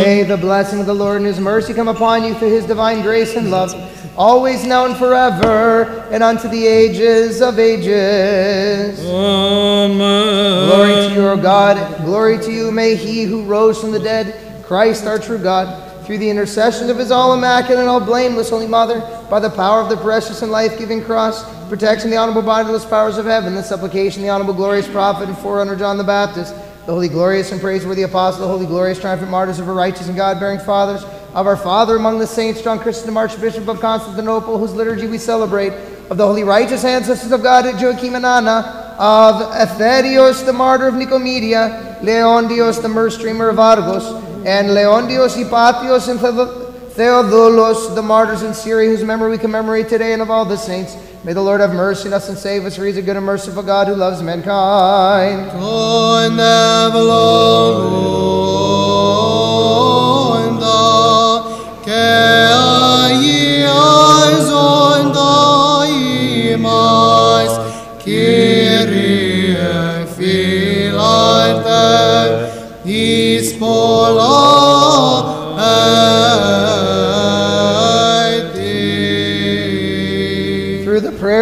May the blessing of the Lord and his mercy come upon you through his divine grace and love, always now and forever, and unto the ages of ages. Amen. Glory to you, O God. Glory to you. May he who rose from the dead, Christ our true God, through the intercession of his all immaculate and all blameless Holy Mother, by the power of the precious and life giving cross, protection the honorable bodiless powers of heaven, the supplication the honorable glorious prophet and forerunner John the Baptist, the holy glorious and praiseworthy apostle, the holy glorious triumphant martyrs of our righteous and God bearing fathers, of our father among the saints, John Chrysostom, Archbishop of Constantinople, whose liturgy we celebrate, of the holy righteous ancestors of God, Joachim and Anna, of Aetherios, the martyr of Nicomedia, Leondios, the streamer of Argos, and Leondios, Hypatios, and Theod- Theodulos, the martyrs in Syria, whose memory we commemorate today, and of all the saints. May the Lord have mercy on us and save us, for he is a good and merciful God who loves mankind.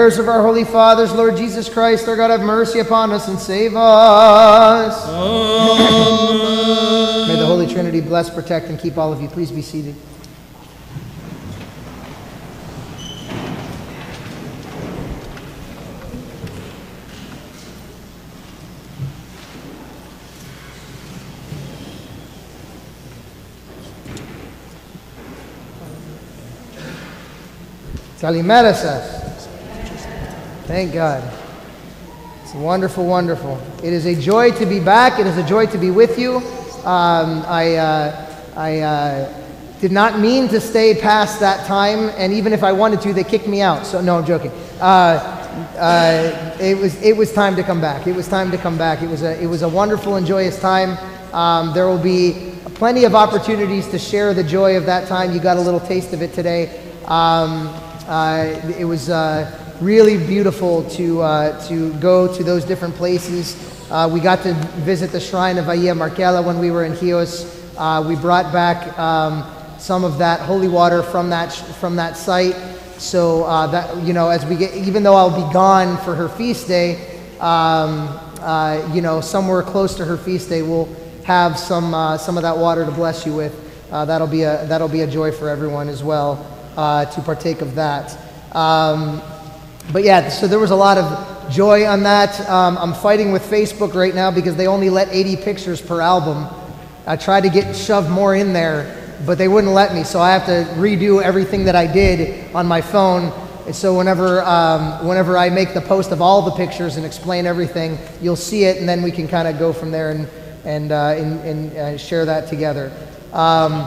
Prayers of our holy fathers, Lord Jesus Christ, our God, have mercy upon us and save us. May the Holy Trinity bless, protect, and keep all of you. Please be seated. Kalimera says. Thank God. It's wonderful, wonderful. It is a joy to be back. It is a joy to be with you. Um, I, uh, I uh, did not mean to stay past that time, and even if I wanted to, they kicked me out. So no, I'm joking. Uh, uh, it was it was time to come back. It was time to come back. It was a it was a wonderful and joyous time. Um, there will be plenty of opportunities to share the joy of that time. You got a little taste of it today. Um, uh, it was uh, really beautiful to, uh, to go to those different places. Uh, we got to visit the shrine of Aya Markella when we were in Chios. Uh, we brought back um, some of that holy water from that, from that site. So uh, that, you know, as we get, even though I'll be gone for her feast day, um, you know, somewhere close to her feast day, we'll have some, some of that water to bless you with. that'll, be a, that'll be a joy for everyone as well uh, to partake of that. Um, but yeah, so there was a lot of joy on that. Um, I'm fighting with Facebook right now because they only let 80 pictures per album. I tried to get shoved more in there, but they wouldn't let me. So I have to redo everything that I did on my phone. And so whenever, um, whenever I make the post of all the pictures and explain everything, you'll see it, and then we can kind of go from there and, and, uh, and, and uh, share that together. Um,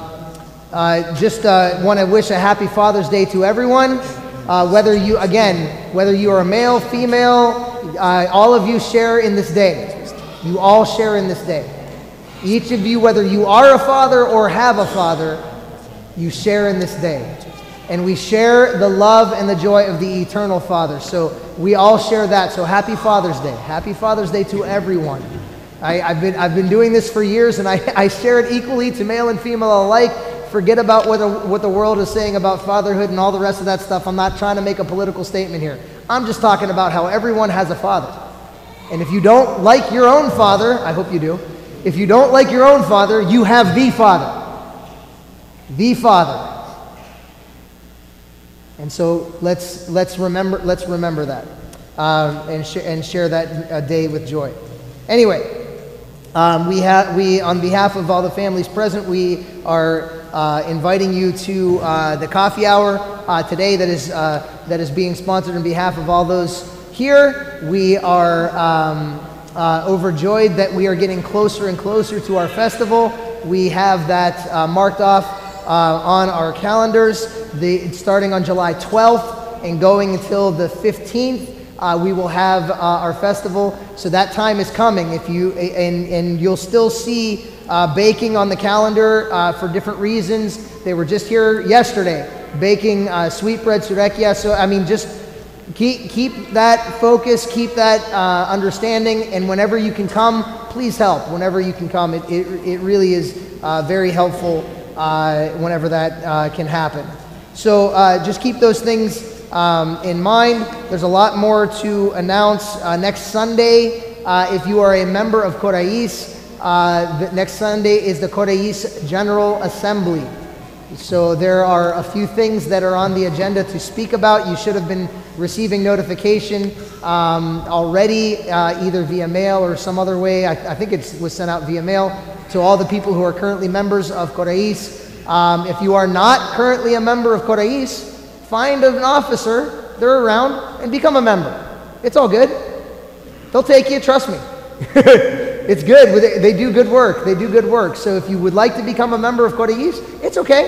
uh, just uh, want to wish a happy Father's Day to everyone. Uh, whether you, again, whether you are a male, female, uh, all of you share in this day. You all share in this day. Each of you, whether you are a father or have a father, you share in this day. And we share the love and the joy of the eternal Father. So we all share that. So happy Father's Day. Happy Father's Day to everyone. I, have been, I've been doing this for years and I, I share it equally to male and female alike forget about what the, what the world is saying about fatherhood and all the rest of that stuff. I'm not trying to make a political statement here. I'm just talking about how everyone has a father. And if you don't like your own father, I hope you do. If you don't like your own father, you have the father. The father. And so let's, let's, remember, let's remember that um, and, sh- and share that uh, day with joy. Anyway, um, we, have, we, on behalf of all the families present, we are uh, inviting you to uh, the coffee hour uh, today that is, uh, that is being sponsored on behalf of all those here. We are um, uh, overjoyed that we are getting closer and closer to our festival. We have that uh, marked off on our calendars, the, starting on July 12th and going until the 15th. Uh, we will have uh, our festival. So that time is coming. If you and and you'll still see uh, baking on the calendar uh, for different reasons. They were just here yesterday, baking uh, sweetbread tsourekia. So, I mean, just keep, keep that focus, keep that uh, understanding, and whenever you can come, please help. Whenever you can come, it, it, it really is very helpful whenever that can happen. So, just keep those things um, in mind. There's a lot more to announce next Sunday. if you are a member of Corais, uh, next Sunday is the Corais General Assembly. So there are a few things that are on the agenda to speak about. You should have been receiving notification um, already, uh, either via mail or some other way. I, I think it was sent out via mail to all the people who are currently members of Corais. Um, if you are not currently a member of Corais, find an officer, they're around, and become a member. It's all good. They'll take you, trust me. It's good. They do good work. They do good work. So if you would like to become a member of Corais, it's okay.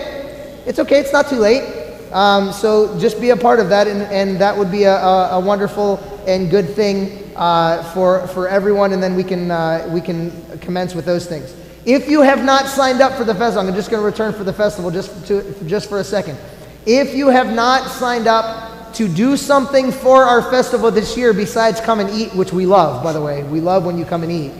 It's okay. It's not too late. Um, so just be a part of that, and, and that would be a, a, a wonderful and good thing uh, for, for everyone, and then we can, uh, we can commence with those things. If you have not signed up for the festival, I'm just going to return for the festival just, to, just for a second. If you have not signed up to do something for our festival this year besides come and eat, which we love, by the way, we love when you come and eat.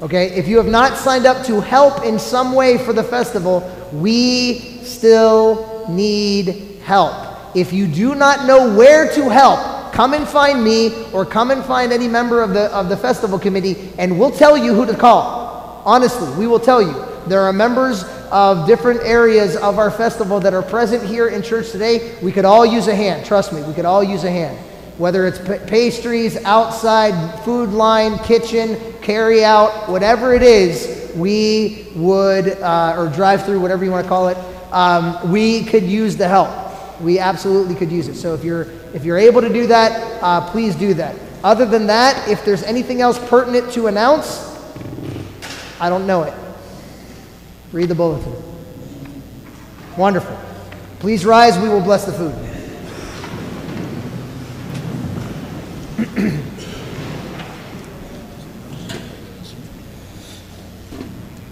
Okay, if you have not signed up to help in some way for the festival, we still need help. If you do not know where to help, come and find me or come and find any member of the, of the festival committee, and we'll tell you who to call. Honestly, we will tell you. There are members of different areas of our festival that are present here in church today. We could all use a hand. Trust me, we could all use a hand. Whether it's pa- pastries, outside, food line, kitchen, carry out, whatever it is, we would, uh, or drive through, whatever you want to call it, um, we could use the help. We absolutely could use it. So if you're if you're able to do that, uh, please do that. Other than that, if there's anything else pertinent to announce, I don't know it. Read the bulletin. Wonderful. Please rise. We will bless the food.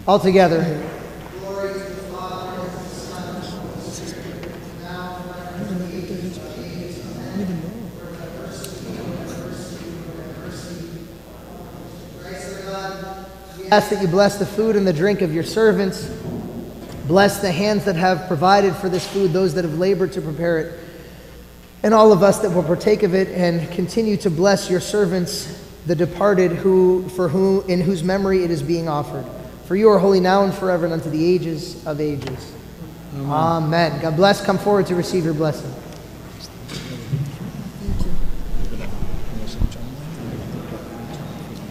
All together. Ask that you bless the food and the drink of your servants. Bless the hands that have provided for this food, those that have labored to prepare it, and all of us that will partake of it, and continue to bless your servants, the departed, who for whom in whose memory it is being offered. For you are holy now and forever, and unto the ages of ages. Amen. God bless. Come forward to receive your blessing.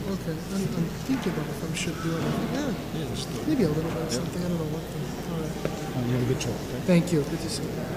Okay, I'm, I'm thinking about if I should do anything. Yeah, maybe a little bit of something. I don't know what. The, all right. You have a good show, okay? Thank you. Good to see you.